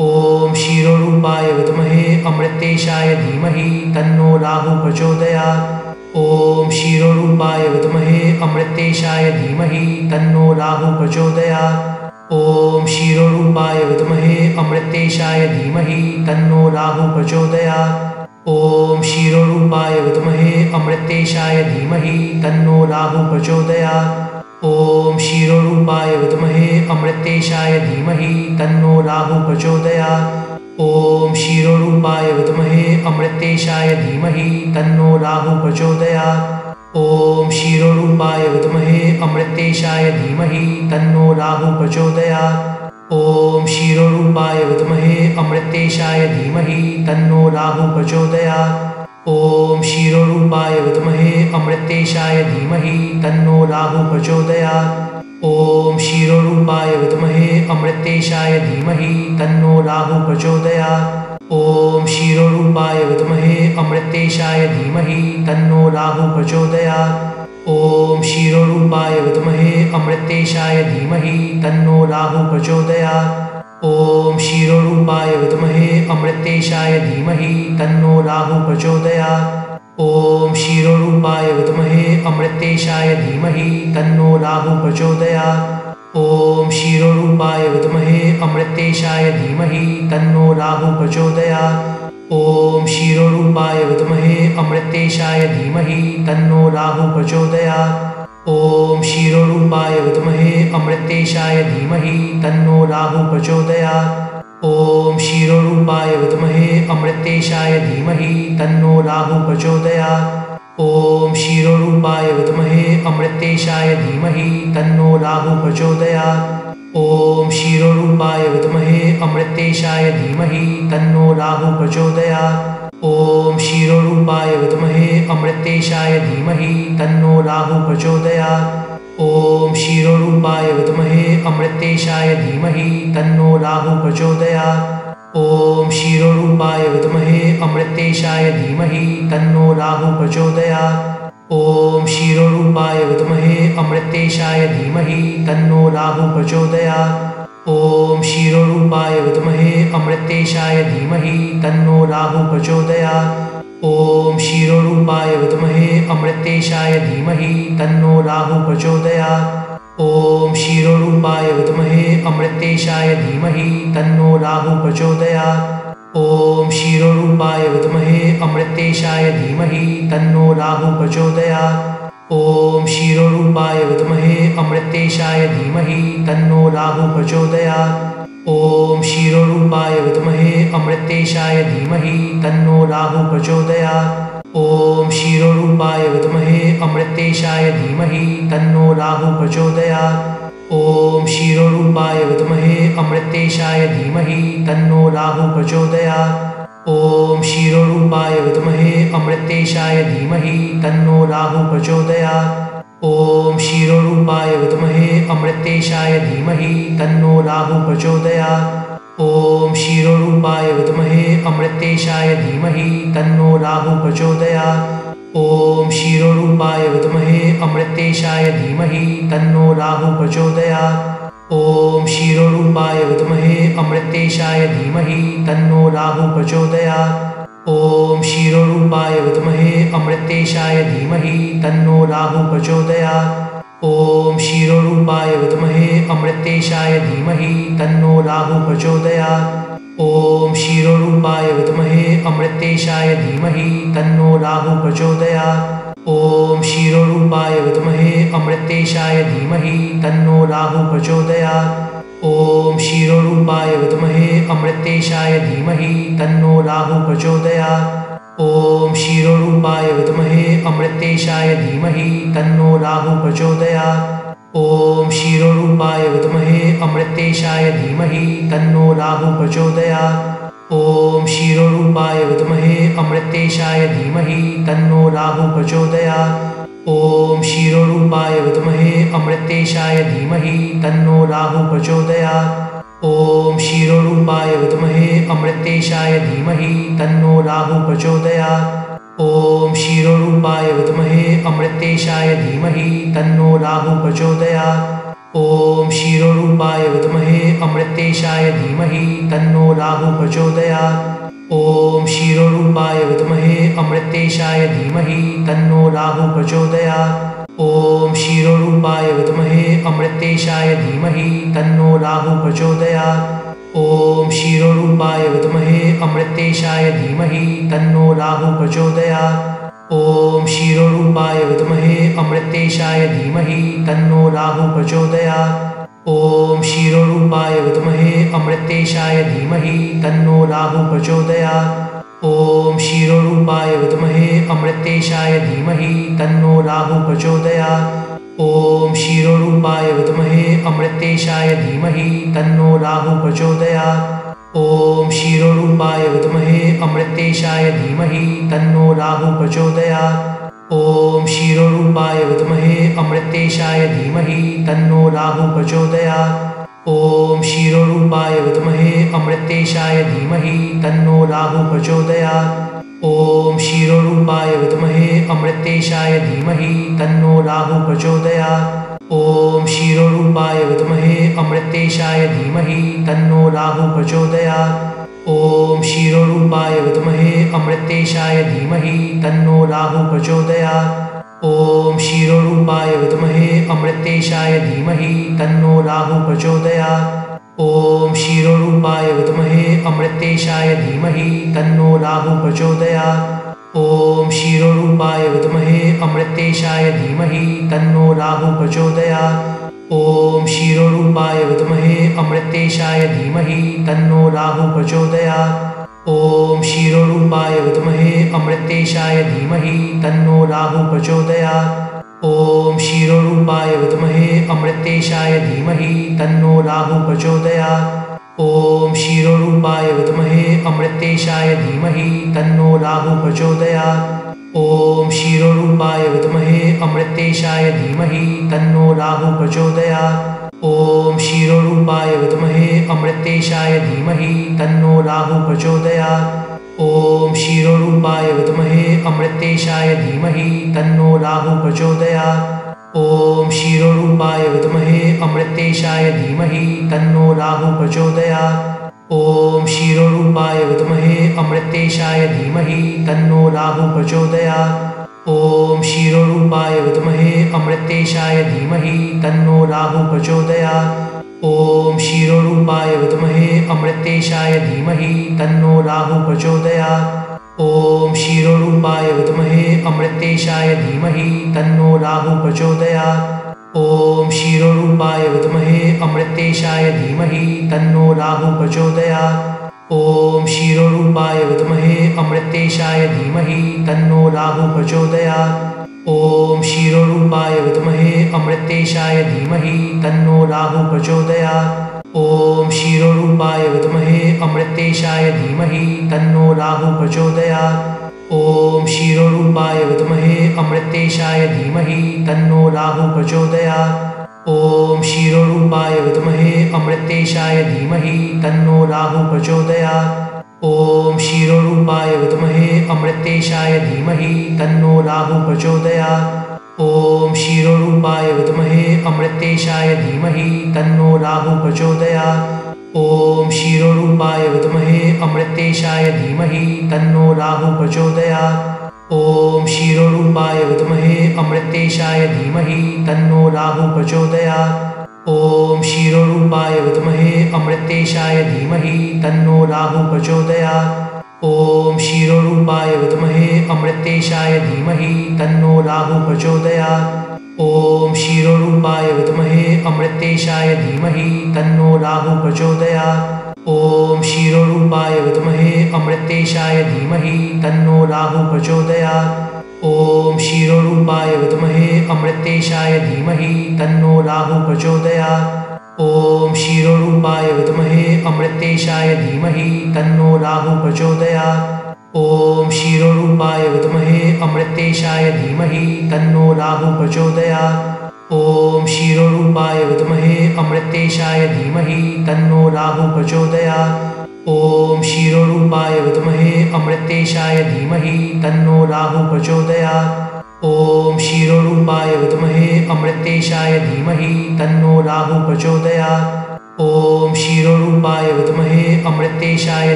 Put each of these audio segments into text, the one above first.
ॐ क्षीरोरूपाय विद्महे अमृतेशाय धीमहि तन्नो राहु प्रचोदयात्। ॐ क्षीरोरूपाय विद्महे अमृतेशाय धीमहि तन्नो राहु प्रचोदयात्। ॐ क्षीरोरूपाय विद्महे अमृतेशाय धीमहि तन्नो राहु प्रचोदयात्। ॐ क्षीरोरूपाय विद्महे अमृतेशाय धीमहि तन्नो राहु प्रचोदयात्। ॐ क्षीरोरूपाय विद्महे अमृतेशाय धीमहि तन्नो राहु प्रचोदयात्। ॐ क्षीरोरूपाय विद्महे अमृतेशाय धीमहि तन्नो राहु प्रचोदयात्। ॐ क्षीरोरूपाय विद्महे अमृतेशाय धीमहि तन्नो राहु प्रचोदयात्। ॐ क्षीरोरूपाय विद्महे अमृतेशाय धीमहि तन्नो राहु प्रचोदयात्। ॐ क्षीरोरूपाय विद्महे अमृतेशाय धीमहि तन्नो राहु प्रचोदयात्। ॐ क्षीरोरूपाय विद्महे अमृतेशाय धीमहि तन्नो राहु प्रचोदयात्। ॐ क्षीरोरूपाय विद्महे अमृतेशाय धीमहि तन्नो राहु प्रचोदयात्। ॐ क्षीरोरूपाय विद्महे अमृतेशाय धीमहि तन्नो राहु प्रचोदयात्। ॐ क्षीरोरूपाय विद्महे अमृतेशाय धीमहि तन्नो राहु प्रचोदयात्। ॐ क्षीरोरूपाय विद्महे अमृतेशाय धीमहि तन्नो राहु प्रचोदयात्। ॐ क्षीरोरूपाय विद्महे अमृतेशाय धीमहि तन्नो राहु प्रचोदयात्। ॐ क्षीरोरूपाय विद्महे अमृतेशाय धीमहि तन्नो राहु प्रचोदयात्। ॐ क्षीरोरूपाय विद्महे अमृतेशाय धीमहि तन्नो राहु प्रचोदयात्। ॐ क्षीरोरूपाय विद्महे अमृतेशाय धीमहि तन्नो राहु प्रचोदयात्। ॐ क्षीरोरूपाय विद्महे अमृतेशाय धीमहि तन्नो राहु प्रचोदयात्। ॐ क्षीरोरूपाय विद्महे अमृतेशाय धीमहि तन्नो राहु प्रचोदयात्। ॐ क्षीरोरूपाय विद्महे अमृतेशाय धीमहि तन्नो राहु प्रचोदयात्। ॐ क्षीरोरूपाय विद्महे अमृतेशाय धीमहि तन्नो राहु प्रचोदयात्। ॐ क्षीरोरूपाय विद्महे अमृतेशाय धीमहि तन्नो राहु प्रचोदयात्। ॐ क्षीरोरूपाय विद्महे अमृतेशाय धीमहि तन्नो राहु प्रचोदयात्। ॐ क्षीरोरूपाय विद्महे अमृतेशाय धीमहि तन्नो राहु प्रचोदयात् ॐ क्षीरोरूपाय विद्महे अमृतेशाय धीमहि तन्नो राहु प्रचोदयात् ॐ क्षीरोरूपाय विद्महे अमृतेशाय धीमहि तन्नो राहु प्रचोदयात् ॐ क्षीरोरूपाय विद्महे अमृतेशाय धीमहि तन्नो राहु प्रचोदयात् ॐ क्षीरोरूपाय विद्महे अमृतेशाय धीमहि तन्नो राहु प्रचोदयात्। ॐ क्षीरोरूपाय विद्महे अमृतेशाय धीमहि तन्नो राहु प्रचोदयात्। ॐ क्षीरोरूपाय विद्महे अमृतेशाय धीमहि तन्नो राहु प्रचोदयात्। ॐ क्षीरोरूपाय विद्महे अमृतेशाय धीमहि तन्नो राहु प्रचोदयात्। ॐ क्षीरोरूपाय विद्महे अमृतेशाय धीमहि तन्नो राहु प्रचोदयात्। ॐ क्षीरोरूपाय विद्महे अमृतेशाय धीमहि तन्नो राहु प्रचोदयात्। ॐ क्षीरोरूपाय विद्महे अमृतेशाय धीमहि तन्नो राहु प्रचोदयात्। ॐ क्षीरोरूपाय विद्महे अमृतेशाय धीमहि तन्नो राहु प्रचोदयात्। ॐ क्षीरोरूपाय विद्महे अमृतेशाय धीमहि तन्नो राहु प्रचोदयात्। ॐ क्षीरोरूपाय विद्महे अमृतेशाय धीमहि तन्नो राहु प्रचोदयात्। ॐ क्षीरोरूपाय विद्महे अमृतेशाय धीमहि तन्नो राहु प्रचोदयात्। ॐ क्षीरोरूपाय विद्महे अमृतेशाय धीमहि तन्नो राहु प्रचोदयात्। ॐ क्षीरोरूपाय विद्महे अमृतेशाय धीमहि तन्नो राहु प्रचोदयात्। ॐ क्षीरोरूपाय विद्महे अमृतेशाय धीमहि तन्नो राहु प्रचोदयात्। ॐ क्षीरोरूपाय विद्महे अमृतेशाय धीमहि तन्नो राहु प्रचोदयात्। ॐ क्षीरोरूपाय विद्महे अमृतेशाय धीमहि तन्नो राहु प्रचोदयात्। ॐ क्षीरोरूपाय विद्महे अमृतेशाय धीमहि तन्नो राहु प्रचोदयात्। ॐ क्षीरोरूपाय विद्महे अमृतेशाय धीमहि तन्नो राहु प्रचोदयात्। ॐ क्षीरोरूपाय विद्महे अमृतेशाय धीमहि तन्नो राहु प्रचोदयात्। ॐ क्षीरोरूपाय विद्महे अमृतेशाय धीमहि तन्नो राहु प्रचोदयात्। ॐ क्षीरोरूपाय विद्महे अमृतेशाय धीमहि तन्नो राहु प्रचोदयात्। ॐ क्षीरोरूपाय विद्महे अमृतेशाय धीमहि तन्नो राहु प्रचोदयात्। ॐ क्षीरोरूपाय विद्महे अमृतेशाय धीमहि तन्नो राहु प्रचोदयात्। ॐ क्षीरोरूपाय विद्महे अमृतेशाय धीमहि तन्नो राहु प्रचोदयात्। ॐ क्षीरोरूपाय विद्महे अमृतेशाय धीमहि तन्नो राहु प्रचोदयात्। ॐ क्षीरोरूपाय विद्महे अमृतेशाय धीमहि तन्नो राहु प्रचोदयात्। ॐ क्षीरोरूपाय विद्महे अमृतेशाय धीमहि तन्नो राहु प्रचोदयात्। ॐ क्षीरोरूपाय विद्महे अमृतेशाय धीमहि तन्नो राहु प्रचोदयात्। ॐ क्षीरोरूपाय विद्महे अमृतेशाय धीमहि तन्नो राहु प्रचोदयात्। ॐ क्षीरोरूपाय विद्महे अमृतेशाय धीमहि तन्नो राहु प्रचोदयात्। ॐ क्षीरोरूपाय विद्महे अमृतेशाय धीमहि तन्नो राहु प्रचोदयात्। ॐ क्षीरोरूपाय विद्महे अमृतेशाय धीमहि तन्नो राहु प्रचोदयात्। ॐ क्षीरोरूपाय विद्महे अमृतेशाय धीमहि तन्नो राहु प्रचोदयात्। ॐ क्षीरोरूपाय विद्महे अमृतेशाय धीमहि तन्नो राहु प्रचोदयात्। ॐ क्षीरोरूपाय विद्महे अमृतेशाय धीमहि तन्नो राहु प्रचोदयात्। ॐ क्षीरोरूपाय विद्महे अमृतेशाय धीमहि तन्नो राहु प्रचोदयात्। ॐ क्षीरोरूपाय विद्महे अमृतेशाय धीमहि तन्नो राहु प्रचोदयात् ॐ क्षीरोरूपाय विद्महे अमृतेशाय धीमहि तन्नो राहु प्रचोदयात् ॐ क्षीरोरूपाय विद्महे अमृतेशाय धीमहि तन्नो राहु प्रचोदयात् ॐ क्षीरोरूपाय विद्महे अमृतेशाय धीमहि तन्नो राहु प्रचोदयात् ॐ क्षीरोरूपाय विद्महे अमृतेशाय धीमहि तन्नो राहु प्रचोदयात्। ॐ क्षीरोरूपाय विद्महे अमृतेशाय धीमहि तन्नो राहु प्रचोदयात्। ॐ क्षीरोरूपाय विद्महे अमृतेशाय धीमहि तन्नो राहु प्रचोदयात्। ॐ क्षीरोरूपाय विद्महे अमृतेशाय धीमहि तन्नो राहु प्रचोदयात्। ॐ क्षीरोरूपाय विद्महे अमृतेशाय धीमहि तन्नो राहु प्रचोदयात्। ॐ क्षीरोरूपाय विद्महे अमृतेशाय धीमहि तन्नो राहु प्रचोदयात्। ॐ क्षीरोरूपाय विद्महे अमृतेशाय धीमहि तन्नो राहु प्रचोदयात्। ॐ क्षीरोरूपाय विद्महे अमृतेशाय धीमहि तन्नो राहु प्रचोदयात्। ॐ क्षीरोरूपाय विद्महे अमृतेशाय धीमहि तन्नो राहु प्रचोदयात्। ॐ क्षीरोरूपाय विद्महे अमृतेशाय धीमहि तन्नो राहु प्रचोदयात्। ॐ क्षीरोरूपाय विद्महे अमृतेशाय धीमहि तन्नो राहु प्रचोदयात्। ॐ क्षीरोरूपाय विद्महे अमृतेशाय धीमहि तन्नो राहु प्रचोदयात्। ॐ क्षीरोरूपाय विद्महे अमृतेशाय धीमहि तन्नो राहु प्रचोदयात्। ॐ क्षीरोरूपाय विद्महे अमृतेशाय धीमहि तन्नो राहु प्रचोदयात्। ॐ क्षीरोरूपाय विद्महे अमृतेशाय धीमहि तन्नो राहु प्रचोदयात्। ॐ क्षीरोरूपाय विद्महे अमृतेशाय धीमहि तन्नो राहु प्रचोदयात्। ॐ क्षीरोरूपाय विद्महे अमृतेशाय धीमहि तन्नो राहु प्रचोदयात्। ॐ क्षीरोरूपाय विद्महे अमृतेशाय धीमहि तन्नो राहु प्रचोदयात्। ॐ क्षीरोरूपाय विद्महे अमृतेशाय धीमहि तन्नो राहु प्रचोदयात्। ॐ क्षीरोरूपाय विद्महे अमृतेशाय धीमहि तन्नो राहु प्रचोदयात्। ॐ क्षीरोरूपाय विद्महे अमृतेशाय धीमहि तन्नो राहु प्रचोदयात्। ॐ क्षीरोरूपाय विद्महे अमृतेशाय धीमहि तन्नो राहु प्रचोदयात्। ॐ क्षीरोरूपाय विद्महे अमृतेशाय धीमहि तन्नो राहु प्रचोदयात्। ॐ क्षीरोरूपाय विद्महे अमृतेशाय धीमहि तन्नो राहु प्रचोदयात्। ॐ क्षीरोरूपाय विद्महे अमृतेशाय धीमहि तन्नो राहु प्रचोदयात्। ॐ क्षीरोरूपाय विद्महे अमृतेशाय धीमहि तन्नो राहु प्रचोदयात्। ॐ क्षीरोरूपाय विद्महे अमृतेशाय धीमहि तन्नो राहु प्रचोदयात्। ॐ क्षीरोरूपाय विद्महे अमृतेशाय धीमहि तन्नो राहु प्रचोदयात्। ॐ क्षीरोरूपाय विद्महे अमृतेशाय धीमहि तन्नो राहु प्रचोदयात्। ॐ क्षीरोरूपाय विद्महे अमृतेशाय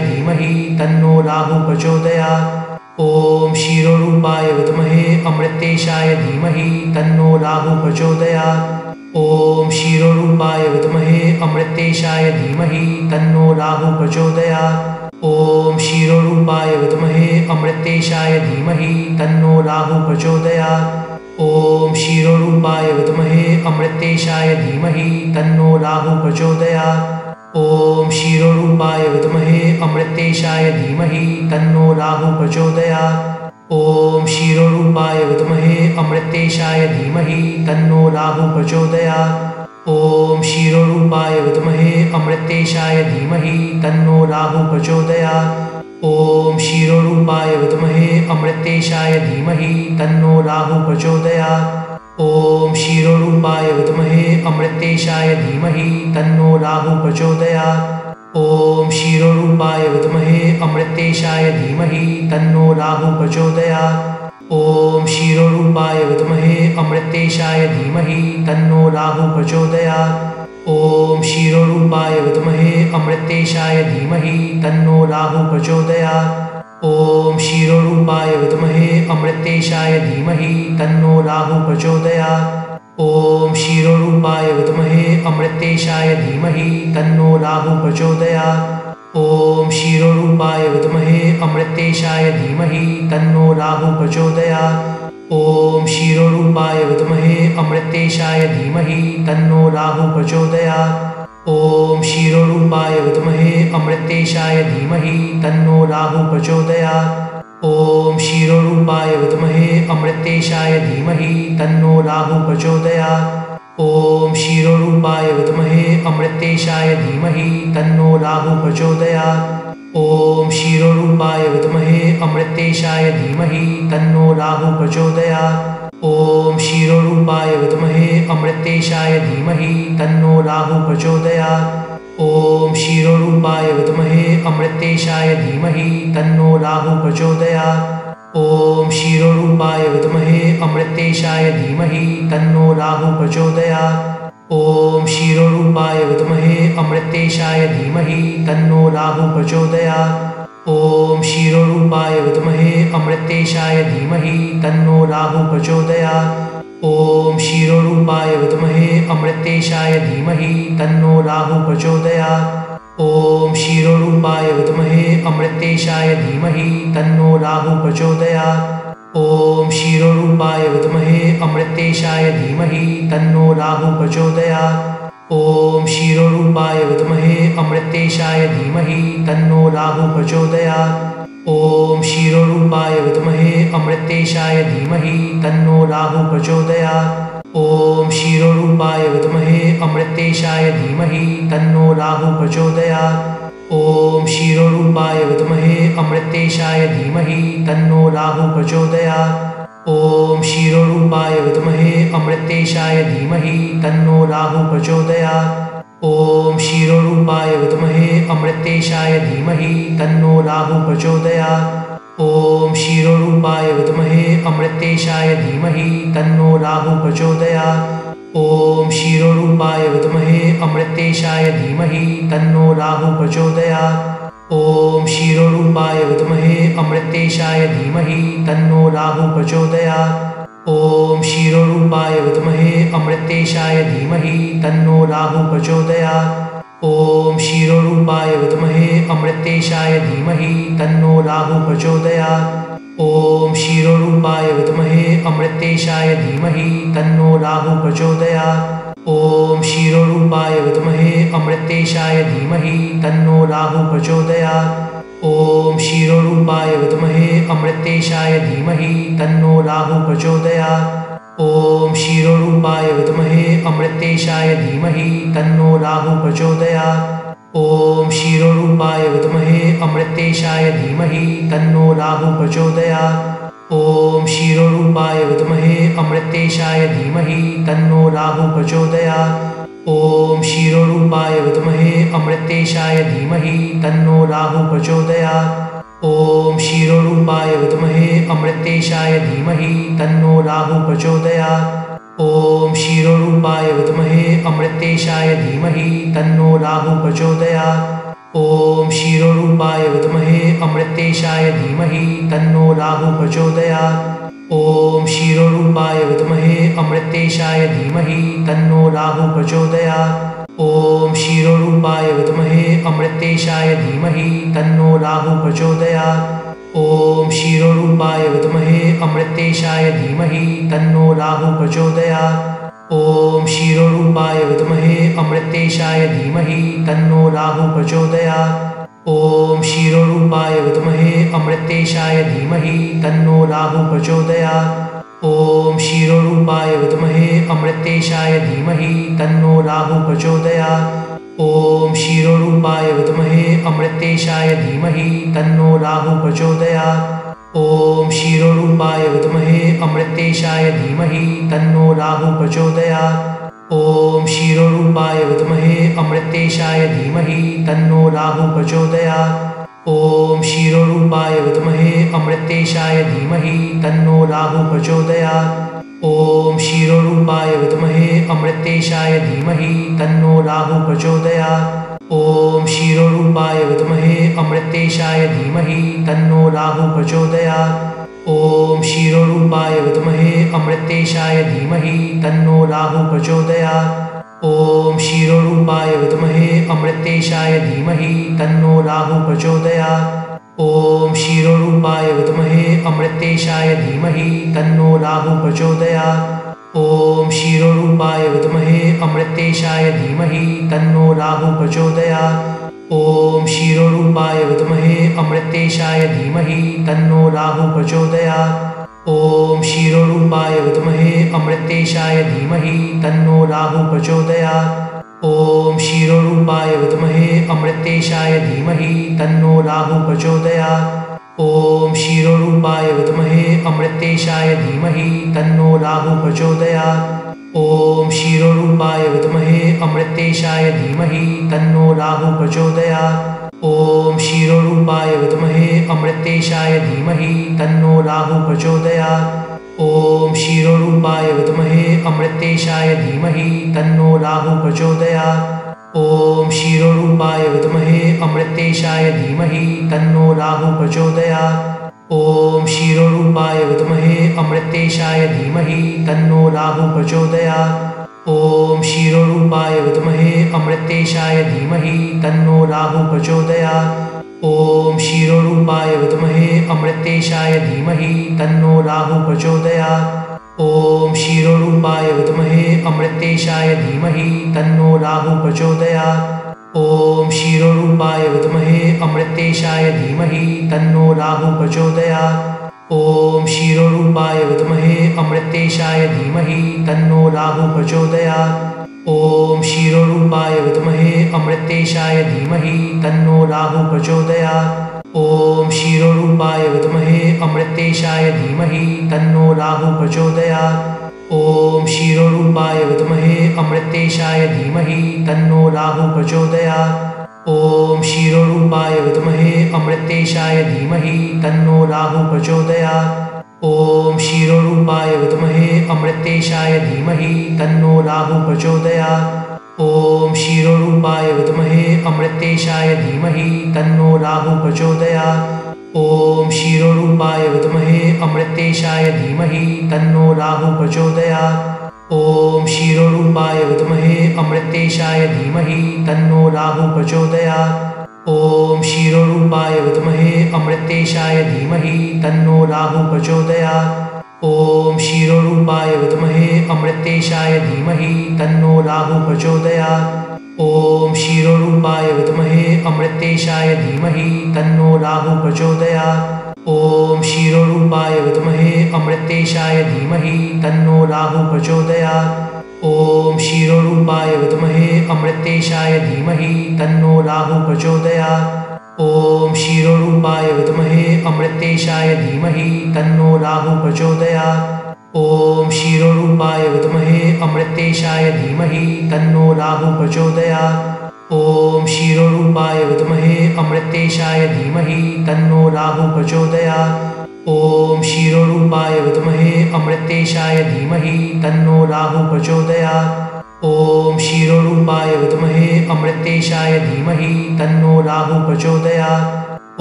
धीमहि तन्नो राहु प्रचोदयात्। ॐ क्षीरोरूपाय विद्महे अमृतेशाय धीमहि तन्नो राहु प्रचोदयात्। ॐ क्षीरोरूपाय विद्महे अमृतेशाय धीमहि तन्नो राहु प्रचोदयात्। ॐ क्षीरोरूपाय विद्महे अमृतेशाय धीमहि तन्नो राहु प्रचोदयात्। ॐ क्षीरोरूपाय विद्महे अमृतेशाय धीमहि तन्नो राहु प्रचोदयात्। ॐ क्षीरोरूपाय विद्महे अमृतेशाय धीमहि तन्नो राहु प्रचोदयात्। ॐ क्षीरोरूपाय विद्महे अमृतेशाय धीमहि तन्नो राहु प्रचोदयात्। ॐ क्षीरोरूपाय विद्महे अमृतेशाय धीमहि तन्नो राहु प्रचोदयात्। ॐ क्षीरोरूपाय विद्महे अमृतेशाय धीमहि तन्नो राहु प्रचोदयात्। ॐ क्षीरोरूपाय विद्महे अमृतेशाय धीमहि तन्नो राहु प्रचोदयात्। ॐ क्षीरोरूपाय विद्महे अमृतेशाय धीमहि तन्नो राहु प्रचोदयात्। ॐ क्षीरोरूपाय विद्महे अमृतेशाय धीमहि तन्नो राहु प्रचोदयात्। ॐ क्षीरोरूपाय विद्महे अमृतेशाय धीमहि तन्नो राहु प्रचोदयात्। ॐ क्षीरोरूपाय विद्महे अमृतेशाय धीमहि तन्नो राहु प्रचोदयात्। ॐ क्षीरोरूपाय विद्महे अमृतेशाय धीमहि तन्नो राहु प्रचोदयात्। ॐ क्षीरोरूपाय विद्महे अमृतेशाय धीमहि तन्नो राहु प्रचोदयात्। ॐ क्षीरोरूपाय विद्महे अमृतेशाय धीमहि तन्नो राहु प्रचोदयात्। ॐ क्षीरोरूपाय विद्महे अमृतेशाय धीमहि तन्नो राहु प्रचोदयात्। ॐ क्षीरोरूपाय विद्महे अमृतेशाय धीमहि तन्नो राहु प्रचोदयात्। ॐ क्षीरोरूपाय विद्महे अमृतेशाय धीमहि तन्नो राहु प्रचोदयात्। ॐ क्षीरोरूपाय विद्महे अमृतेशाय धीमहि तन्नो राहु प्रचोदयात्। ॐ क्षीरोरूपाय विद्महे अमृतेशाय धीमहि तन्नो राहु प्रचोदयात्। ॐ क्षीरोरूपाय विद्महे अमृतेशाय धीमहि तन्नो राहु प्रचोदयात्। ॐ क्षीरोरूपाय विद्महे अमृतेशाय धीमहि तन्नो राहु प्रचोदयात्। ॐ क्षीरोरूपाय विद्महे अमृतेशाय धीमहि तन्नो राहु प्रचोदयात्। ॐ क्षीरोरूपाय विद्महे अमृतेशाय धीमहि तन्नो राहु प्रचोदयात्। ॐ क्षीरोरूपाय विद्महे अमृतेशाय धीमहि तन्नो राहु प्रचोदयात्। ॐ क्षीरोरूपाय विद्महे अमृतेशाय धीमहि तन्नो राहु प्रचोदयात्। ॐ क्षीरोरूपाय विद्महे अमृतेशाय धीमहि तन्नो राहु प्रचोदयात्। ॐ क्षीरोरूपाय विद्महे अमृतेशाय धीमहि तन्नो राहु प्रचोदयात्। ॐ क्षीरोरूपाय विद्महे अमृतेशाय धीमहि तन्नो राहु प्रचोदयात्। ॐ क्षीरोरूपाय विद्महे अमृतेशाय धीमहि तन्नो राहु प्रचोदयात्। ॐ क्षीरोरूपाय विद्महे अमृतेशाय धीमहि तन्नो राहु प्रचोदयात्। ॐ क्षीरोरूपाय विद्महे अमृतेशाय धीमहि तन्नो राहु प्रचोदयात्। ॐ क्षीरोरूपाय विद्महे अमृतेशाय धीमहि तन्नो राहु प्रचोदयात्। ॐ क्षीरोरूपाय विद्महे अमृतेशाय धीमहि तन्नो राहु प्रचोदयात् ॐ क्षीरोरूपाय विद्महे अमृतेशाय धीमहि तन्नो राहु प्रचोदयात् ॐ क्षीरोरूपाय विद्महे अमृतेशाय धीमहि तन्नो राहु प्रचोदयात् ॐ क्षीरोरूपाय विद्महे अमृतेशाय धीमहि तन्नो राहु प्रचोदयात् ॐ क्षीरोरूपाय विद्महे अमृतेशाय धीमहि तन्नो राहु प्रचोदयात्। ॐ क्षीरोरूपाय विद्महे अमृतेशाय धीमहि तन्नो राहु प्रचोदयात्। ॐ क्षीरोरूपाय विद्महे अमृतेशाय धीमहि तन्नो राहु प्रचोदयात्। ॐ क्षीरोरूपाय विद्महे अमृतेशाय धीमहि तन्नो राहु प्रचोदयात्। ॐ क्षीरोरूपाय विद्महे अमृतेशाय धीमहि तन्नो राहु प्रचोदयात्। ॐ क्षीरोरूपाय विद्महे अमृतेशाय धीमहि तन्नो राहु प्रचोदयात्। ॐ क्षीरोरूपाय विद्महे अमृतेशाय धीमहि तन्नो राहु प्रचोदयात्। ॐ क्षीरोरूपाय विद्महे अमृतेशाय धीमहि तन्नो राहु प्रचोदयात्। ॐ क्षीरोरूपाय विद्महे अमृतेशाय धीमहि तन्नो राहु प्रचोदयात्। ॐ क्षीरोरूपाय विद्महे अमृतेशाय धीमहि तन्नो राहु प्रचोदयात्। ॐ क्षीरोरूपाय विद्महे अमृतेशाय धीमहि तन्नो राहु प्रचोदयात्। ॐ क्षीरोरूपाय विद्महे अमृतेशाय धीमहि तन्नो राहु प्रचोदयात्। ॐ क्षीरोरूपाय विद्महे अमृतेशाय धीमहि तन्नो राहु प्रचोदयात्। ॐ क्षीरोरूपाय विद्महे अमृतेशाय धीमहि तन्नो राहु प्रचोदयात्। ॐ क्षीरोरूपाय विद्महे अमृतेशाय धीमहि तन्नो राहु प्रचोदयात्। ॐ क्षीरोरूपाय विद्महे अमृतेशाय धीमहि तन्नो राहु प्रचोदयात्। ॐ क्षीरोरूपाय विद्महे अमृतेशाय धीमहि तन्नो राहु प्रचोदयात्। ॐ क्षीरोरूपाय विद्महे अमृतेशाय धीमहि तन्नो राहु प्रचोदयात्। ॐ क्षीरोरूपाय विद्महे अमृतेशाय धीमहि तन्नो राहु प्रचोदयात्। ॐ क्षीरोरूपाय विद्महे अमृतेशाय धीमहि तन्नो राहु प्रचोदयात्। ॐ क्षीरोरूपाय विद्महे अमृतेशाय धीमहि तन्नो राहु प्रचोदयात्। ॐ क्षीरोरूपाय विद्महे अमृतेशाय धीमहि तन्नो राहु प्रचोदयात्। ॐ क्षीरोरूपाय विद्महे अमृतेशाय धीमहि तन्नो राहु प्रचोदयात्। ॐ क्षीरोरूपाय विद्महे अमृतेशाय धीमहि तन्नो राहु प्रचोदयात्। ॐ क्षीरोरूपाय विद्महे अमृतेशाय धीमहि तन्नो राहु प्रचोदयात्। ॐ क्षीरोरूपाय विद्महे अमृतेशाय धीमहि तन्नो राहु प्रचोदयात्। ॐ क्षीरोरूपाय विद्महे अमृतेशाय धीमहि तन्नो राहु प्रचोदयात्। ॐ क्षीरोरूपाय विद्महे अमृतेशाय धीमहि तन्नो राहु प्रचोदयात्। ॐ क्षीरोरूपाय विद्महे अमृतेशाय धीमहि तन्नो राहु प्रचोदयात्। ॐ क्षीरोरूपाय विद्महे अमृतेशाय धीमहि तन्नो राहु प्रचोदयात्। ॐ क्षीरोरूपाय विद्महे अमृतेशाय धीमहि तन्नो राहु प्रचोदयात्। ॐ क्षीरोरूपाय विद्महे अमृतेशाय धीमहि तन्नो राहु प्रचोदयात्। ॐ क्षीरोरूपाय विद्महे अमृतेशाय धीमहि तन्नो राहु प्रचोदयात्। ॐ क्षीरोरूपाय विद्महे अमृतेशाय धीमहि तन्नो राहु प्रचोदयात्। ॐ क्षीरोरूपाय विद्महे अमृतेशाय धीमहि तन्नो राहु प्रचोदयात्। ॐ क्षीरोरूपाय विद्महे अमृतेशाय धीमहि तन्नो राहु प्रचोदयात्। ॐ क्षीरोरूपाय विद्महे अमृतेशाय धीमहि तन्नो राहु प्रचोदयात्। ॐ क्षीरोरूपाय विद्महे अमृतेशाय धीमहि तन्नो राहु प्रचोदयात्। ॐ क्षीरोरूपाय विद्महे अमृतेशाय धीमहि तन्नो राहु प्रचोदयात्। ॐ क्षीरोरूपाय विद्महे अमृतेशाय धीमहि तन्नो राहु प्रचोदयात्। ॐ क्षीरोरूपाय विद्महे अमृतेशाय धीमहि तन्नो राहु प्रचोदयात्। ॐ क्षीरोरूपाय विद्महे अमृतेशाय धीमहि तन्नो राहु प्रचोदयात्। ॐ क्षीरोरूपाय विद्महे अमृतेशाय धीमहि तन्नो राहु प्रचोदयात्। ॐ क्षीरोरूपाय विद्महे अमृतेशाय धीमहि तन्नो राहु प्रचोदयात्। ॐ क्षीरोरूपाय विद्महे अमृतेशाय धीमहि तन्नो राहु प्रचोदयात्। ॐ क्षीरोरूपाय विद्महे अमृतेशाय धीमहि तन्नो राहु प्रचोदयात्। ॐ क्षीरोरूपाय विद्महे अमृतेशाय धीमहि तन्नो राहु प्रचोदयात्। ॐ क्षीरोरूपाय विद्महे अमृतेशाय धीमहि तन्नो राहु प्रचोदयात्। ॐ क्षीरोरूपाय विद्महे अमृतेशाय धीमहि तन्नो राहु प्रचोदयात्। ॐ क्षीरोरूपाय विद्महे अमृतेशाय धीमहि तन्नो राहु प्रचोदयात्। ॐ क्षीरोरूपाय विद्महे अमृतेशाय धीमहि तन्नो राहु प्रचोदयात्। ॐ क्षीरोरूपाय विद्महे अमृतेशाय धीमहि तन्नो राहु प्रचोदयात्। ॐ क्षीरोरूपाय विद्महे अमृतेशाय धीमहि तन्नो राहु प्रचोदयात्। ॐ क्षीरोरूपाय विद्महे अमृतेशाय धीमहि तन्नो राहु प्रचोदयात्। ॐ क्षीरोरूपाय विद्महे अमृतेशाय धीमहि तन्नो राहु प्रचोदयात्। ॐ क्षीरोरूपाय विद्महे अमृतेशाय धीमहि तन्नो राहु प्रचोदयात्। ॐ क्षीरोरूपाय विद्महे अमृतेशाय धीमहि तन्नो राहु प्रचोदयात् ॐ क्षीरोरूपाय विद्महे अमृतेशाय धीमहि तन्नो राहु प्रचोदयात् ॐ क्षीरोरूपाय विद्महे अमृतेशाय धीमहि तन्नो राहु प्रचोदयात्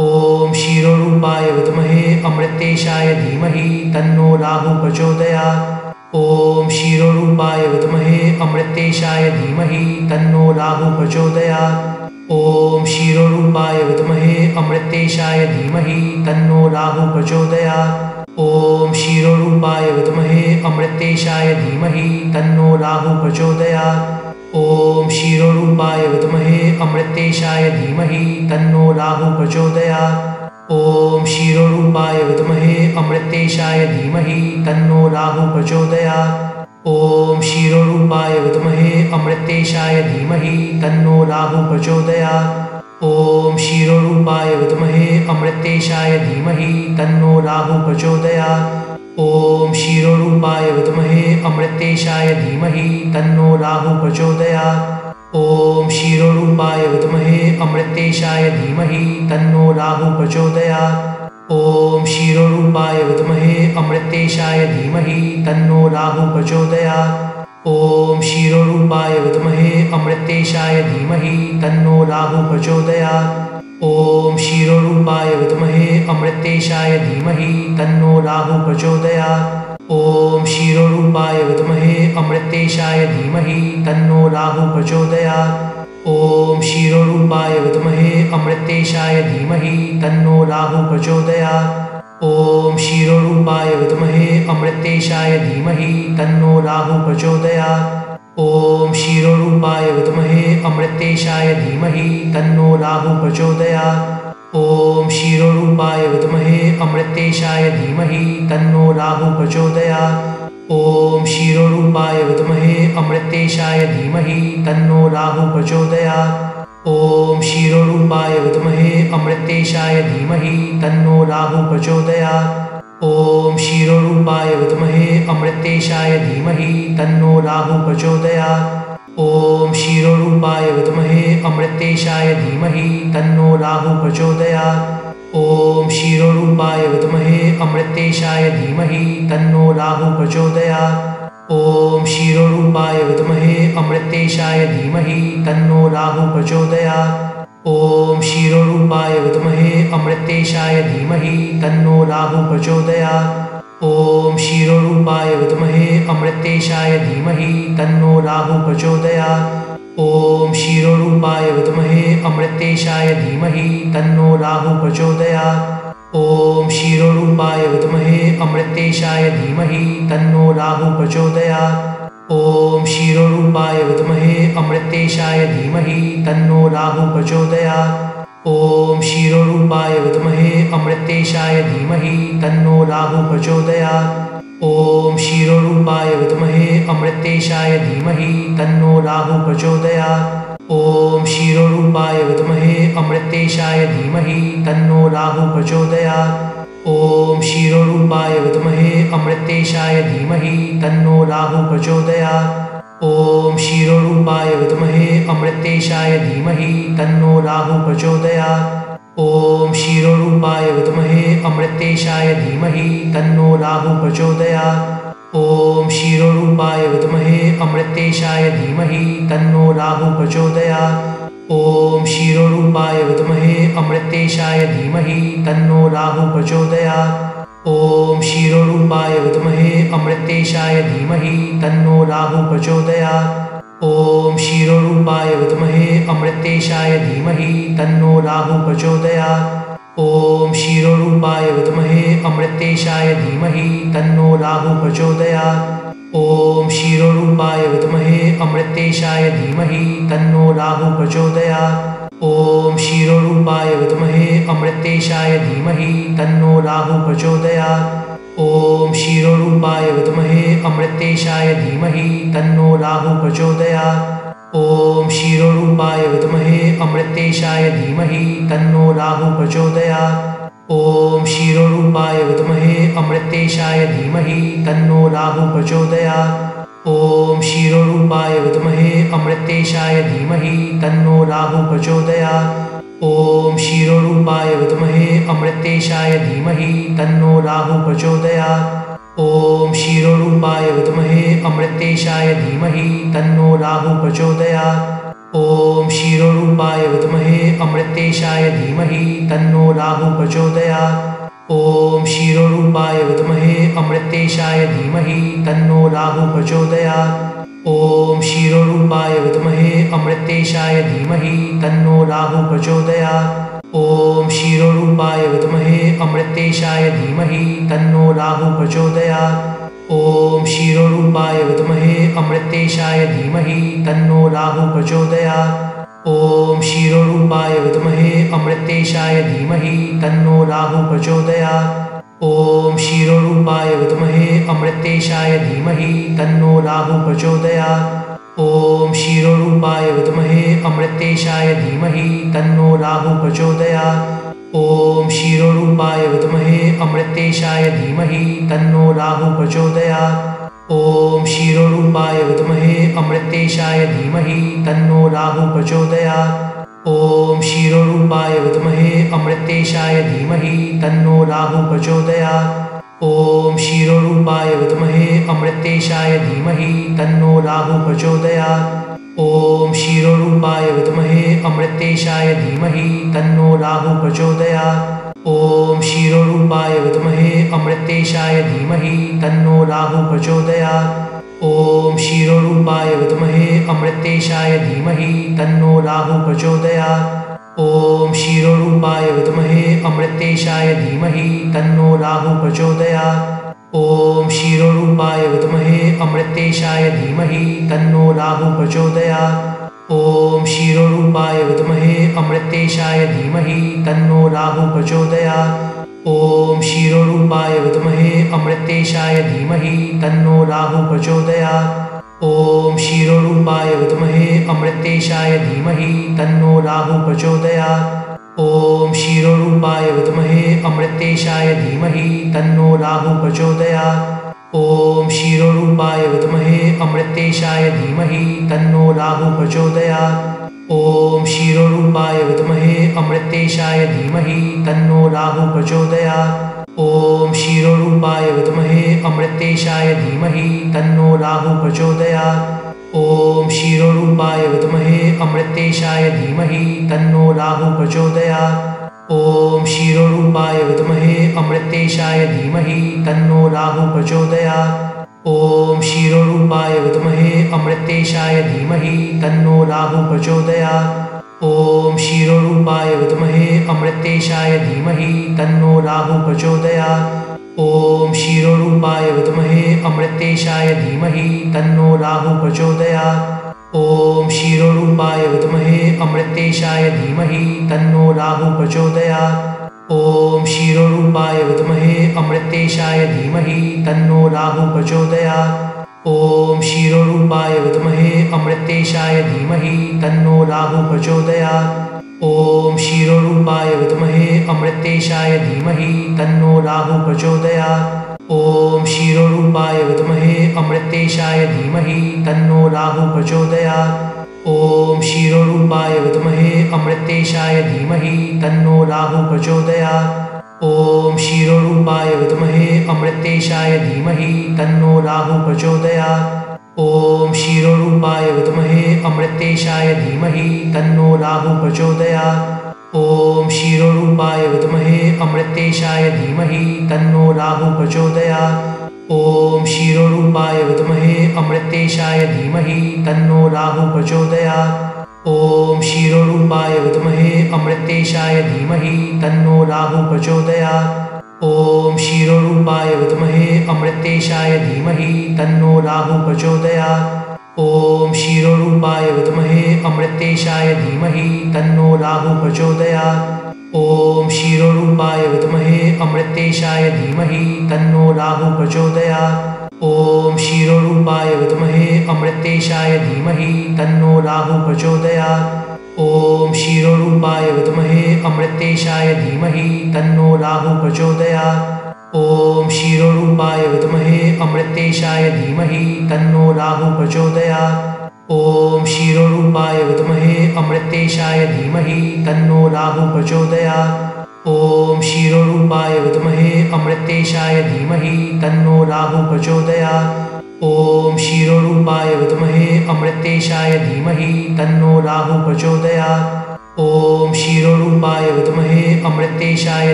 ॐ क्षीरोरूपाय विद्महे अमृतेशाय धीमहि तन्नो राहु प्रचोदयात् ॐ क्षीरोरूपाय विद्महे अमृतेशाय धीमहि तन्नो राहु प्रचोदयात्। ॐ क्षीरोरूपाय विद्महे अमृतेशाय धीमहि तन्नो राहु प्रचोदयात्। ॐ क्षीरोरूपाय विद्महे अमृतेशाय धीमहि तन्नो राहु प्रचोदयात्। ॐ क्षीरोरूपाय विद्महे अमृतेशाय धीमहि तन्नो राहु प्रचोदयात्। ॐ क्षीरोरूपाय विद्महे अमृतेशाय धीमहि तन्नो राहु प्रचोदयात्। ॐ क्षीरोरूपाय विद्महे अमृतेशाय धीमहि तन्नो राहु प्रचोदयात्। ॐ क्षीरोरूपाय विद्महे अमृतेशाय धीमहि तन्नो राहु प्रचोदयात्। ॐ क्षीरोरूपाय विद्महे अमृतेशाय धीमहि तन्नो राहु प्रचोदयात्। ॐ क्षीरोरूपाय विद्महे अमृतेशाय धीमहि तन्नो राहु प्रचोदयात्। ॐ क्षीरोरूपाय विद्महे अमृतेशाय धीमहि तन्नो राहु प्रचोदयात्। ॐ क्षीरोरूपाय विद्महे अमृतेशाय धीमहि तन्नो राहु प्रचोदयात्। ॐ क्षीरोरूपाय विद्महे अमृतेशाय धीमहि तन्नो राहु प्रचोदयात्। ॐ क्षीरोरूपाय विद्महे अमृतेशाय धीमहि तन्नो राहु प्रचोदयात्। ॐ क्षीरोरूपाय विद्महे अमृतेशाय धीमहि तन्नो राहु प्रचोदयात्। ॐ क्षीरोरूपाय विद्महे अमृतेशाय धीमहि तन्नो राहु प्रचोदयात्। ॐ क्षीरोरूपाय विद्महे अमृतेशाय धीमहि तन्नो राहु प्रचोदयात्। ॐ क्षीरोरूपाय विद्महे अमृतेशाय धीमहि तन्नो राहु प्रचोदयात्। ॐ क्षीरोरूपाय विद्महे अमृतेशाय धीमहि तन्नो राहु प्रचोदयात्। ॐ क्षीरोरूपाय विद्महे अमृतेशाय धीमहि तन्नो राहु प्रचोदयात्। ॐ क्षीरोरूपाय विद्महे अमृतेशाय धीमहि तन्नो राहु प्रचोदयात्। ॐ क्षीरोरूपाय विद्महे अमृतेशाय धीमहि तन्नो राहु प्रचोदयात्। ॐ क्षीरोरूपाय विद्महे अमृतेशाय धीमहि तन्नो राहु प्रचोदयात्। ॐ क्षीरोरूपाय विद्महे अमृतेशाय धीमहि तन्नो राहु प्रचोदयात्। ॐ क्षीरोरूपाय विद्महे अमृतेशाय धीमहि तन्नो राहु प्रचोदयात्। ॐ क्षीरोरूपाय विद्महे अमृतेशाय धीमहि तन्नो राहु प्रचोदयात्। ॐ क्षीरोरूपाय विद्महे अमृतेशाय धीमहि तन्नो राहु प्रचोदयात्। ॐ क्षीरोरूपाय विद्महे अमृतेशाय धीमहि तन्नो राहु प्रचोदयात्। ॐ क्षीरोरूपाय विद्महे अमृतेशाय धीमहि तन्नो राहु प्रचोदयात्। ॐ क्षीरोरूपाय विद्महे अमृतेशाय धीमहि तन्नो राहु प्रचोदयात्। ॐ क्षीरोरूपाय विद्महे अमृतेशाय धीमहि तन्नो राहु प्रचोदयात्। ॐ क्षीरोरूपाय विद्महे अमृतेशाय धीमहि तन्नो राहु प्रचोदयात्। ॐ क्षीरोरूपाय विद्महे अमृतेशाय धीमहि तन्नो राहु प्रचोदयात्। ॐ क्षीरोरूपाय विद्महे अमृतेशाय धीमहि तन्नो राहु प्रचोदयात्। ॐ क्षीरोरूपाय विद्महे अमृतेशाय धीमहि तन्नो राहु प्रचोदयात्। ॐ क्षीरोरूपाय विद्महे अमृतेशाय धीमहि तन्नो राहु प्रचोदयात्। ॐ क्षीरोरूपाय विद्महे अमृतेशाय धीमहि तन्नो राहु प्रचोदयात्। ॐ क्षीरोरूपाय विद्महे अमृतेशाय धीमहि तन्नो राहु प्रचोदयात्। ॐ क्षीरोरूपाय विद्महे अमृतेशाय धीमहि तन्नो राहु प्रचोदयात्। ॐ क्षीरोरूपाय विद्महे अमृतेशाय धीमहि तन्नो राहु प्रचोदयात्। ॐ क्षीरोरूपाय विद्महे अमृतेशाय धीमहि तन्नो राहु प्रचोदयात्। ॐ क्षीरोरूपाय विद्महे अमृतेशाय धीमहि तन्नो राहु प्रचोदयात्। ॐ क्षीरोरूपाय विद्महे अमृतेशाय धीमहि तन्नो राहु प्रचोदयात्। ॐ क्षीरोरूपाय विद्महे अमृतेशाय धीमहि तन्नो राहु प्रचोदयात्। ॐ क्षीरोरूपाय विद्महे अमृतेशाय धीमहि तन्नो राहु प्रचोदयात्। ॐ क्षीरोरूपाय विद्महे अमृतेशाय धीमहि तन्नो राहु प्रचोदयात्। ॐ क्षीरोरूपाय विद्महे अमृतेशाय धीमहि तन्नो राहु प्रचोदयात्। ॐ क्षीरोरूपाय विद्महे अमृतेशाय धीमहि तन्नो राहु प्रचोदयात्। ॐ क्षीरोरूपाय विद्महे अमृतेशाय धीमहि तन्नो राहु प्रचोदयात्। ॐ क्षीरोरूपाय विद्महे अमृतेशाय धीमहि तन्नो राहु प्रचोदयात्। ॐ क्षीरोरूपाय विद्महे अमृतेशाय धीमहि तन्नो राहु प्रचोदयात्। ॐ क्षीरोरूपाय विद्महे अमृतेशाय धीमहि तन्नो राहु प्रचोदयात्। ॐ क्षीरोरूपाय विद्महे अमृतेशाय धीमहि तन्नो राहु प्रचोदयात्। ॐ क्षीरोरूपाय विद्महे अमृतेशाय धीमहि तन्नो राहु प्रचोदयात्। ॐ क्षीरोरूपाय विद्महे अमृतेशाय धीमहि तन्नो राहु प्रचोदयात्। ॐ क्षीरोरूपाय विद्महे अमृतेशाय धीमहि तन्नो राहु प्रचोदयात्। ॐ क्षीरोरूपाय विद्महे अमृतेशाय धीमहि तन्नो राहु प्रचोदयात्। ॐ क्षीरोरूपाय विद्महे अमृतेशाय धीमहि तन्नो राहु प्रचोदयात्। ॐ क्षीरोरूपाय विद्महे अमृतेशाय धीमहि तन्नो राहु प्रचोदयात्। ॐ क्षीरोरूपाय विद्महे अमृतेशाय धीमहि तन्नो राहु प्रचोदयात्। ॐ क्षीरोरूपाय विद्महे अमृतेशाय धीमहि तन्नो राहु प्रचोदयात्। ॐ क्षीरोरूपाय विद्महे अमृतेशाय धीमहि तन्नो राहु प्रचोदयात्। ॐ क्षीरोरूपाय विद्महे अमृतेशाय धीमहि तन्नो राहु प्रचोदयात्। ॐ क्षीरोरूपाय विद्महे अमृतेशाय धीमहि तन्नो राहु प्रचोदयात्। ॐ क्षीरोरूपाय विद्महे अमृतेशाय धीमहि तन्नो राहु प्रचोदयात्। ॐ क्षीरोरूपाय विद्महे अमृतेशाय धीमहि तन्नो राहु प्रचोदयात् ॐ क्षीरोरूपाय विद्महे अमृतेशाय धीमहि तन्नो राहु प्रचोदयात् ॐ क्षीरोरूपाय विद्महे अमृतेशाय धीमहि तन्नो राहु प्रचोदयात् ॐ क्षीरोरूपाय विद्महे अमृतेशाय धीमहि तन्नो राहु प्रचोदयात् ॐ क्षीरोरूपाय विद्महे अमृतेशाय धीमहि तन्नो राहु प्रचोदयात्। ॐ क्षीरोरूपाय विद्महे अमृतेशाय धीमहि तन्नो राहु प्रचोदयात्। ॐ क्षीरोरूपाय विद्महे अमृतेशाय धीमहि तन्नो राहु प्रचोदयात्। ॐ क्षीरोरूपाय विद्महे अमृतेशाय धीमहि तन्नो राहु प्रचोदयात्। ॐ क्षीरोरूपाय विद्महे अमृतेशाय धीमहि तन्नो राहु प्रचोदयात्। ॐ क्षीरोरूपाय विद्महे अमृतेशाय धीमहि तन्नो राहु प्रचोदयात्। ॐ क्षीरोरूपाय विद्महे अमृतेशाय धीमहि तन्नो राहु प्रचोदयात्। ॐ क्षीरोरूपाय विद्महे अमृतेशाय धीमहि तन्नो राहु प्रचोदयात्। ॐ क्षीरोरूपाय विद्महे अमृतेशाय धीमहि तन्नो राहु प्रचोदयात्। ॐ क्षीरोरूपाय विद्महे अमृतेशाय धीमहि तन्नो राहु प्रचोदयात्। ॐ क्षीरोरूपाय विद्महे अमृतेशाय धीमहि तन्नो राहु प्रचोदयात्। ॐ क्षीरोरूपाय विद्महे अमृतेशाय धीमहि तन्नो राहु प्रचोदयात्। ॐ क्षीरोरूपाय विद्महे अमृतेशाय धीमहि तन्नो राहु प्रचोदयात्। ॐ क्षीरोरूपाय विद्महे अमृतेशाय धीमहि तन्नो राहु प्रचोदयात्। ॐ क्षीरोरूपाय विद्महे अमृतेशाय धीमहि तन्नो राहु प्रचोदयात्। ॐ क्षीरोरूपाय विद्महे अमृतेशाय धीमहि तन्नो राहु प्रचोदयात्। ॐ क्षीरोरूपाय विद्महे अमृतेशाय धीमहि तन्नो राहु प्रचोदयात्। ॐ क्षीरोरूपाय विद्महे अमृतेशाय धीमहि तन्नो राहु प्रचोदयात्। ॐ क्षीरोरूपाय विद्महे अमृतेशाय धीमहि तन्नो राहु प्रचोदयात्। ॐ क्षीरोरूपाय विद्महे अमृतेशाय धीमहि तन्नो राहु प्रचोदयात्। ॐ क्षीरोरूपाय विद्महे अमृतेशाय धीमहि तन्नो राहु प्रचोदयात्। ॐ क्षीरोरूपाय विद्महे अमृतेशाय धीमहि तन्नो राहु प्रचोदयात्। ॐ क्षीरोरूपाय विद्महे अमृतेशाय धीमहि तन्नो राहु प्रचोदयात्। ॐ क्षीरोरूपाय विद्महे अमृतेशाय धीमहि तन्नो राहु प्रचोदयात्। ॐ क्षीरोरूपाय विद्महे अमृतेशाय धीमहि तन्नो राहु प्रचोदयात्। ॐ क्षीरोरूपाय विद्महे अमृतेशाय धीमहि तन्नो राहु प्रचोदयात्। ॐ क्षीरोरूपाय विद्महे अमृतेशाय धीमहि तन्नो राहु प्रचोदयात्। ॐ क्षीरोरूपाय विद्महे अमृतेशाय धीमहि तन्नो राहु प्रचोदयात्। ॐ क्षीरोरूपाय विद्महे अमृतेशाय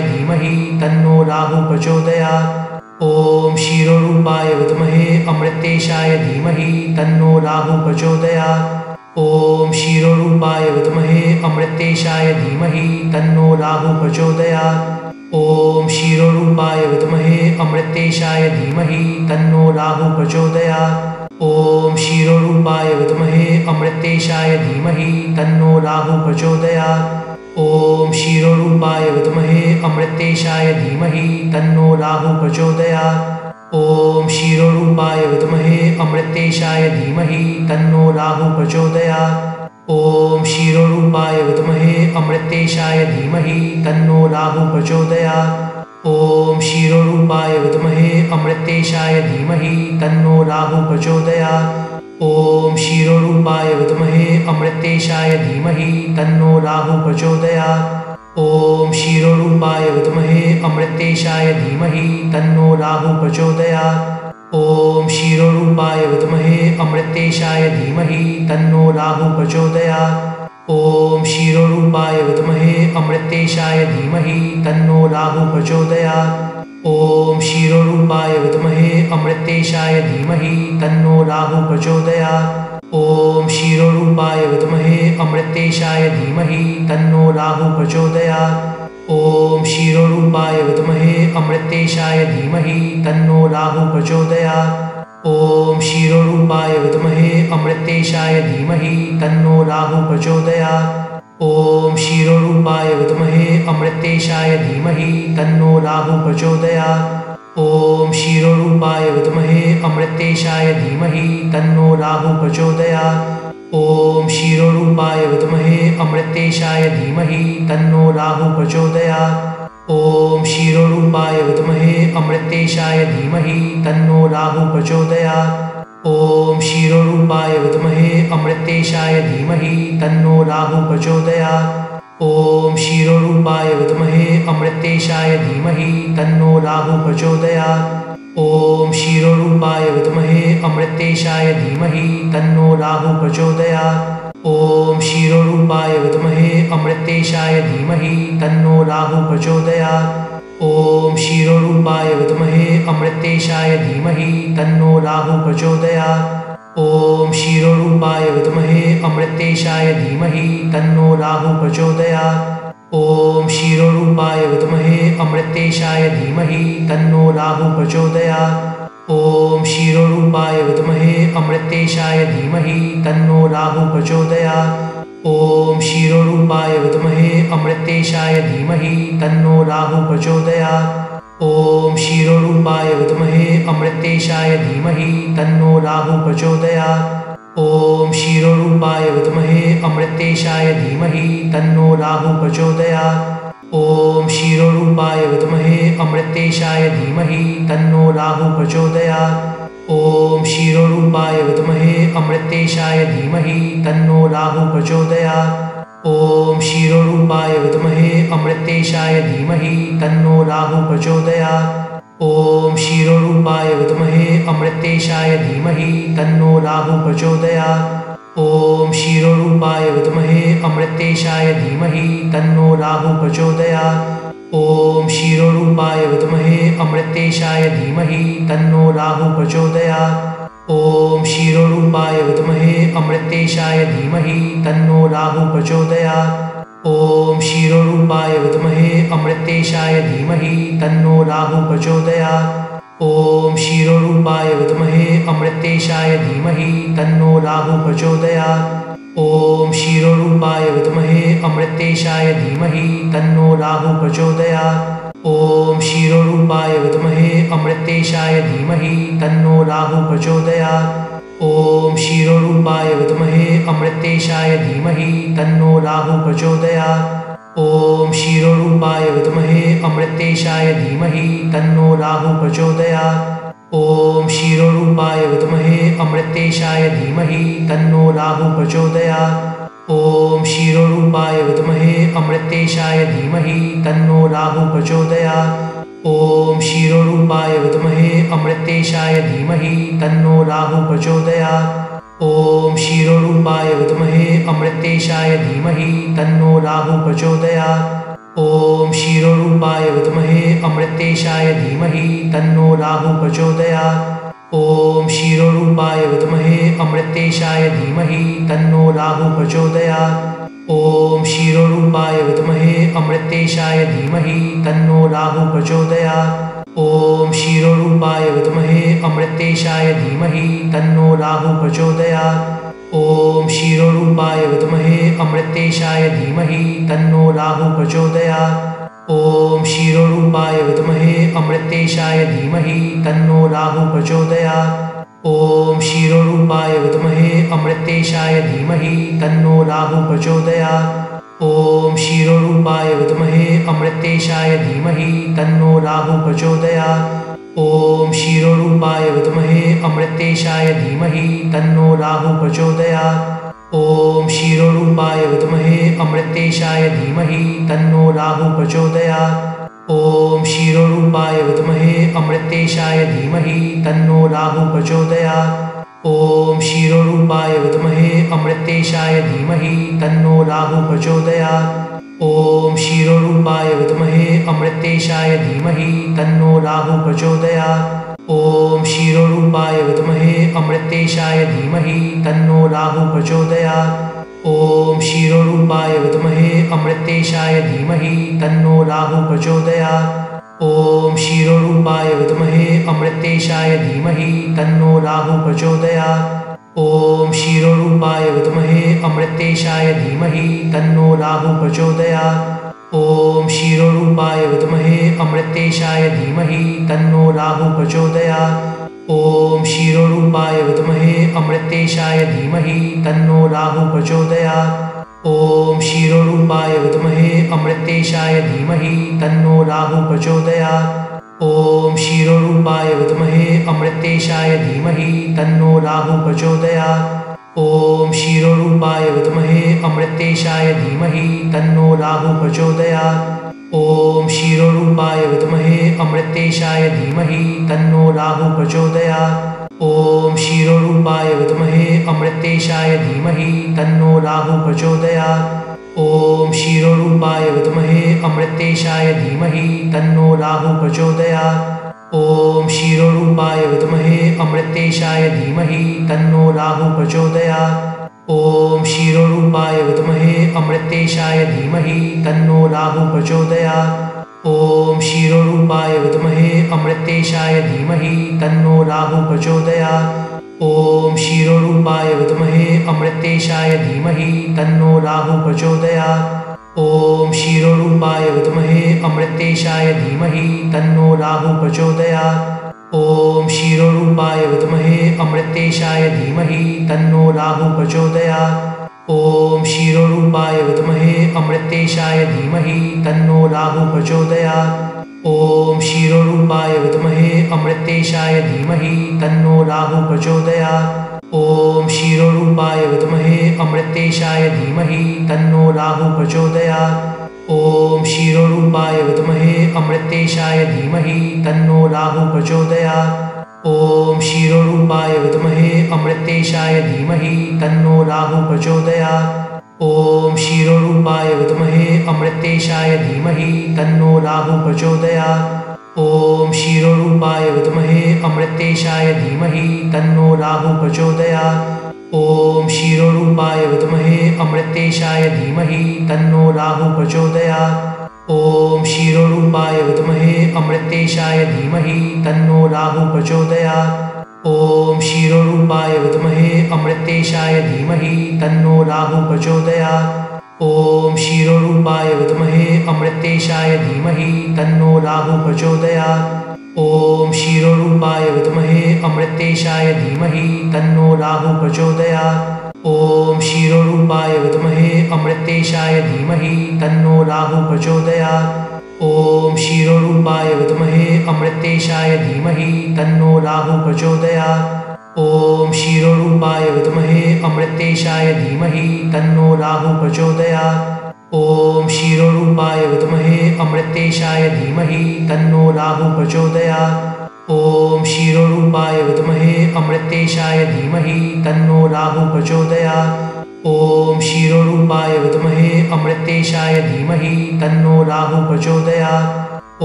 धीमहि तन्नो राहु प्रचोदयात्। ॐ क्षीरोरूपाय विद्महे अमृतेशाय धीमहि तन्नो राहु प्रचोदयात्। ॐ क्षीरोरूपाय विद्महे अमृतेशाय धीमहि तन्नो राहु प्रचोदयात्। ॐ क्षीरोरूपाय विद्महे अमृतेशाय धीमहि तन्नो राहु प्रचोदयात्। ॐ क्षीरोरूपाय विद्महे अमृतेशाय धीमहि तन्नो राहु प्रचोदयात्। ॐ क्षीरोरूपाय विद्महे अमृतेशाय धीमहि तन्नो राहु प्रचोदयात्। ॐ क्षीरोरूपाय विद्महे अमृतेशाय धीमहि तन्नो राहु प्रचोदयात्। ॐ क्षीरोरूपाय विद्महे अमृतेशाय धीमहि तन्नो राहु प्रचोदयात्। ॐ क्षीरोरूपाय विद्महे अमृतेशाय धीमहि तन्नो राहु प्रचोदयात् ॐ क्षीरोरूपाय विद्महे अमृतेशाय धीमहि तन्नो राहु प्रचोदयात् ॐ क्षीरोरूपाय विद्महे अमृतेशाय धीमहि तन्नो राहु प्रचोदयात् ॐ क्षीरोरूपाय विद्महे अमृतेशाय धीमहि तन्नो राहु प्रचोदयात् ॐ क्षीरोरूपाय विद्महे अमृतेशाय धीमहि तन्नो राहु प्रचोदयात्। ॐ क्षीरोरूपाय विद्महे अमृतेशाय धीमहि तन्नो राहु प्रचोदयात्। ॐ क्षीरोरूपाय विद्महे अमृतेशाय धीमहि तन्नो राहु प्रचोदयात्। ॐ क्षीरोरूपाय विद्महे अमृतेशाय धीमहि तन्नो राहु प्रचोदयात्। ॐ क्षीरोरूपाय विद्महे अमृतेशाय धीमहि तन्नो राहु प्रचोदयात्। ॐ क्षीरोरूपाय विद्महे अमृतेशाय धीमहि तन्नो राहु प्रचोदयात्। ॐ क्षीरोरूपाय विद्महे अमृतेशाय धीमहि तन्नो राहु प्रचोदयात्। ॐ क्षीरोरूपाय विद्महे अमृतेशाय धीमहि तन्नो राहु प्रचोदयात्। ॐ क्षीरोरूपाय विद्महे अमृतेशाय धीमहि तन्नो राहु प्रचोदयात्। ॐ क्षीरोरूपाय विद्महे अमृतेशाय धीमहि तन्नो राहु प्रचोदयात्। ॐ क्षीरोरूपाय विद्महे अमृतेशाय धीमहि तन्नो राहु प्रचोदयात्। ॐ क्षीरोरूपाय विद्महे अमृतेशाय धीमहि तन्नो राहु प्रचोदयात्। ॐ क्षीरोरूपाय विद्महे अमृतेशाय धीमहि तन्नो राहु प्रचोदयात्। ॐ क्षीरोरूपाय विद्महे अमृतेशाय धीमहि तन्नो राहु प्रचोदयात्। ॐ क्षीरोरूपाय विद्महे अमृतेशाय धीमहि तन्नो राहु प्रचोदयात्। ॐ क्षीरोरूपाय विद्महे अमृतेशाय धीमहि तन्नो राहु प्रचोदयात्। ॐ क्षीरोरूपाय विद्महे अमृतेशाय धीमहि तन्नो राहु प्रचोदयात्। ॐ क्षीरोरूपाय विद्महे अमृतेशाय धीमहि तन्नो राहु प्रचोदयात्। ॐ क्षीरोरूपाय विद्महे अमृतेशाय धीमहि तन्नो राहु प्रचोदयात्। ॐ क्षीरोरूपाय विद्महे अमृतेशाय धीमहि तन्नो राहु प्रचोदयात्। ॐ क्षीरोरूपाय विद्महे अमृतेशाय धीमहि तन्नो राहु प्रचोदयात्। ॐ क्षीरोरूपाय विद्महे अमृतेशाय धीमहि तन्नो राहु प्रचोदयात्। ॐ क्षीरोरूपाय विद्महे अमृतेशाय धीमहि तन्नो राहु प्रचोदयात्। ॐ क्षीरोरूपाय विद्महे अमृतेशाय धीमहि तन्नो राहु प्रचोदयात्। ॐ क्षीरोरूपाय विद्महे अमृतेशाय धीमहि तन्नो राहु प्रचोदयात् ॐ क्षीरोरूपाय विद्महे अमृतेशाय धीमहि तन्नो राहु प्रचोदयात् ॐ क्षीरोरूपाय विद्महे अमृतेशाय धीमहि तन्नो राहु प्रचोदयात् ॐ क्षीरोरूपाय विद्महे अमृतेशाय धीमहि तन्नो राहु प्रचोदयात् ॐ क्षीरोरूपाय विद्महे अमृतेशाय धीमहि तन्नो राहु प्रचोदयात्। ॐ क्षीरोरूपाय विद्महे अमृतेशाय धीमहि तन्नो राहु प्रचोदयात्। ॐ क्षीरोरूपाय विद्महे अमृतेशाय धीमहि तन्नो राहु प्रचोदयात्। ॐ क्षीरोरूपाय विद्महे अमृतेशाय धीमहि तन्नो राहु प्रचोदयात्। ॐ क्षीरोरूपाय विद्महे अमृतेशाय धीमहि तन्नो राहु प्रचोदयात्। ॐ क्षीरोरूपाय विद्महे अमृतेशाय धीमहि तन्नो राहु प्रचोदयात्। ॐ क्षीरोरूपाय विद्महे अमृतेशाय धीमहि तन्नो राहु प्रचोदयात्। ॐ क्षीरोरूपाय विद्महे अमृतेशाय धीमहि तन्नो राहु प्रचोदयात्। ॐ क्षीरोरूपाय विद्महे अमृतेशाय धीमहि तन्नो राहु प्रचोदयात्। ॐ क्षीरोरूपाय विद्महे अमृतेशाय धीमहि तन्नो राहु प्रचोदयात्। ॐ क्षीरोरूपाय विद्महे अमृतेशाय धीमहि तन्नो राहु प्रचोदयात्। ॐ क्षीरोरूपाय विद्महे अमृतेशाय धीमहि तन्नो राहु प्रचोदयात्। ॐ क्षीरोरूपाय विद्महे अमृतेशाय धीमहि तन्नो राहु प्रचोदयात्। ॐ क्षीरोरूपाय विद्महे अमृतेशाय धीमहि तन्नो राहु प्रचोदयात्। ॐ क्षीरोरूपाय विद्महे अमृतेशाय धीमहि तन्नो राहु प्रचोदयात्। ॐ क्षीरोरूपाय विद्महे अमृतेशाय धीमहि तन्नो राहु प्रचोदयात्। ॐ क्षीरोरूपाय विद्महे अमृतेशाय धीमहि तन्नो राहु प्रचोदयात्। ॐ क्षीरोरूपाय विद्महे अमृतेशाय धीमहि तन्नो राहु प्रचोदयात्। ॐ क्षीरोरूपाय विद्महे अमृतेशाय धीमहि तन्नो राहु प्रचोदयात्। ॐ क्षीरोरूपाय विद्महे अमृतेशाय धीमहि तन्नो राहु प्रचोदयात्। ॐ क्षीरोरूपाय विद्महे अमृतेशाय धीमहि तन्नो राहु प्रचोदयात्। ॐ क्षीरोरूपाय विद्महे अमृतेशाय धीमहि तन्नो राहु प्रचोदयात्। ॐ क्षीरोरूपाय विद्महे अमृतेशाय धीमहि तन्नो राहु प्रचोदयात्। ॐ क्षीरोरूपाय विद्महे अमृतेशाय धीमहि तन्नो राहु प्रचोदयात्। ॐ क्षीरोरूपाय विद्महे अमृतेशाय धीमहि तन्नो राहु प्रचोदयात्। ॐ क्षीरोरूपाय विद्महे अमृतेशाय धीमहि तन्नो राहु प्रचोदयात्। ॐ क्षीरोरूपाय विद्महे अमृतेशाय धीमहि तन्नो राहु प्रचोदयात्। ॐ क्षीरोरूपाय विद्महे अमृतेशाय धीमहि तन्नो राहु प्रचोदयात्। ॐ क्षीरोरूपाय विद्महे अमृतेशाय धीमहि तन्नो राहु प्रचोदयात्। ॐ क्षीरोरूपाय विद्महे अमृतेशाय धीमहि तन्नो राहु प्रचोदयात्। ॐ क्षीरोरूपाय विद्महे अमृतेशाय धीमहि तन्नो राहु प्रचोदयात्। ॐ क्षीरोरूपाय विद्महे अमृतेशाय धीमहि तन्नो राहु प्रचोदयात्। ॐ क्षीरोरूपाय विद्महे अमृतेशाय धीमहि तन्नो राहु प्रचोदयात्। ॐ क्षीरोरूपाय विद्महे अमृतेशाय धीमहि तन्नो राहु प्रचोदयात्। ॐ क्षीरोरूपाय विद्महे अमृतेशाय धीमहि तन्नो राहु प्रचोदयात्। ॐ क्षीरोरूपाय विद्महे अमृतेशाय धीमहि तन्नो राहु प्रचोदयात्। ॐ क्षीरोरूपाय विद्महे अमृतेशाय धीमहि तन्नो राहु प्रचोदयात् ॐ क्षीरोरूपाय विद्महे अमृतेशाय धीमहि तन्नो राहु प्रचोदयात् ॐ क्षीरोरूपाय विद्महे अमृतेशाय धीमहि तन्नो राहु प्रचोदयात् ॐ क्षीरोरूपाय विद्महे अमृतेशाय धीमहि तन्नो राहु प्रचोदयात् ॐ क्षीरोरूपाय विद्महे अमृतेशाय धीमहि तन्नो राहु प्रचोदयात्। ॐ क्षीरोरूपाय विद्महे अमृतेशाय धीमहि तन्नो राहु प्रचोदयात्। ॐ क्षीरोरूपाय विद्महे अमृतेशाय धीमहि तन्नो राहु प्रचोदयात्। ॐ क्षीरोरूपाय विद्महे अमृतेशाय धीमहि तन्नो राहु प्रचोदयात्। ॐ क्षीरोरूपाय विद्महे अमृतेशाय धीमहि तन्नो राहु प्रचोदयात्। ॐ क्षीरोरूपाय विद्महे अमृतेशाय धीमहि तन्नो राहु प्रचोदयात्। ॐ क्षीरोरूपाय विद्महे अमृतेशाय धीमहि तन्नो राहु प्रचोदयात्। ॐ क्षीरोरूपाय विद्महे अमृतेशाय धीमहि तन्नो राहु प्रचोदयात्। ॐ क्षीरोरूपाय विद्महे अमृतेशाय धीमहि तन्नो राहु प्रचोदयात्। ॐ क्षीरोरूपाय विद्महे अमृतेशाय धीमहि तन्नो राहु प्रचोदयात्। ॐ क्षीरोरूपाय विद्महे अमृतेशाय धीमहि तन्नो राहु प्रचोदयात्। ॐ क्षीरोरूपाय विद्महे अमृतेशाय धीमहि तन्नो राहु प्रचोदयात्। ॐ क्षीरोरूपाय विद्महे अमृतेशाय धीमहि तन्नो राहु प्रचोदयात्। ॐ क्षीरोरूपाय विद्महे अमृतेशाय धीमहि तन्नो राहु प्रचोदयात्। ॐ क्षीरोरूपाय विद्महे अमृतेशाय धीमहि तन्नो राहु प्रचोदयात्। ॐ क्षीरोरूपाय विद्महे अमृतेशाय धीमहि तन्नो राहु प्रचोदयात्। ॐ क्षीरोरूपाय विद्महे अमृतेशाय धीमहि तन्नो राहु प्रचोदयात्। ॐ क्षीरोरूपाय विद्महे अमृतेशाय धीमहि तन्नो राहु प्रचोदयात्।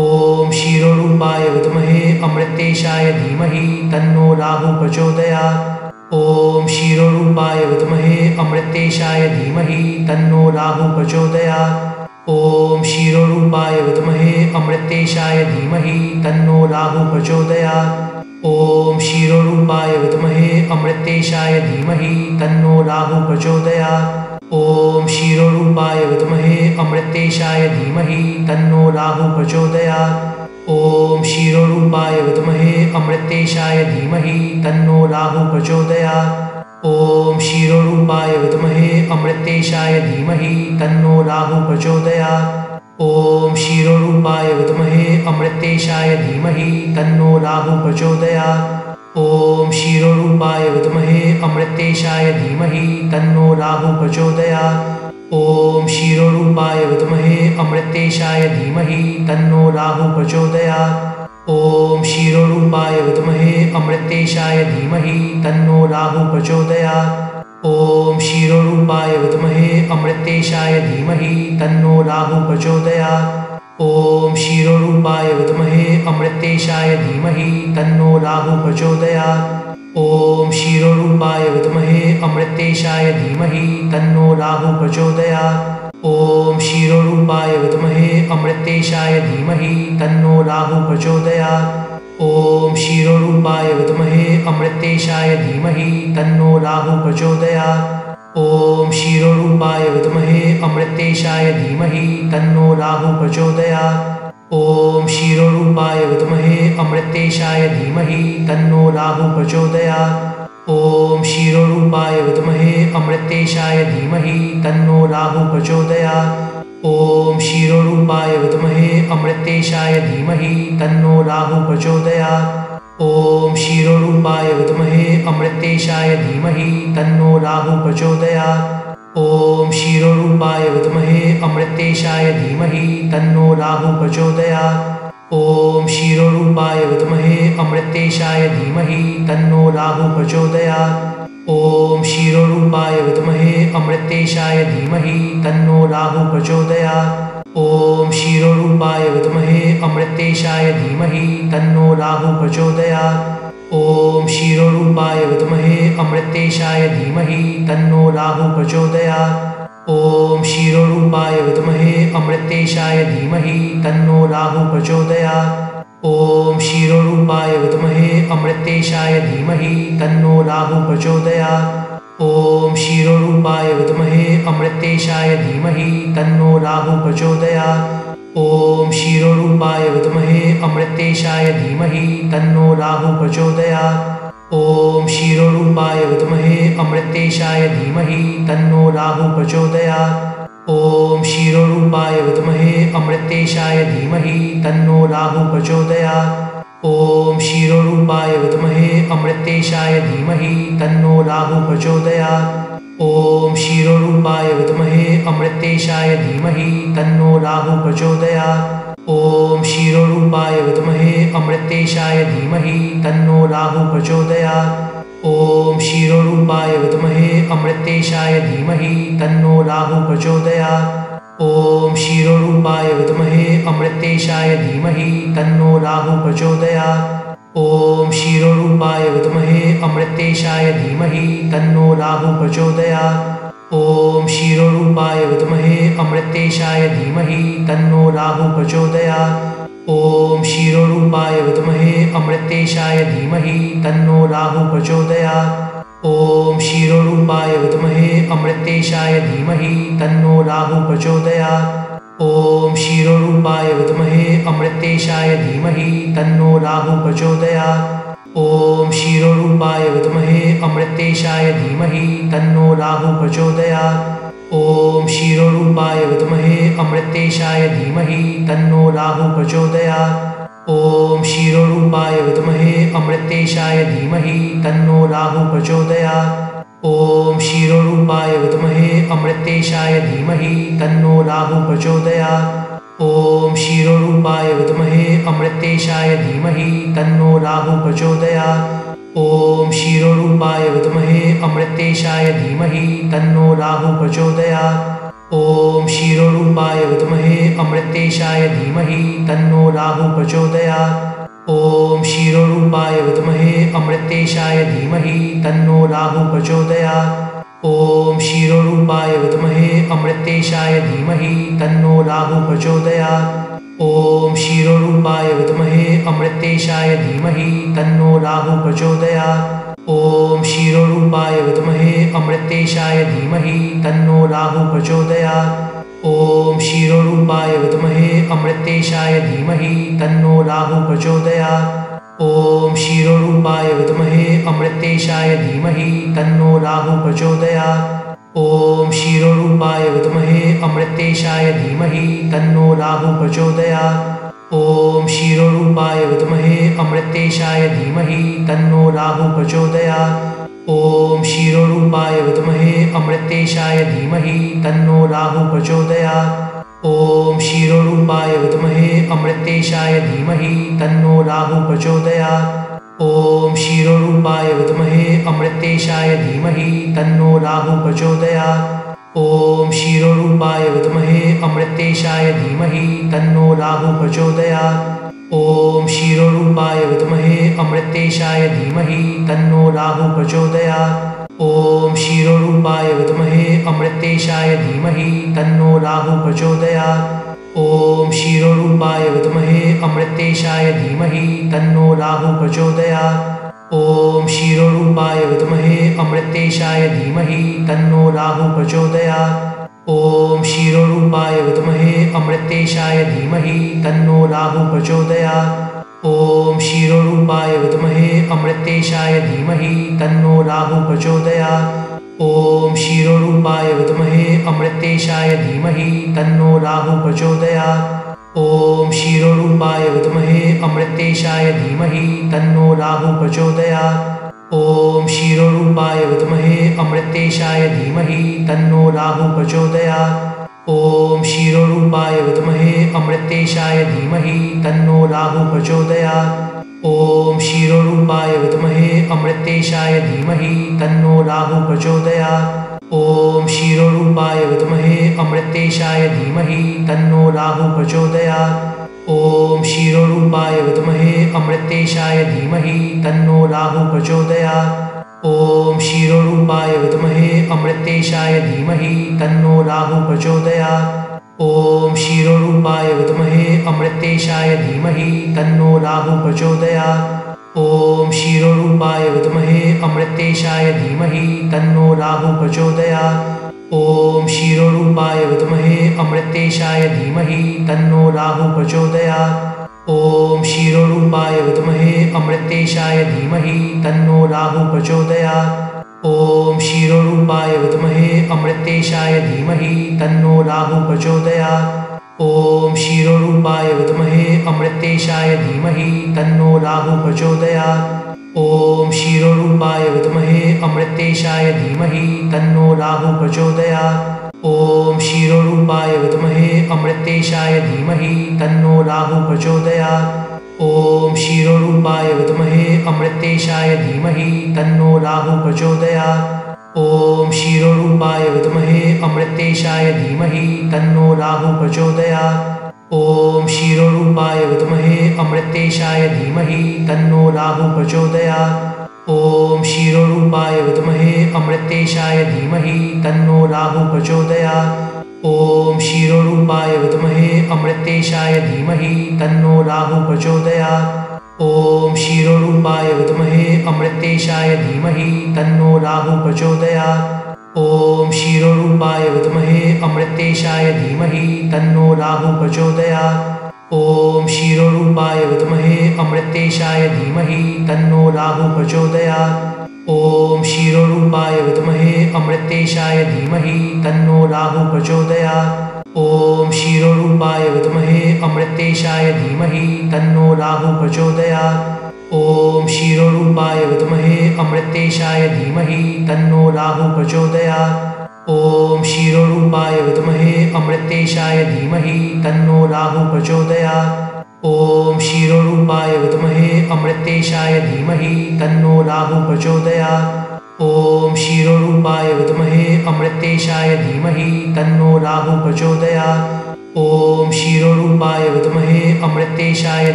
ॐ क्षीरोरूपाय विद्महे अमृतेशाय धीमहि तन्नो राहु प्रचोदयात्। ॐ क्षीरोरूपाय विद्महे अमृतेशाय धीमहि तन्नो राहु प्रचोदयात्। ॐ क्षीरोरूपाय विद्महे अमृतेशाय धीमहि तन्नो राहु प्रचोदयात्। ॐ क्षीरोरूपाय विद्महे अमृतेशाय धीमहि तन्नो राहु प्रचोदयात्। ॐ क्षीरोरूपाय विद्महे अमृतेशाय धीमहि तन्नो राहु प्रचोदयात्। ॐ क्षीरोरूपाय विद्महे अमृतेशाय धीमहि तन्नो राहु प्रचोदयात्। ॐ क्षीरोरूपाय विद्महे अमृतेशाय धीमहि तन्नो राहु प्रचोदयात्। ॐ क्षीरोरूपाय विद्महे अमृतेशाय धीमहि तन्नो राहु प्रचोदयात्। ॐ क्षीरोरूपाय विद्महे अमृतेशाय धीमहि तन्नो राहु प्रचोदयात्। ॐ क्षीरोरूपाय विद्महे अमृतेशाय धीमहि तन्नो राहु प्रचोदयात्। ॐ क्षीरोरूपाय विद्महे अमृतेशाय धीमहि तन्नो राहु प्रचोदयात्। ॐ क्षीरोरूपाय विद्महे अमृतेशाय धीमहि तन्नो राहु प्रचोदयात्। ॐ क्षीरोरूपाय विद्महे अमृतेशाय धीमहि तन्नो राहु प्रचोदयात्। ॐ क्षीरोरूपाय विद्महे अमृतेशाय धीमहि तन्नो राहु प्रचोदयात्। ॐ क्षीरोरूपाय विद्महे अमृतेशाय धीमहि तन्नो राहु प्रचोदयात्। ॐ क्षीरोरूपाय विद्महे अमृतेशाय धीमहि तन्नो राहु प्रचोदयात्। ॐ क्षीरोरूपाय विद्महे अमृतेशाय धीमहि तन्नो राहु प्रचोदयात्। ॐ क्षीरोरूपाय विद्महे अमृतेशाय धीमहि तन्नो राहु प्रचोदयात्। ॐ क्षीरोरूपाय विद्महे अमृतेशाय धीमहि तन्नो राहु प्रचोदयात्। ॐ क्षीरोरूपाय विद्महे अमृतेशाय धीमहि तन्नो राहु प्रचोदयात्। ॐ क्षीरोरूपाय विद्महे अमृतेशाय धीमहि तन्नो राहु प्रचोदयात्। ॐ क्षीरोरूपाय विद्महे अमृतेशाय धीमहि तन्नो राहु प्रचोदयात्। ॐ क्षीरोरूपाय विद्महे अमृतेशाय धीमहि तन्नो राहु प्रचोदयात्। ॐ क्षीरोरूपाय विद्महे अमृतेशाय धीमहि तन्नो राहु प्रचोदयात्। ॐ क्षीरोरूपाय विद्महे अमृतेशाय धीमहि तन्नो राहु प्रचोदयात्। ॐ क्षीरोरूपाय विद्महे अमृतेशाय धीमहि तन्नो राहु प्रचोदयात्। ॐ क्षीरोरूपाय विद्महे अमृतेशाय धीमहि तन्नो राहु प्रचोदयात्। ॐ क्षीरोरूपाय विद्महे अमृतेशाय धीमहि तन्नो राहु प्रचोदयात्। ॐ क्षीरोरूपाय विद्महे अमृतेशाय धीमहि तन्नो राहु प्रचोदयात्। ॐ क्षीरोरूपाय विद्महे अमृतेशाय धीमहि तन्नो राहु प्रचोदयात्। ॐ क्षीरोरूपाय विद्महे अमृतेशाय धीमहि तन्नो राहु प्रचोदयात्। ॐ क्षीरोरूपाय विद्महे अमृतेशाय धीमहि तन्नो राहु प्रचोदयात्। ॐ क्षीरोरूपाय विद्महे अमृतेशाय धीमहि तन्नो राहु प्रचोदयात्। ॐ क्षीरोरूपाय विद्महे अमृतेशाय धीमहि तन्नो राहु प्रचोदयात्। ॐ क्षीरोरूपाय विद्महे अमृतेशाय धीमहि तन्नो राहु प्रचोदयात्। ॐ क्षीरोरूपाय विद्महे अमृतेशाय धीमहि तन्नो राहु प्रचोदयात्। ॐ क्षीरोरूपाय विद्महे अमृतेशाय धीमहि तन्नो राहु प्रचोदयात्। ॐ क्षीरोरूपाय विद्महे अमृतेशाय धीमहि तन्नो राहु प्रचोदयात्। ॐ क्षीरोरूपाय विद्महे अमृतेशाय धीमहि तन्नो राहु प्रचोदयात् ॐ क्षीरोरूपाय विद्महे अमृतेशाय धीमहि तन्नो राहु प्रचोदयात् ॐ क्षीरोरूपाय विद्महे अमृतेशाय धीमहि तन्नो राहु प्रचोदयात् ॐ क्षीरोरूपाय विद्महे अमृतेशाय धीमहि तन्नो राहु प्रचोदयात् ॐ क्षीरोरूपाय विद्महे अमृतेशाय धीमहि तन्नो राहु प्रचोदयात्। ॐ क्षीरोरूपाय विद्महे अमृतेशाय धीमहि तन्नो राहु प्रचोदयात्। ॐ क्षीरोरूपाय विद्महे अमृतेशाय धीमहि तन्नो राहु प्रचोदयात्। ॐ क्षीरोरूपाय विद्महे अमृतेशाय धीमहि तन्नो राहु प्रचोदयात्। ॐ क्षीरोरूपाय विद्महे अमृतेशाय धीमहि तन्नो राहु प्रचोदयात् ॐ क्षीरोरूपाय विद्महे अमृतेशाय धीमहि तन्नो राहु प्रचोदयात् ॐ क्षीरोरूपाय विद्महे अमृतेशाय धीमहि तन्नो राहु प्रचोदयात् ॐ क्षीरोरूपाय विद्महे अमृतेशाय धीमहि तन्नो राहु प्रचोदयात् ॐ क्षीरोरूपाय विद्महे अमृतेशाय धीमहि तन्नो राहु प्रचोदयात्। ॐ क्षीरोरूपाय विद्महे अमृतेशाय धीमहि तन्नो राहु प्रचोदयात्। ॐ क्षीरोरूपाय विद्महे अमृतेशाय धीमहि तन्नो राहु प्रचोदयात्। ॐ क्षीरोरूपाय विद्महे अमृतेशाय धीमहि तन्नो राहु प्रचोदयात्। ॐ क्षीरोरूपाय विद्महे अमृतेशाय धीमहि तन्नो राहु प्रचोदयात्। ॐ क्षीरोरूपाय विद्महे अमृतेशाय धीमहि तन्नो राहु प्रचोदयात्। ॐ क्षीरोरूपाय विद्महे अमृतेशाय धीमहि तन्नो राहु प्रचोदयात्। ॐ क्षीरोरूपाय विद्महे अमृतेशाय धीमहि तन्नो राहु प्रचोदयात्। ॐ क्षीरोरूपाय विद्महे अमृतेशाय धीमहि तन्नो राहु प्रचोदयात्। ॐ क्षीरोरूपाय विद्महे अमृतेशाय धीमहि तन्नो राहु प्रचोदयात्। ॐ क्षीरोरूपाय विद्महे अमृतेशाय धीमहि तन्नो राहु प्रचोदयात्। ॐ क्षीरोरूपाय विद्महे अमृतेशाय धीमहि तन्नो राहु प्रचोदयात्। ॐ क्षीरोरूपाय विद्महे अमृतेशाय धीमहि तन्नो राहु प्रचोदयात्। ॐ क्षीरोरूपाय विद्महे अमृतेशाय धीमहि तन्नो राहु प्रचोदयात्। ॐ क्षीरोरूपाय विद्महे अमृतेशाय धीमहि तन्नो राहु प्रचोदयात्। ॐ क्षीरोरूपाय विद्महे अमृतेशाय धीमहि तन्नो राहु प्रचोदयात्। ॐ क्षीरोरूपाय विद्महे अमृतेशाय धीमहि तन्नो राहु प्रचोदयात्। ॐ क्षीरोरूपाय विद्महे अमृतेशाय धीमहि तन्नो राहु प्रचोदयात्। ॐ क्षीरोरूपाय विद्महे अमृतेशाय धीमहि तन्नो राहु प्रचोदयात्। ॐ क्षीरोरूपाय विद्महे अमृतेशाय धीमहि तन्नो राहु प्रचोदयात्। ॐ क्षीरोरूपाय विद्महे अमृतेशाय धीमहि तन्नो राहु प्रचोदयात्। ॐ क्षीरोरूपाय विद्महे अमृतेशाय धीमहि तन्नो राहु प्रचोदयात्। ॐ क्षीरोरूपाय विद्महे अमृतेशाय धीमहि तन्नो राहु प्रचोदयात्। ॐ क्षीरोरूपाय विद्महे अमृतेशाय धीमहि तन्नो राहु प्रचोदयात्। ॐ क्षीरोरूपाय विद्महे अमृतेशाय धीमहि तन्नो राहु प्रचोदयात्। ॐ क्षीरोरूपाय विद्महे अमृतेशाय धीमहि तन्नो राहु प्रचोदयात्। ॐ क्षीरोरूपाय विद्महे अमृतेशाय धीमहि तन्नो राहु प्रचोदयात्। ॐ क्षीरोरूपाय विद्महे अमृतेशाय धीमहि तन्नो राहु प्रचोदयात्। ॐ क्षीरोरूपाय विद्महे अमृतेशाय धीमहि तन्नो राहु प्रचोदयात्। ॐ क्षीरोरूपाय विद्महे अमृतेशाय धीमहि तन्नो राहु प्रचोदयात्। ॐ क्षीरोरूपाय विद्महे अमृतेशाय धीमहि तन्नो राहु प्रचोदयात्। ॐ क्षीरोरूपाय विद्महे अमृतेशाय धीमहि तन्नो राहु प्रचोदयात्। ॐ क्षीरोरूपाय विद्महे अमृतेशाय धीमहि तन्नो राहु प्रचोदयात्। ॐ क्षीरोरूपाय विद्महे अमृतेशाय धीमहि तन्नो राहु प्रचोदयात्। ॐ क्षीरोरूपाय विद्महे अमृतेशाय धीमहि तन्नो राहु प्रचोदयात्। ॐ क्षीरोरूपाय विद्महे अमृतेशाय धीमहि तन्नो राहु प्रचोदयात्। ॐ क्षीरोरूपाय विद्महे अमृतेशाय धीमहि तन्नो राहु प्रचोदयात्। ॐ क्षीरोरूपाय विद्महे अमृतेशाय धीमहि तन्नो राहु प्रचोदयात्। ॐ क्षीरोरूपाय विद्महे अमृतेशाय धीमहि तन्नो राहु प्रचोदयात्। ॐ क्षीरोरूपाय विद्महे अमृतेशाय धीमहि तन्नो राहु प्रचोदयात्। ॐ क्षीरोरूपाय विद्महे अमृतेशाय धीमहि तन्नो राहु प्रचोदयात्। ॐ क्षीरोरूपाय विद्महे अमृतेशाय धीमहि तन्नो राहु प्रचोदयात्। ॐ क्षीरोरूपाय विद्महे अमृतेशाय धीमहि तन्नो राहु प्रचोदयात्। ॐ क्षीरोरूपाय विद्महे अमृतेशाय धीमहि तन्नो राहु प्रचोदयात्। ॐ क्षीरोरूपाय विद्महे अमृतेशाय धीमहि तन्नो राहु प्रचोदयात्। ॐ क्षीरोरूपाय विद्महे अमृतेशाय धीमहि तन्नो राहु प्रचोदयात्। ॐ क्षीरोरूपाय विद्महे अमृतेशाय धीमहि तन्नो राहु प्रचोदयात्। ॐ क्षीरोरूपाय विद्महे अमृतेशाय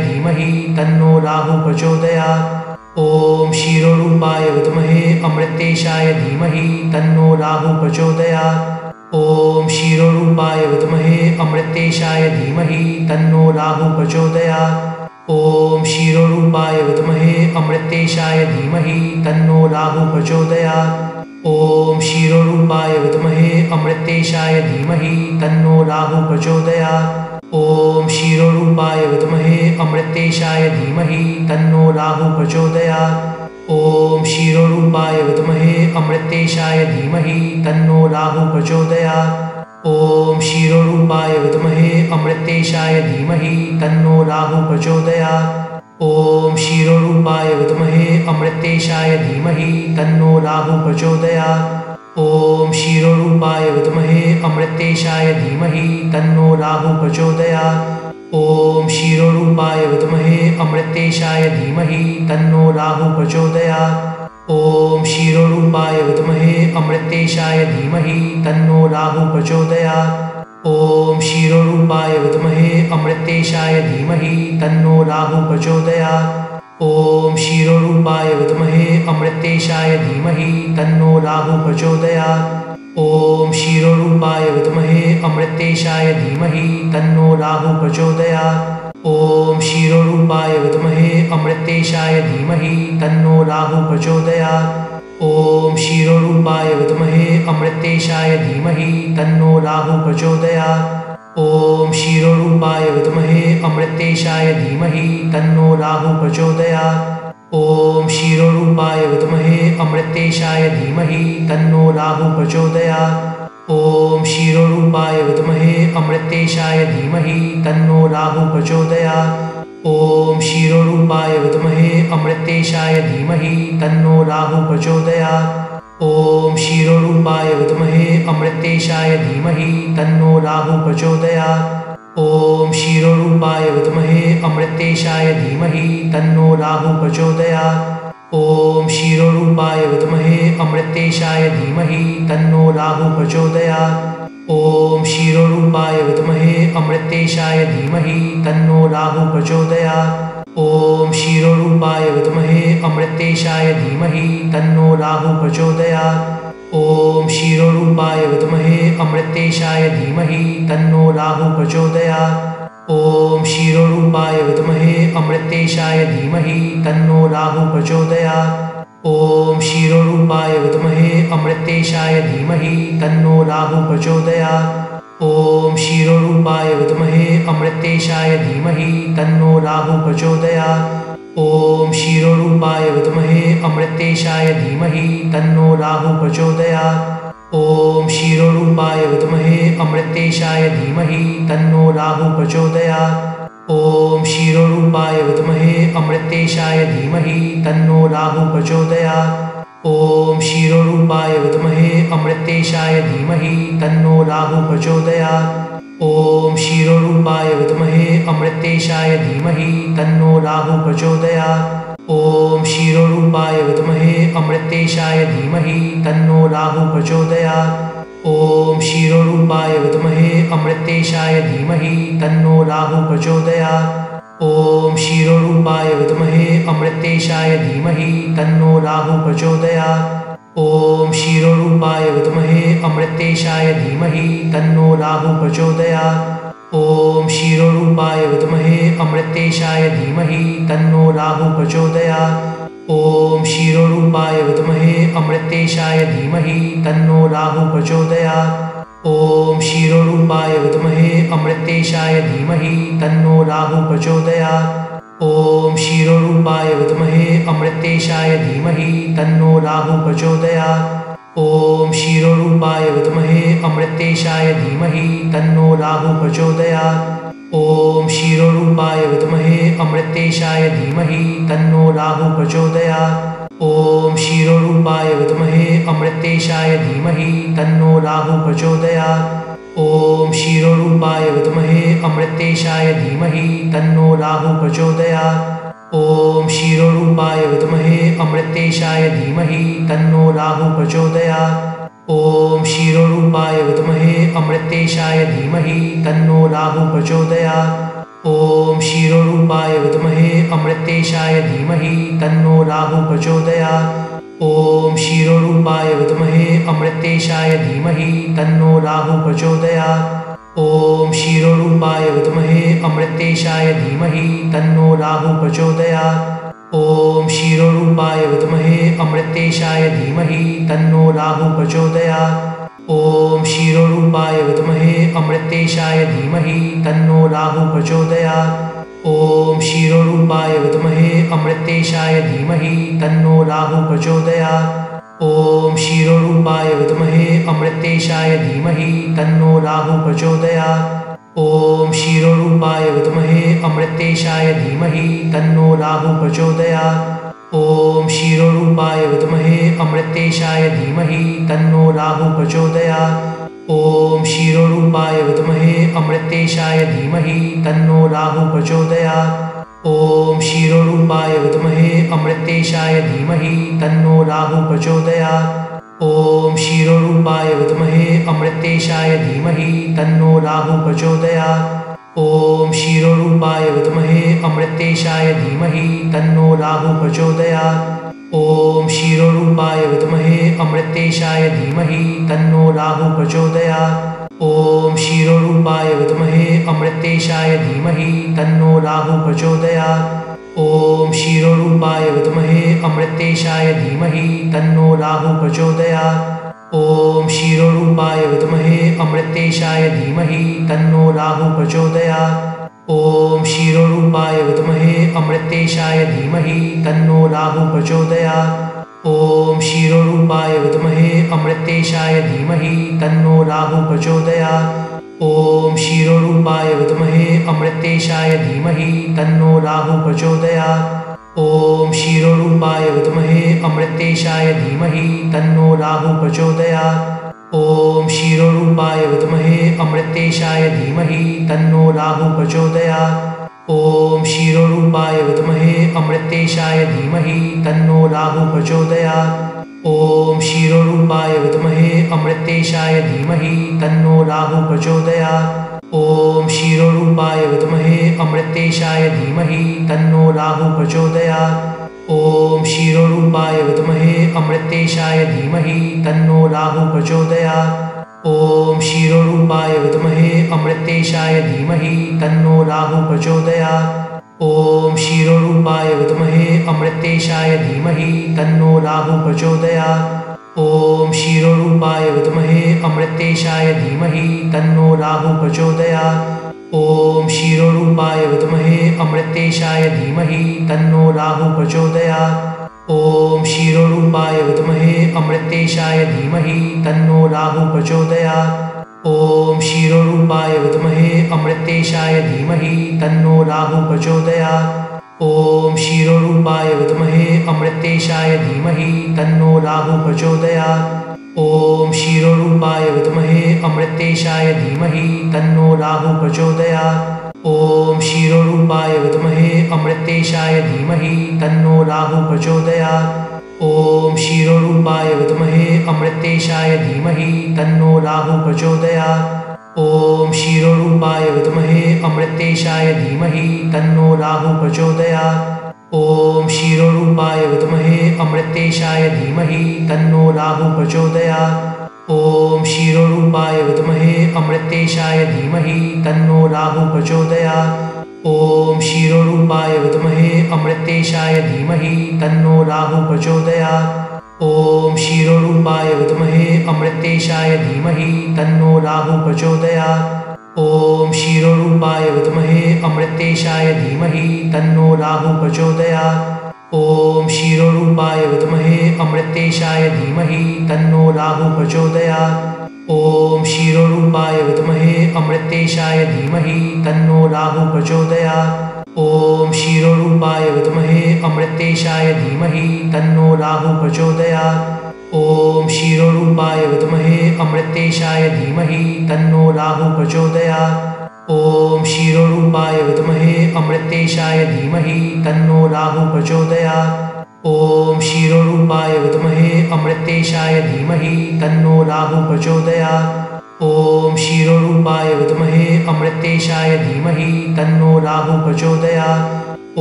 धीमहि तन्नो राहु प्रचोदयात्। ॐ क्षीरोरूपाय विद्महे अमृतेशाय धीमहि तन्नो राहु प्रचोदयात्। ॐ क्षीरोरूपाय विद्महे अमृतेशाय धीमहि तन्नो राहु प्रचोदयात्। ॐ क्षीरोरूपाय विद्महे अमृतेशाय धीमहि तन्नो राहु प्रचोदयात्। ॐ क्षीरोरूपाय विद्महे अमृतेशाय धीमहि तन्नो राहु प्रचोदयात्। ॐ क्षीरोरूपाय विद्महे अमृतेशाय धीमहि तन्नो राहु प्रचोदयात्। ॐ क्षीरोरूपाय विद्महे अमृतेशाय धीमहि तन्नो राहु प्रचोदयात्। ॐ क्षीरोरूपाय विद्महे अमृतेशाय धीमहि तन्नो राहु प्रचोदयात्। ॐ क्षीरोरूपाय विद्महे अमृतेशाय धीमहि तन्नो राहु प्रचोदयात्। ॐ क्षीरोरूपाय विद्महे अमृतेशाय धीमहि तन्नो राहु प्रचोदयात् ॐ क्षीरोरूपाय विद्महे अमृतेशाय धीमहि तन्नो राहु प्रचोदयात् ॐ क्षीरोरूपाय विद्महे अमृतेशाय धीमहि तन्नो राहु प्रचोदयात् ॐ क्षीरोरूपाय विद्महे अमृतेशाय धीमहि तन्नो राहु प्रचोदयात् ॐ क्षीरोरूपाय विद्महे अमृतेशाय धीमहि तन्नो राहु प्रचोदयात्। ॐ क्षीरोरूपाय विद्महे अमृतेशाय धीमहि तन्नो राहु प्रचोदयात्। ॐ क्षीरोरूपाय विद्महे अमृतेशाय धीमहि तन्नो राहु प्रचोदयात्। ॐ क्षीरोरूपाय विद्महे अमृतेशाय धीमहि तन्नो राहु प्रचोदयात्। ॐ क्षीरोरूपाय विद्महे अमृतेशाय धीमहि तन्नो राहु प्रचोदयात्। ॐ क्षीरोरूपाय विद्महे अमृतेशाय धीमहि तन्नो राहु प्रचोदयात्। ॐ क्षीरोरूपाय विद्महे अमृतेशाय धीमहि तन्नो राहु प्रचोदयात्। ॐ क्षीरोरूपाय विद्महे अमृतेशाय धीमहि तन्नो राहु प्रचोदयात्। ॐ क्षीरोरूपाय विद्महे अमृतेशाय धीमहि तन्नो राहु प्रचोदयात्। ॐ क्षीरोरूपाय विद्महे अमृतेशाय धीमहि तन्नो राहु प्रचोदयात्। ॐ क्षीरोरूपाय विद्महे अमृतेशाय धीमहि तन्नो राहु प्रचोदयात्। ॐ क्षीरोरूपाय विद्महे अमृतेशाय धीमहि तन्नो राहु प्रचोदयात्। ॐ क्षीरोरूपाय विद्महे अमृतेशाय धीमहि तन्नो राहु प्रचोदयात्। ॐ क्षीरोरूपाय विद्महे अमृतेशाय धीमहि तन्नो राहु प्रचोदयात्। ॐ क्षीरोरूपाय विद्महे अमृतेशाय धीमहि तन्नो राहु प्रचोदयात्। ॐ क्षीरोरूपाय विद्महे अमृतेशाय धीमहि तन्नो राहु प्रचोदयात्। ॐ क्षीरोरूपाय विद्महे अमृतेशाय धीमहि तन्नो राहु प्रचोदयात्। ॐ क्षीरोरूपाय विद्महे अमृतेशाय धीमहि तन्नो राहु प्रचोदयात्। ॐ क्षीरोरूपाय विद्महे अमृतेशाय धीमहि तन्नो राहु प्रचोदयात्। ॐ क्षीरोरूपाय विद्महे अमृतेशाय धीमहि तन्नो राहु प्रचोदयात्। ॐ क्षीरोरूपाय विद्महे अमृतेशाय धीमहि तन्नो राहु प्रचोदयात्। ॐ क्षीरोरूपाय विद्महे अमृतेशाय धीमहि तन्नो राहु प्रचोदयात्। ॐ क्षीरोरूपाय विद्महे अमृतेशाय धीमहि तन्नो राहु प्रचोदयात्। ॐ क्षीरोरूपाय विद्महे अमृतेशाय धीमहि तन्नो राहु प्रचोदयात्। ॐ क्षीरोरूपाय विद्महे अमृतेशाय धीमहि तन्नो राहु प्रचोदयात्। ॐ क्षीरोरूपाय विद्महे अमृतेशाय धीमहि तन्नो राहु प्रचोदयात्। ॐ क्षीरोरूपाय विद्महे अमृतेशाय धीमहि तन्नो राहु प्रचोदयात्। ॐ क्षीरोरूपाय विद्महे अमृतेशाय धीमहि तन्नो राहु प्रचोदयात्। ॐ क्षीरोरूपाय विद्महे अमृतेशाय धीमहि तन्नो राहु प्रचोदयात्। ॐ क्षीरोरूपाय विद्महे अमृतेशाय धीमहि तन्नो राहु प्रचोदयात्। ॐ क्षीरोरूपाय विद्महे अमृतेशाय धीमहि तन्नो राहु प्रचोदयात्। ॐ क्षीरोरूपाय विद्महे अमृतेशाय धीमहि तन्नो राहु प्रचोदयात्। ॐ क्षीरोरूपाय विद्महे अमृतेशाय धीमहि तन्नो राहु प्रचोदयात्। ॐ क्षीरोरूपाय विद्महे अमृतेशाय धीमहि तन्नो राहु प्रचोदयात्। ॐ क्षीरोरूपाय विद्महे अमृतेशाय धीमहि तन्नो राहु प्रचोदयात्। ॐ क्षीरोरूपाय विद्महे अमृतेशाय धीमहि तन्नो राहु प्रचोदयात्। ॐ क्षीरोरूपाय विद्महे अमृतेशाय धीमहि तन्नो राहु प्रचोदयात् ॐ क्षीरोरूपाय विद्महे अमृतेशाय धीमहि तन्नो राहु प्रचोदयात् ॐ क्षीरोरूपाय विद्महे अमृतेशाय धीमहि तन्नो राहु प्रचोदयात् ॐ क्षीरोरूपाय विद्महे अमृतेशाय धीमहि तन्नो राहु प्रचोदयात् ॐ क्षीरोरूपाय विद्महे अमृतेशाय धीमहि तन्नो राहु प्रचोदयात्। ॐ क्षीरोरूपाय विद्महे अमृतेशाय धीमहि तन्नो राहु प्रचोदयात्। ॐ क्षीरोरूपाय विद्महे अमृतेशाय धीमहि तन्नो राहु प्रचोदयात्। ॐ क्षीरोरूपाय विद्महे अमृतेशाय धीमहि तन्नो राहु प्रचोदयात्। ॐ क्षीरोरूपाय विद्महे अमृतेशाय धीमहि तन्नो राहु प्रचोदयात्। ॐ क्षीरोरूपाय विद्महे अमृतेशाय धीमहि तन्नो राहु प्रचोदयात्। ॐ क्षीरोरूपाय विद्महे अमृतेशाय धीमहि तन्नो राहु प्रचोदयात्। ॐ क्षीरोरूपाय विद्महे अमृतेशाय धीमहि तन्नो राहु प्रचोदयात्। ॐ क्षीरोरूपाय विद्महे अमृतेशाय धीमहि तन्नो राहु प्रचोदयात्। ॐ क्षीरोरूपाय विद्महे अमृतेशाय धीमहि तन्नो राहु प्रचोदयात्। ॐ क्षीरोरूपाय विद्महे अमृतेशाय धीमहि तन्नो राहु प्रचोदयात्। ॐ क्षीरोरूपाय विद्महे अमृतेशाय धीमहि तन्नो राहु प्रचोदयात्। ॐ क्षीरोरूपाय विद्महे अमृतेशाय धीमहि तन्नो राहु प्रचोदयात्। ॐ क्षीरोरूपाय विद्महे अमृतेशाय धीमहि तन्नो राहु प्रचोदयात्। ॐ क्षीरोरूपाय विद्महे अमृतेशाय धीमहि तन्नो राहु प्रचोदयात्। ॐ क्षीरोरूपाय विद्महे अमृतेशाय धीमहि तन्नो राहु प्रचोदयात्। ॐ क्षीरोरूपाय विद्महे अमृतेशाय धीमहि तन्नो राहु प्रचोदयात्। ॐ क्षीरोरूपाय विद्महे अमृतेशाय धीमहि तन्नो राहु प्रचोदयात्। ॐ क्षीरोरूपाय विद्महे अमृतेशाय धीमहि तन्नो राहु प्रचोदयात्। ॐ क्षीरोरूपाय विद्महे अमृतेशाय धीमहि तन्नो राहु प्रचोदयात्। ॐ क्षीरोरूपाय विद्महे अमृतेशाय धीमहि तन्नो राहु प्रचोदयात्। ॐ क्षीरोरूपाय विद्महे अमृतेशाय धीमहि तन्नो राहु प्रचोदयात्। ॐ क्षीरोरूपाय विद्महे अमृतेशाय धीमहि तन्नो राहु प्रचोदयात्। ॐ क्षीरोरूपाय विद्महे अमृतेशाय धीमहि तन्नो राहु प्रचोदयात्। ॐ क्षीरोरूपाय विद्महे अमृतेशाय धीमहि तन्नो राहु प्रचोदयात् ॐ क्षीरोरूपाय विद्महे अमृतेशाय धीमहि तन्नो राहु प्रचोदयात् ॐ क्षीरोरूपाय विद्महे अमृतेशाय धीमहि तन्नो राहु प्रचोदयात् ॐ क्षीरोरूपाय विद्महे अमृतेशाय धीमहि तन्नो राहु प्रचोदयात् ॐ क्षीरोरूपाय विद्महे अमृतेशाय धीमहि तन्नो राहु प्रचोदयात्। ॐ क्षीरोरूपाय विद्महे अमृतेशाय धीमहि तन्नो राहु प्रचोदयात्। ॐ क्षीरोरूपाय विद्महे अमृतेशाय धीमहि तन्नो राहु प्रचोदयात्। ॐ क्षीरोरूपाय विद्महे अमृतेशाय धीमहि तन्नो राहु प्रचोदयात्। ॐ क्षीरोरूपाय विद्महे अमृतेशाय धीमहि तन्नो राहु प्रचोदयात्। ॐ क्षीरोरूपाय विद्महे अमृतेशाय धीमहि तन्नो राहु प्रचोदयात्। ॐ क्षीरोरूपाय विद्महे अमृतेशाय धीमहि तन्नो राहु प्रचोदयात्। ॐ क्षीरोरूपाय विद्महे अमृतेशाय धीमहि तन्नो राहु प्रचोदयात्। ॐ क्षीरोरूपाय विद्महे अमृतेशाय धीमहि तन्नो राहु प्रचोदयात्। ॐ क्षीरोरूपाय विद्महे अमृतेशाय धीमहि तन्नो राहु प्रचोदयात्। ॐ क्षीरोरूपाय विद्महे अमृतेशाय धीमहि तन्नो राहु प्रचोदयात्। ॐ क्षीरोरूपाय विद्महे अमृतेशाय धीमहि तन्नो राहु प्रचोदयात्। ॐ क्षीरोरूपाय विद्महे अमृतेशाय धीमहि तन्नो राहु प्रचोदयात्। ॐ क्षीरोरूपाय विद्महे अमृतेशाय धीमहि तन्नो राहु प्रचोदयात्। ॐ क्षीरोरूपाय विद्महे अमृतेशाय धीमहि तन्नो राहु प्रचोदयात्। ॐ क्षीरोरूपाय विद्महे अमृतेशाय धीमहि तन्नो राहु प्रचोदयात्। ॐ क्षीरोरूपाय विद्महे अमृतेशाय धीमहि तन्नो राहु प्रचोदयात्।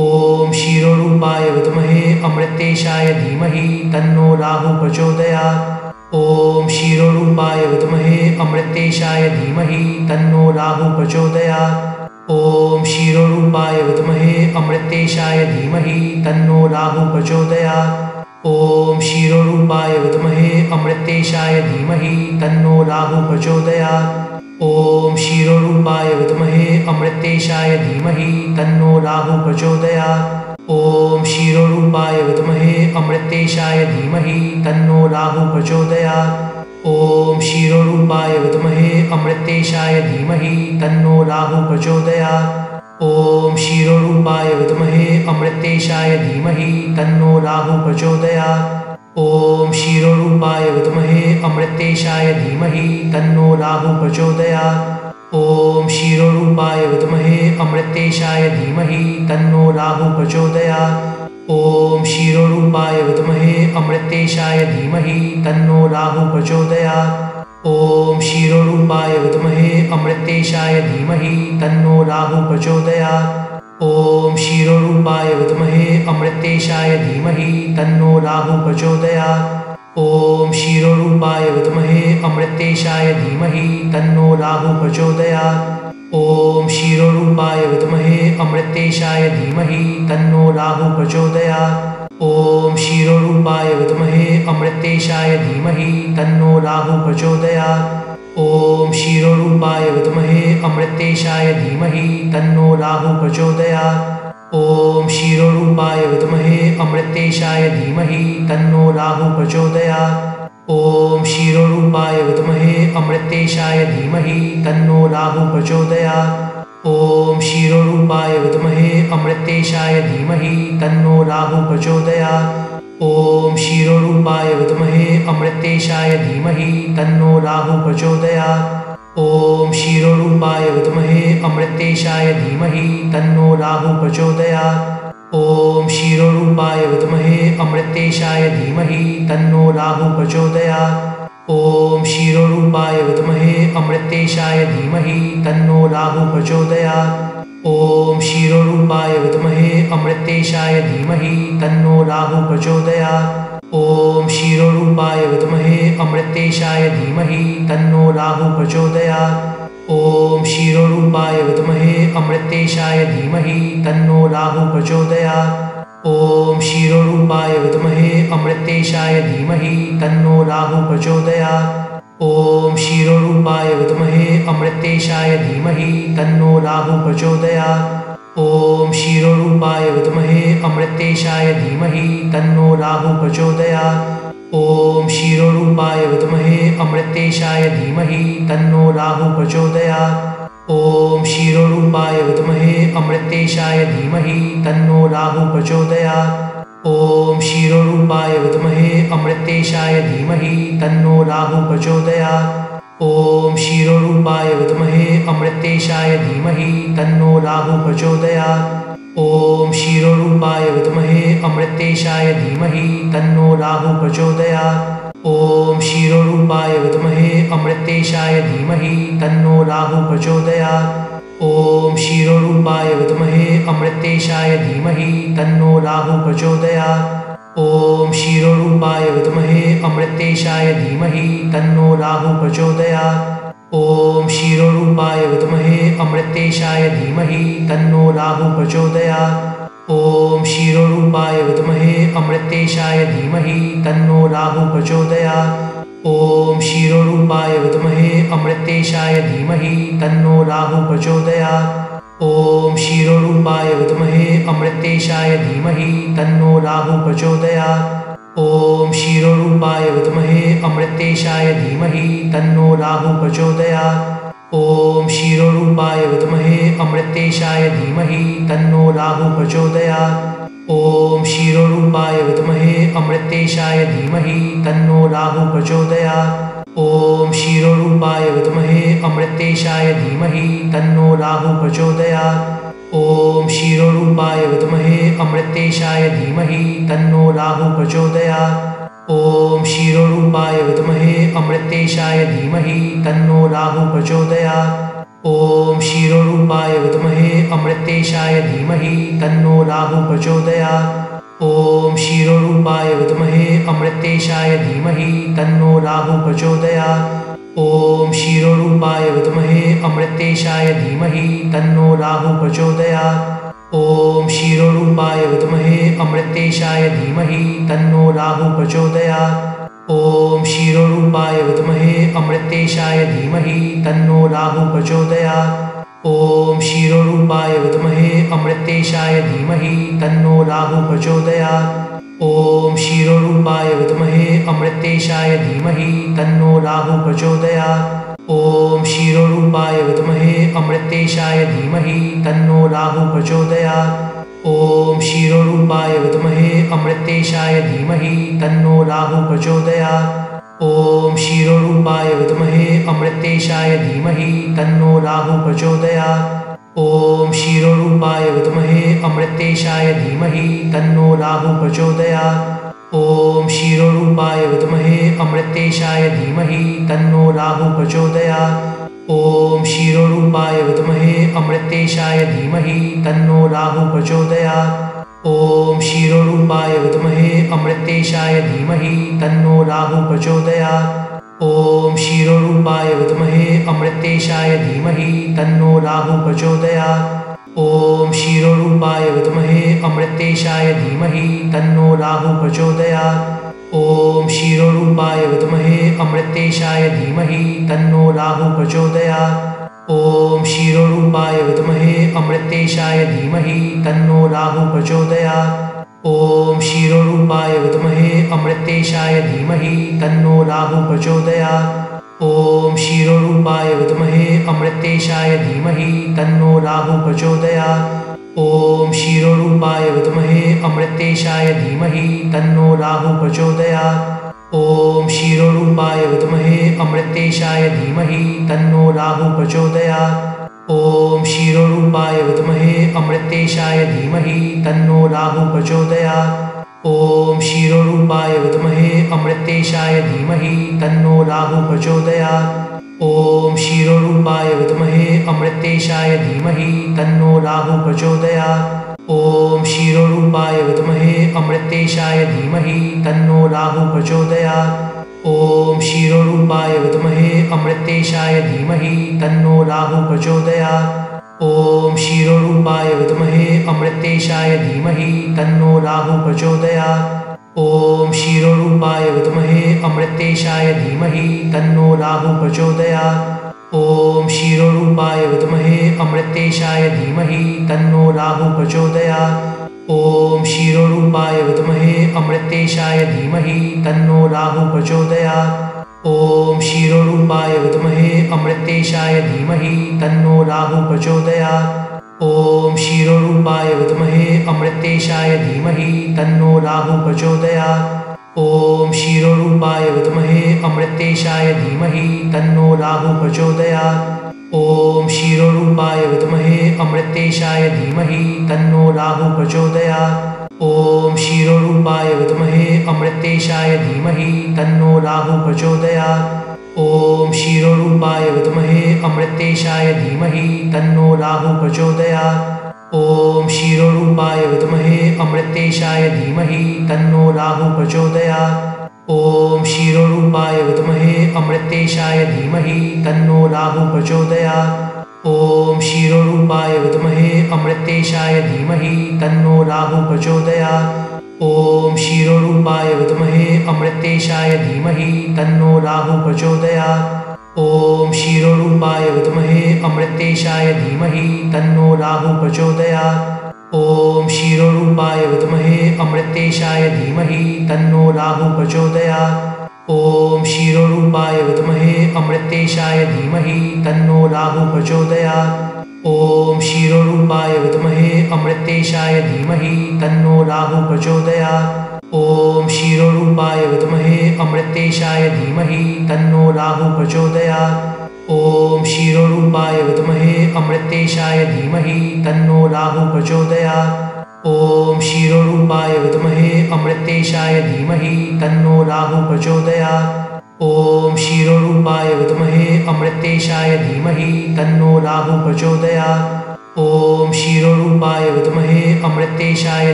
ॐ क्षीरोरूपाय विद्महे अमृतेशाय धीमहि तन्नो राहु प्रचोदयात्। ॐ क्षीरोरूपाय विद्महे अमृतेशाय धीमहि तन्नो राहु प्रचोदयात्। ॐ क्षीरोरूपाय विद्महे अमृतेशाय धीमहि तन्नो राहु प्रचोदयात्। ॐ क्षीरोरूपाय विद्महे अमृतेशाय धीमहि तन्नो राहु प्रचोदयात्। ॐ क्षीरोरूपाय विद्महे अमृतेशाय धीमहि तन्नो राहु प्रचोदयात्। ॐ क्षीरोरूपाय विद्महे अमृतेशाय धीमहि तन्नो राहु प्रचोदयात्। ॐ क्षीरोरूपाय विद्महे अमृतेशाय धीमहि तन्नो राहु प्रचोदयात्। ॐ क्षीरोरूपाय विद्महे अमृतेशाय धीमहि तन्नो राहु प्रचोदयात्। ॐ क्षीरोरूपाय विद्महे अमृतेशाय धीमहि तन्नो राहु प्रचोदयात्। ॐ क्षीरोरूपाय विद्महे अमृतेशाय धीमहि तन्नो राहु प्रचोदयात्। ॐ क्षीरोरूपाय विद्महे अमृतेशाय धीमहि तन्नो राहु प्रचोदयात्। ॐ क्षीरोरूपाय विद्महे अमृतेशाय धीमहि तन्नो राहु प्रचोदयात्। ॐ क्षीरोरूपाय विद्महे अमृतेशाय धीमहि तन्नो राहु प्रचोदयात्। ॐ क्षीरोरूपाय विद्महे अमृतेशाय धीमहि तन्नो राहु प्रचोदयात्। ॐ क्षीरोरूपाय विद्महे अमृतेशाय धीमहि तन्नो राहु प्रचोदयात्। ॐ क्षीरोरूपाय विद्महे अमृतेशाय धीमहि तन्नो राहु प्रचोदयात्। ॐ क्षीरोरूपाय विद्महे अमृतेशाय धीमहि तन्नो राहु प्रचोदयात्। ॐ क्षीरोरूपाय विद्महे अमृतेशाय धीमहि तन्नो राहु प्रचोदयात्। ॐ क्षीरोरूपाय विद्महे अमृतेशाय धीमहि तन्नो राहु प्रचोदयात्। ॐ क्षीरोरूपाय विद्महे अमृतेशाय धीमहि तन्नो राहु प्रचोदयात् ॐ क्षीरोरूपाय विद्महे अमृतेशाय धीमहि तन्नो राहु प्रचोदयात् ॐ क्षीरोरूपाय विद्महे अमृतेशाय धीमहि तन्नो राहु प्रचोदयात् ॐ क्षीरोरूपाय विद्महे अमृतेशाय धीमहि तन्नो राहु प्रचोदयात् ॐ क्षीरोरूपाय विद्महे अमृतेशाय धीमहि तन्नो राहु प्रचोदयात्। ॐ क्षीरोरूपाय विद्महे अमृतेशाय धीमहि तन्नो राहु प्रचोदयात्। ॐ क्षीरोरूपाय विद्महे अमृतेशाय धीमहि तन्नो राहु प्रचोदयात्। ॐ क्षीरोरूपाय विद्महे अमृतेशाय धीमहि तन्नो राहु प्रचोदयात्। ॐ क्षीरोरूपाय विद्महे अमृतेशाय धीमहि तन्नो राहु प्रचोदयात्। ॐ क्षीरोरूपाय विद्महे अमृतेशाय धीमहि तन्नो राहु प्रचोदयात्। ॐ क्षीरोरूपाय विद्महे अमृतेशाय धीमहि तन्नो राहु प्रचोदयात्। ॐ क्षीरोरूपाय विद्महे अमृतेशाय धीमहि तन्नो राहु प्रचोदयात्। ॐ क्षीरोरूपाय विद्महे अमृतेशाय धीमहि तन्नो राहु प्रचोदयात्। ॐ क्षीरोरूपाय विद्महे अमृतेशाय धीमहि तन्नो राहु प्रचोदयात्। ॐ क्षीरोरूपाय विद्महे अमृतेशाय धीमहि तन्नो राहु प्रचोदयात्। ॐ क्षीरोरूपाय विद्महे अमृतेशाय धीमहि तन्नो राहु प्रचोदयात्। ॐ क्षीरोरूपाय विद्महे अमृतेशाय धीमहि तन्नो राहु प्रचोदयात्। ॐ क्षीरोरूपाय विद्महे अमृतेशाय धीमहि तन्नो राहु प्रचोदयात्। ॐ क्षीरोरूपाय विद्महे अमृतेशाय धीमहि तन्नो राहु प्रचोदयात्। ॐ क्षीरोरूपाय विद्महे अमृतेशाय धीमहि तन्नो राहु प्रचोदयात्। ॐ क्षीरोरूपाय विद्महे अमृतेशाय धीमहि तन्नो राहु प्रचोदयात्। ॐ क्षीरोरूपाय विद्महे अमृतेशाय धीमहि तन्नो राहु प्रचोदयात्। ॐ क्षीरोरूपाय विद्महे अमृतेशाय धीमहि तन्नो राहु प्रचोदयात्। ॐ क्षीरोरूपाय विद्महे अमृतेशाय धीमहि तन्नो राहु प्रचोदयात्। ॐ क्षीरोरूपाय विद्महे अमृतेशाय धीमहि तन्नो राहु प्रचोदयात्। ॐ क्षीरोरूपाय विद्महे अमृतेशाय धीमहि तन्नो राहु प्रचोदयात्। ॐ क्षीरोरूपाय विद्महे अमृतेशाय धीमहि तन्नो राहु प्रचोदयात्। ॐ क्षीरोरूपाय विद्महे अमृतेशाय धीमहि तन्नो राहु प्रचोदयात्। ॐ क्षीरोरूपाय विद्महे अमृतेशाय धीमहि तन्नो राहु प्रचोदयात्। ॐ क्षीरोरूपाय विद्महे अमृतेशाय धीमहि तन्नो राहु प्रचोदयात्। ॐ क्षीरोरूपाय विद्महे अमृतेशाय धीमहि तन्नो राहु प्रचोदयात्। ॐ क्षीरोरूपाय विद्महे अमृतेशाय धीमहि तन्नो राहु प्रचोदयात्। ॐ क्षीरोरूपाय विद्महे अमृतेशाय धीमहि तन्नो राहु प्रचोदयात्। ॐ क्षीरोरूपाय विद्महे अमृतेशाय धीमहि तन्नो राहु प्रचोदयात्। ॐ क्षीरोरूपाय विद्महे अमृतेशाय धीमहि तन्नो राहु प्रचोदयात्। ॐ क्षीरोरूपाय विद्महे अमृतेशाय धीमहि तन्नो राहु प्रचोदयात्। ॐ क्षीरोरूपाय विद्महे अमृतेशाय धीमहि तन्नो राहु प्रचोदयात्। ॐ क्षीरोरूपाय विद्महे अमृतेशाय धीमहि तन्नो राहु प्रचोदयात्। ॐ क्षीरोरूपाय विद्महे अमृतेशाय धीमहि तन्नो राहु प्रचोदयात्। ॐ क्षीरोरूपाय विद्महे अमृतेशाय धीमहि तन्नो राहु प्रचोदयात्। ॐ क्षीरोरूपाय विद्महे अमृतेशाय धीमहि तन्नो राहु प्रचोदयात्। ॐ क्षीरोरूपाय विद्महे अमृतेशाय धीमहि तन्नो राहु प्रचोदयात्। ॐ क्षीरोरूपाय विद्महे अमृतेशाय धीमहि तन्नो राहु प्रचोदयात्। ॐ क्षीरोरूपाय विद्महे अमृतेशाय धीमहि तन्नो राहु प्रचोदयात्। ॐ क्षीरोरूपाय विद्महे अमृतेशाय धीमहि तन्नो राहु प्रचोदयात्। ॐ क्षीरोरूपाय विद्महे अमृतेशाय धीमहि तन्नो राहु प्रचोदयात्। ॐ क्षीरोरूपाय विद्महे अमृतेशाय धीमहि तन्नो राहु प्रचोदयात्। ॐ क्षीरोरूपाय विद्महे अमृतेशाय धीमहि तन्नो राहु प्रचोदयात्। ॐ क्षीरोरूपाय विद्महे अमृतेशाय धीमहि तन्नो राहु प्रचोदयात्। ॐ क्षीरोरूपाय विद्महे अमृतेशाय धीमहि तन्नो राहु प्रचोदयात्। ॐ क्षीरोरूपाय विद्महे अमृतेशाय धीमहि तन्नो राहु प्रचोदयात्। ॐ क्षीरोरूपाय विद्महे अमृतेशाय धीमहि तन्नो राहु प्रचोदयात्। ॐ क्षीरोरूपाय विद्महे अमृतेशाय धीमहि तन्नो राहु प्रचोदयात्। ॐ क्षीरोरूपाय विद्महे अमृतेशाय धीमहि तन्नो राहु प्रचोदयात्। ॐ क्षीरोरूपाय विद्महे अमृतेशाय धीमहि तन्नो राहु प्रचोदयात्। ॐ क्षीरोरूपाय विद्महे अमृतेशाय धीमहि तन्नो राहु प्रचोदयात्। ॐ क्षीरोरूपाय विद्महे अमृतेशाय धीमहि तन्नो राहु प्रचोदयात्। ॐ क्षीरोरूपाय विद्महे अमृतेशाय धीमहि तन्नो राहु प्रचोदयात्। ॐ क्षीरोरूपाय विद्महे अमृतेशाय धीमहि तन्नो राहु प्रचोदयात्। ॐ क्षीरोरूपाय विद्महे अमृतेशाय धीमहि तन्नो राहु प्रचोदयात्। ॐ क्षीरोरूपाय विद्महे अमृतेशाय धीमहि तन्नो राहु प्रचोदयात्। ॐ क्षीरोरूपाय विद्महे अमृतेशाय धीमहि तन्नो राहु प्रचोदयात्। ॐ क्षीरोरूपाय विद्महे अमृतेशाय धीमहि तन्नो राहु प्रचोदयात्। ॐ क्षीरोरूपाय विद्महे अमृतेशाय धीमहि तन्नो राहु प्रचोदयात्। ॐ क्षीरोरूपाय विद्महे अमृतेशाय धीमहि तन्नो राहु प्रचोदयात्। ॐ क्षीरोरूपाय विद्महे अमृतेशाय धीमहि तन्नो राहु प्रचोदयात्। ॐ क्षीरोरूपाय विद्महे अमृतेशाय धीमहि तन्नो राहु प्रचोदयात्। ॐ क्षीरोरूपाय विद्महे अमृतेशाय धीमहि तन्नो राहु प्रचोदयात्। ॐ क्षीरोरूपाय विद्महे अमृतेशाय धीमहि तन्नो राहु प्रचोदयात् ॐ क्षीरोरूपाय विद्महे अमृतेशाय धीमहि तन्नो राहु प्रचोदयात् ॐ क्षीरोरूपाय विद्महे अमृतेशाय धीमहि तन्नो राहु प्रचोदयात् ॐ क्षीरोरूपाय विद्महे अमृतेशाय धीमहि तन्नो राहु प्रचोदयात् ॐ क्षीरोरूपाय विद्महे अमृतेशाय धीमहि तन्नो राहु प्रचोदयात्। ॐ क्षीरोरूपाय विद्महे अमृतेशाय धीमहि तन्नो राहु प्रचोदयात्। ॐ क्षीरोरूपाय विद्महे अमृतेशाय धीमहि तन्नो राहु प्रचोदयात्। ॐ क्षीरोरूपाय विद्महे अमृतेशाय धीमहि तन्नो राहु प्रचोदयात्। ॐ क्षीरोरूपाय विद्महे अमृतेशाय धीमहि तन्नो राहु प्रचोदयात्। ॐ क्षीरोरूपाय विद्महे अमृतेशाय धीमहि तन्नो राहु प्रचोदयात्। ॐ क्षीरोरूपाय विद्महे अमृतेशाय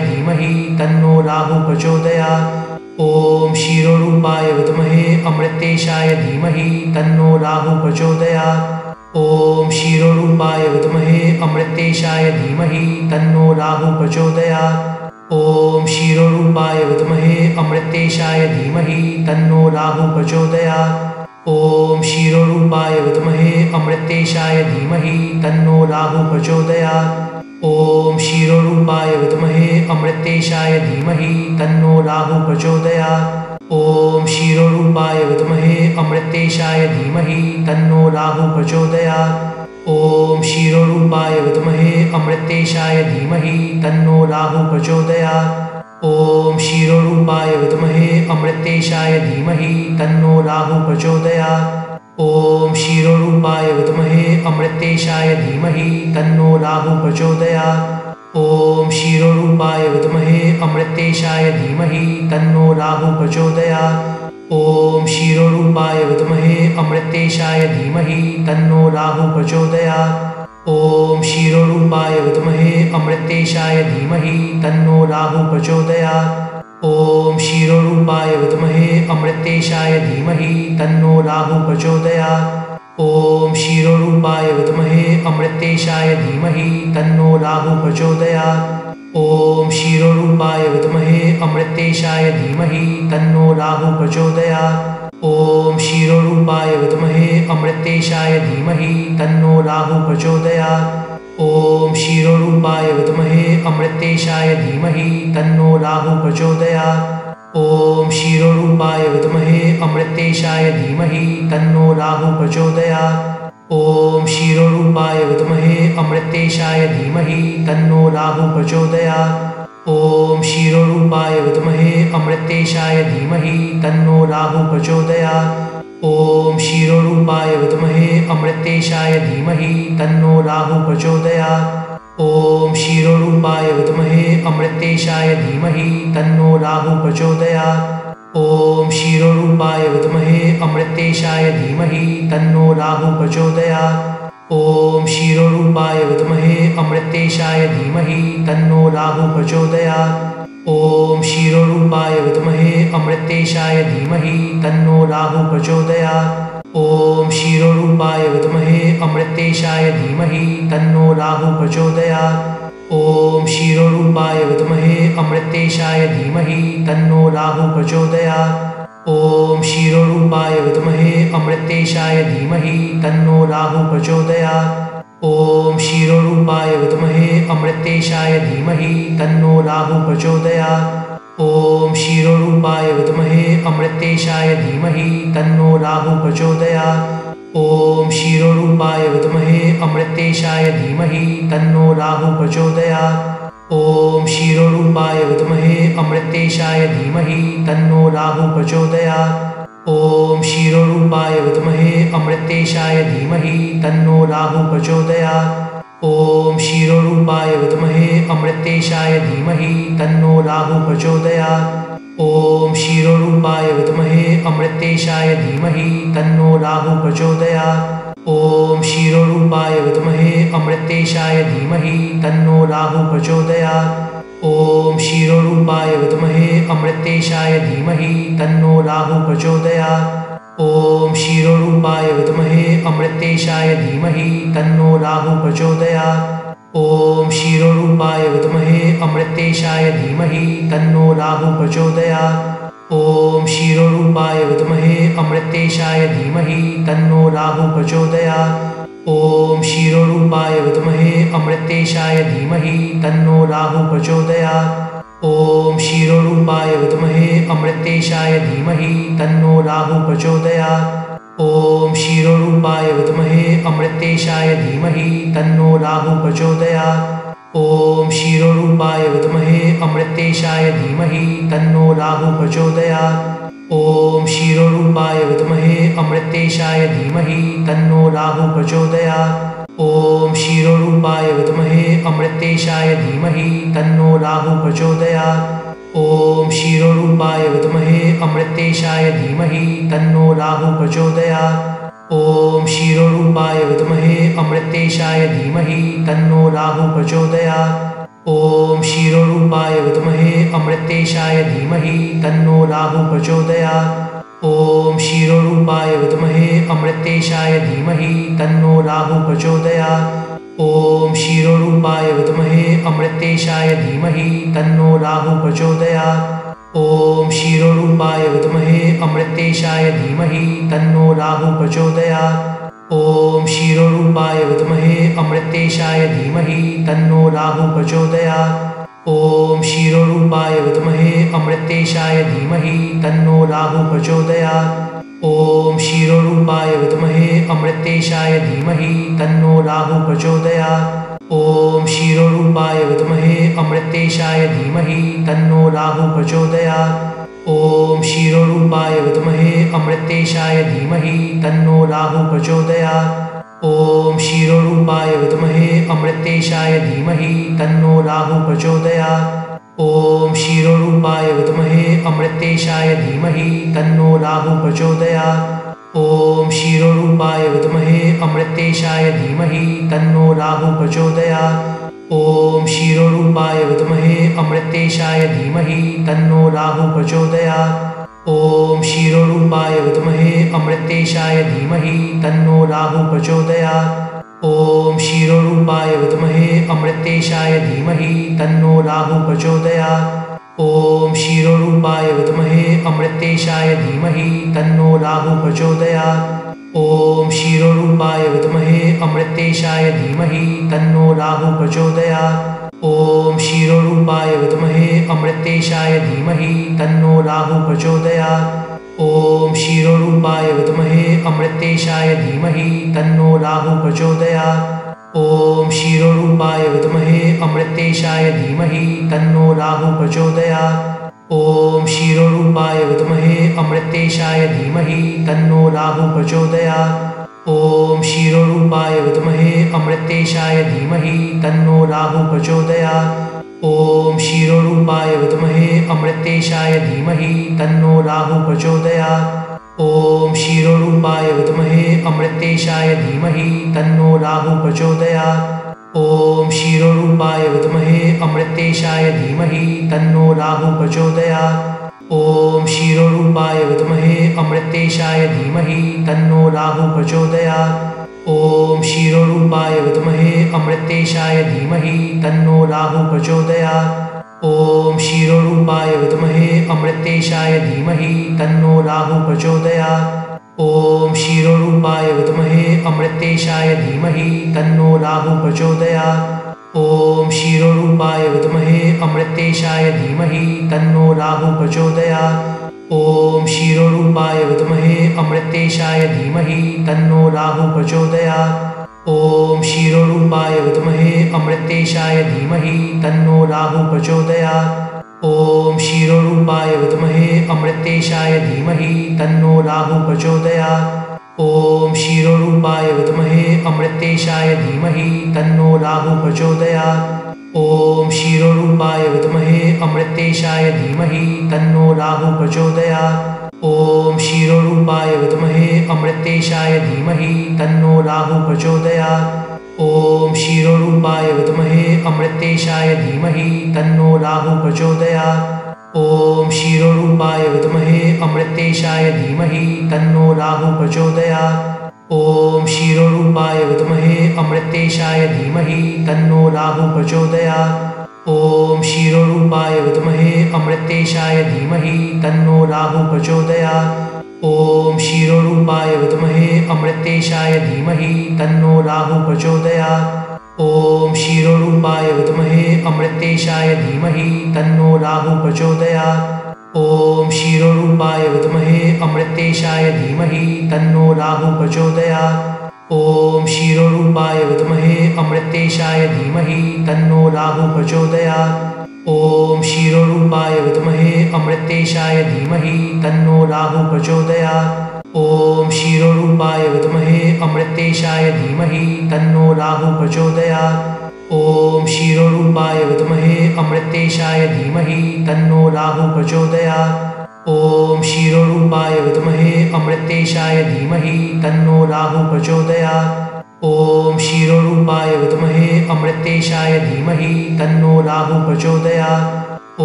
धीमहि तन्नो राहु प्रचोदयात्। ॐ क्षीरोरूपाय विद्महे अमृतेशाय धीमहि तन्नो राहु प्रचोदयात्। ॐ क्षीरोरूपाय विद्महे अमृतेशाय धीमहि तन्नो राहु प्रचोदयात्। ॐ क्षीरोरूपाय विद्महे अमृतेशाय धीमहि तन्नो राहु प्रचोदयात्। ॐ क्षीरोरूपाय विद्महे अमृतेशाय धीमहि तन्नो राहु प्रचोदयात्। ॐ क्षीरोरूपाय विद्महे अमृतेशाय धीमहि तन्नो राहु प्रचोदयात्। ॐ क्षीरोरूपाय विद्महे अमृतेशाय धीमहि तन्नो राहु प्रचोदयात्। ॐ क्षीरोरूपाय विद्महे अमृतेशाय धीमहि तन्नो राहु प्रचोदयात्। ॐ क्षीरोरूपाय विद्महे अमृतेशाय धीमहि तन्नो राहु प्रचोदयात्। ॐ क्षीरोरूपाय विद्महे अमृतेशाय धीमहि तन्नो राहु प्रचोदयात्। ॐ क्षीरोरूपाय विद्महे अमृतेशाय धीमहि तन्नो राहु प्रचोदयात्। ॐ क्षीरोरूपाय विद्महे अमृतेशाय धीमहि तन्नो राहु प्रचोदयात्। ॐ क्षीरोरूपाय विद्महे अमृतेशाय धीमहि तन्नो राहु प्रचोदयात्। ॐ क्षीरोरूपाय विद्महे अमृतेशाय धीमहि तन्नो राहु प्रचोदयात्। ॐ क्षीरोरूपाय विद्महे अमृतेशाय धीमहि तन्नो राहु प्रचोदयात्। ॐ क्षीरोरूपाय विद्महे अमृतेशाय धीमहि तन्नो राहु प्रचोदयात्। ॐ क्षीरोरूपाय विद्महे अमृतेशाय धीमहि तन्नो राहु प्रचोदयात्। ॐ क्षीरोरूपाय विद्महे अमृतेशाय धीमहि तन्नो राहु प्रचोदयात्। ॐ क्षीरोरूपाय विद्महे अमृतेशाय धीमहि तन्नो राहु प्रचोदयात्। ॐ क्षीरोरूपाय विद्महे अमृतेशाय धीमहि तन्नो राहु प्रचोदयात्। ॐ क्षीरोरूपाय विद्महे अमृतेशाय धीमहि तन्नो राहु प्रचोदयात्। ॐ क्षीरोरूपाय विद्महे अमृतेशाय धीमहि तन्नो राहु प्रचोदयात्। ॐ क्षीरोरूपाय विद्महे अमृतेशाय धीमहि तन्नो राहु प्रचोदयात्। ॐ क्षीरोरूपाय विद्महे अमृतेशाय धीमहि तन्नो राहु प्रचोदयात्। ॐ क्षीरोरूपाय विद्महे अमृतेशाय धीमहि तन्नो राहु प्रचोदयात्। ॐ क्षीरोरूपाय विद्महे अमृतेशाय धीमहि तन्नो राहु प्रचोदयात्। ॐ क्षीरोरूपाय विद्महे अमृतेशाय धीमहि तन्नो राहु प्रचोदयात्। ॐ क्षीरोरूपाय विद्महे अमृतेशाय धीमहि तन्नो राहु प्रचोदयात्। ॐ क्षीरोरूपाय विद्महे अमृतेशाय धीमहि तन्नो राहु प्रचोदयात्। ॐ क्षीरोरूपाय विद्महे अमृतेशाय धीमहि तन्नो राहु प्रचोदयात्। ॐ क्षीरोरूपाय विद्महे अमृतेशाय धीमहि तन्नो राहु प्रचोदयात्। ॐ क्षीरोरूपाय विद्महे अमृतेशाय धीमहि तन्नो राहु प्रचोदयात्। ॐ क्षीरोरूपाय विद्महे अमृतेशाय धीमहि तन्नो राहु प्रचोदयात्। ॐ क्षीरोरूपाय विद्महे अमृतेशाय धीमहि तन्नो राहु प्रचोदयात्। ॐ क्षीरोरूपाय विद्महे अमृतेशाय धीमहि तन्नो राहु प्रचोदयात्। ॐ क्षीरोरूपाय विद्महे अमृतेशाय धीमहि तन्नो राहु प्रचोदयात्। ॐ क्षीरोरूपाय विद्महे अमृतेशाय धीमहि तन्नो राहु प्रचोदयात्। ॐ क्षीरोरूपाय विद्महे अमृतेशाय धीमहि तन्नो राहु प्रचोदयात्। ॐ क्षीरोरूपाय विद्महे अमृतेशाय धीमहि तन्नो राहु प्रचोदयात्। ॐ क्षीरोरूपाय विद्महे अमृतेशाय धीमहि तन्नो राहु प्रचोदयात्। ॐ क्षीरोरूपाय विद्महे अमृतेशाय धीमहि तन्नो राहु प्रचोदयात्। ॐ क्षीरोरूपाय विद्महे अमृतेशाय धीमहि तन्नो राहु प्रचोदयात्। ॐ क्षीरोरूपाय विद्महे अमृतेशाय धीमहि तन्नो राहु प्रचोदयात्। ॐ क्षीरोरूपाय विद्महे अमृतेशाय धीमहि तन्नो राहु प्रचोदयात्। ॐ क्षीरोरूपाय विद्महे अमृतेशाय धीमहि तन्नो राहु प्रचोदयात्। ॐ क्षीरोरूपाय विद्महे अमृतेशाय धीमहि तन्नो राहु प्रचोदयात्। ॐ क्षीरोरूपाय विद्महे अमृतेशाय धीमहि तन्नो राहु प्रचोदयात्। ॐ क्षीरोरूपाय विद्महे अमृतेशाय धीमहि तन्नो राहु प्रचोदयात्। ॐ क्षीरोरूपाय विद्महे अमृतेशाय धीमहि तन्नो राहु प्रचोदयात्। ॐ क्षीरोरूपाय विद्महे अमृतेशाय धीमहि तन्नो राहु प्रचोदयात्। ॐ क्षीरोरूपाय विद्महे अमृतेशाय धीमहि तन्नो राहु प्रचोदयात् ॐ क्षीरोरूपाय विद्महे अमृतेशाय धीमहि तन्नो राहु प्रचोदयात् ॐ क्षीरोरूपाय विद्महे अमृतेशाय धीमहि तन्नो राहु प्रचोदयात् ॐ क्षीरोरूपाय विद्महे अमृतेशाय धीमहि तन्नो राहु प्रचोदयात् ॐ क्षीरोरूपाय विद्महे अमृतेशाय धीमहि तन्नो राहु प्रचोदयात्। ॐ क्षीरोरूपाय विद्महे अमृतेशाय धीमहि तन्नो राहु प्रचोदयात्। ॐ क्षीरोरूपाय विद्महे अमृतेशाय धीमहि तन्नो राहु प्रचोदयात्। ॐ क्षीरोरूपाय विद्महे अमृतेशाय धीमहि तन्नो राहु प्रचोदयात्। ॐ क्षीरोरूपाय विद्महे अमृतेशाय धीमहि तन्नो राहु प्रचोदयात्। ॐ क्षीरोरूपाय विद्महे अमृतेशाय धीमहि तन्नो राहु प्रचोदयात्। ॐ क्षीरोरूपाय विद्महे अमृतेशाय धीमहि तन्नो राहु प्रचोदयात्। ॐ क्षीरोरूपाय विद्महे अमृतेशाय धीमहि तन्नो राहु प्रचोदयात्। ॐ क्षीरोरूपाय विद्महे अमृतेशाय धीमहि तन्नो राहु प्रचोदयात्। ॐ क्षीरोरूपाय विद्महे अमृतेशाय धीमहि तन्नो राहु प्रचोदयात्। ॐ क्षीरोरूपाय विद्महे अमृतेशाय धीमहि तन्नो राहु प्रचोदयात्। ॐ क्षीरोरूपाय विद्महे अमृतेशाय धीमहि तन्नो राहु प्रचोदयात्। ॐ क्षीरोरूपाय विद्महे अमृतेशाय धीमहि तन्नो राहु प्रचोदयात्। ॐ क्षीरोरूपाय विद्महे अमृतेशाय धीमहि तन्नो राहु प्रचोदयात्। ॐ क्षीरोरूपाय विद्महे अमृतेशाय धीमहि तन्नो राहु प्रचोदयात्। ॐ क्षीरोरूपाय विद्महे अमृतेशाय धीमहि तन्नो राहु प्रचोदयात्। ॐ क्षीरोरूपाय विद्महे अमृतेशाय धीमहि तन्नो राहु प्रचोदयात्। ॐ क्षीरोरूपाय विद्महे अमृतेशाय धीमहि तन्नो राहु प्रचोदयात्। ॐ क्षीरोरूपाय विद्महे अमृतेशाय धीमहि तन्नो राहु प्रचोदयात्। ॐ क्षीरोरूपाय विद्महे अमृतेशाय धीमहि तन्नो राहु प्रचोदयात्। ॐ क्षीरोरूपाय विद्महे अमृतेशाय धीमहि तन्नो राहु प्रचोदयात्। ॐ क्षीरोरूपाय विद्महे अमृतेशाय धीमहि तन्नो राहु प्रचोदयात्। ॐ क्षीरोरूपाय विद्महे अमृतेशाय धीमहि तन्नो राहु प्रचोदयात्। ॐ क्षीरोरूपाय विद्महे अमृतेशाय धीमहि तन्नो राहु प्रचोदयात्। ॐ क्षीरोरूपाय विद्महे अमृतेशाय धीमहि तन्नो राहु प्रचोदयात्। ॐ क्षीरोरूपाय विद्महे अमृतेशाय धीमहि तन्नो राहु प्रचोदयात्। ॐ क्षीरोरूपाय विद्महे अमृतेशाय धीमहि तन्नो राहु प्रचोदयात्। ॐ क्षीरोरूपाय विद्महे अमृतेशाय धीमहि तन्नो राहु प्रचोदयात्। ॐ क्षीरोरूपाय विद्महे अमृतेशाय धीमहि तन्नो राहु प्रचोदयात्। ॐ क्षीरोरूपाय विद्महे अमृतेशाय धीमहि तन्नो राहु प्रचोदयात्। ॐ क्षीरोरूपाय विद्महे अमृतेशाय धीमहि तन्नो राहु प्रचोदयात्। ॐ क्षीरोरूपाय विद्महे अमृतेशाय धीमहि तन्नो राहु प्रचोदयात्। ॐ क्षीरोरूपाय विद्महे अमृतेशाय धीमहि तन्नो राहु प्रचोदयात्। ॐ क्षीरोरूपाय विद्महे अमृतेशाय धीमहि तन्नो राहु प्रचोदयात्। ॐ क्षीरोरूपाय विद्महे अमृतेशाय धीमहि तन्नो राहु प्रचोदयात्। ॐ क्षीरोरूपाय विद्महे अमृतेशाय धीमहि तन्नो राहु प्रचोदयात्। ॐ क्षीरोरूपाय विद्महे अमृतेशाय धीमहि तन्नो राहु प्रचोदयात्। ॐ क्षीरोरूपाय विद्महे अमृतेशाय धीमहि तन्नो राहु प्रचोदयात्। ॐ क्षीरोरूपाय विद्महे अमृतेशाय धीमहि तन्नो राहु प्रचोदयात्। ॐ क्षीरोरूपाय विद्महे अमृतेशाय धीमहि तन्नो राहु प्रचोदयात्। ॐ क्षीरोरूपाय विद्महे अमृतेशाय धीमहि तन्नो राहु प्रचोदयात्। ॐ क्षीरोरूपाय विद्महे अमृतेशाय धीमहि तन्नो राहु प्रचोदयात्। ॐ क्षीरोरूपाय विद्महे अमृतेशाय धीमहि तन्नो राहु प्रचोदयात्। ॐ क्षीरोरूपाय विद्महे अमृतेशाय धीमहि तन्नो राहु प्रचोदयात्।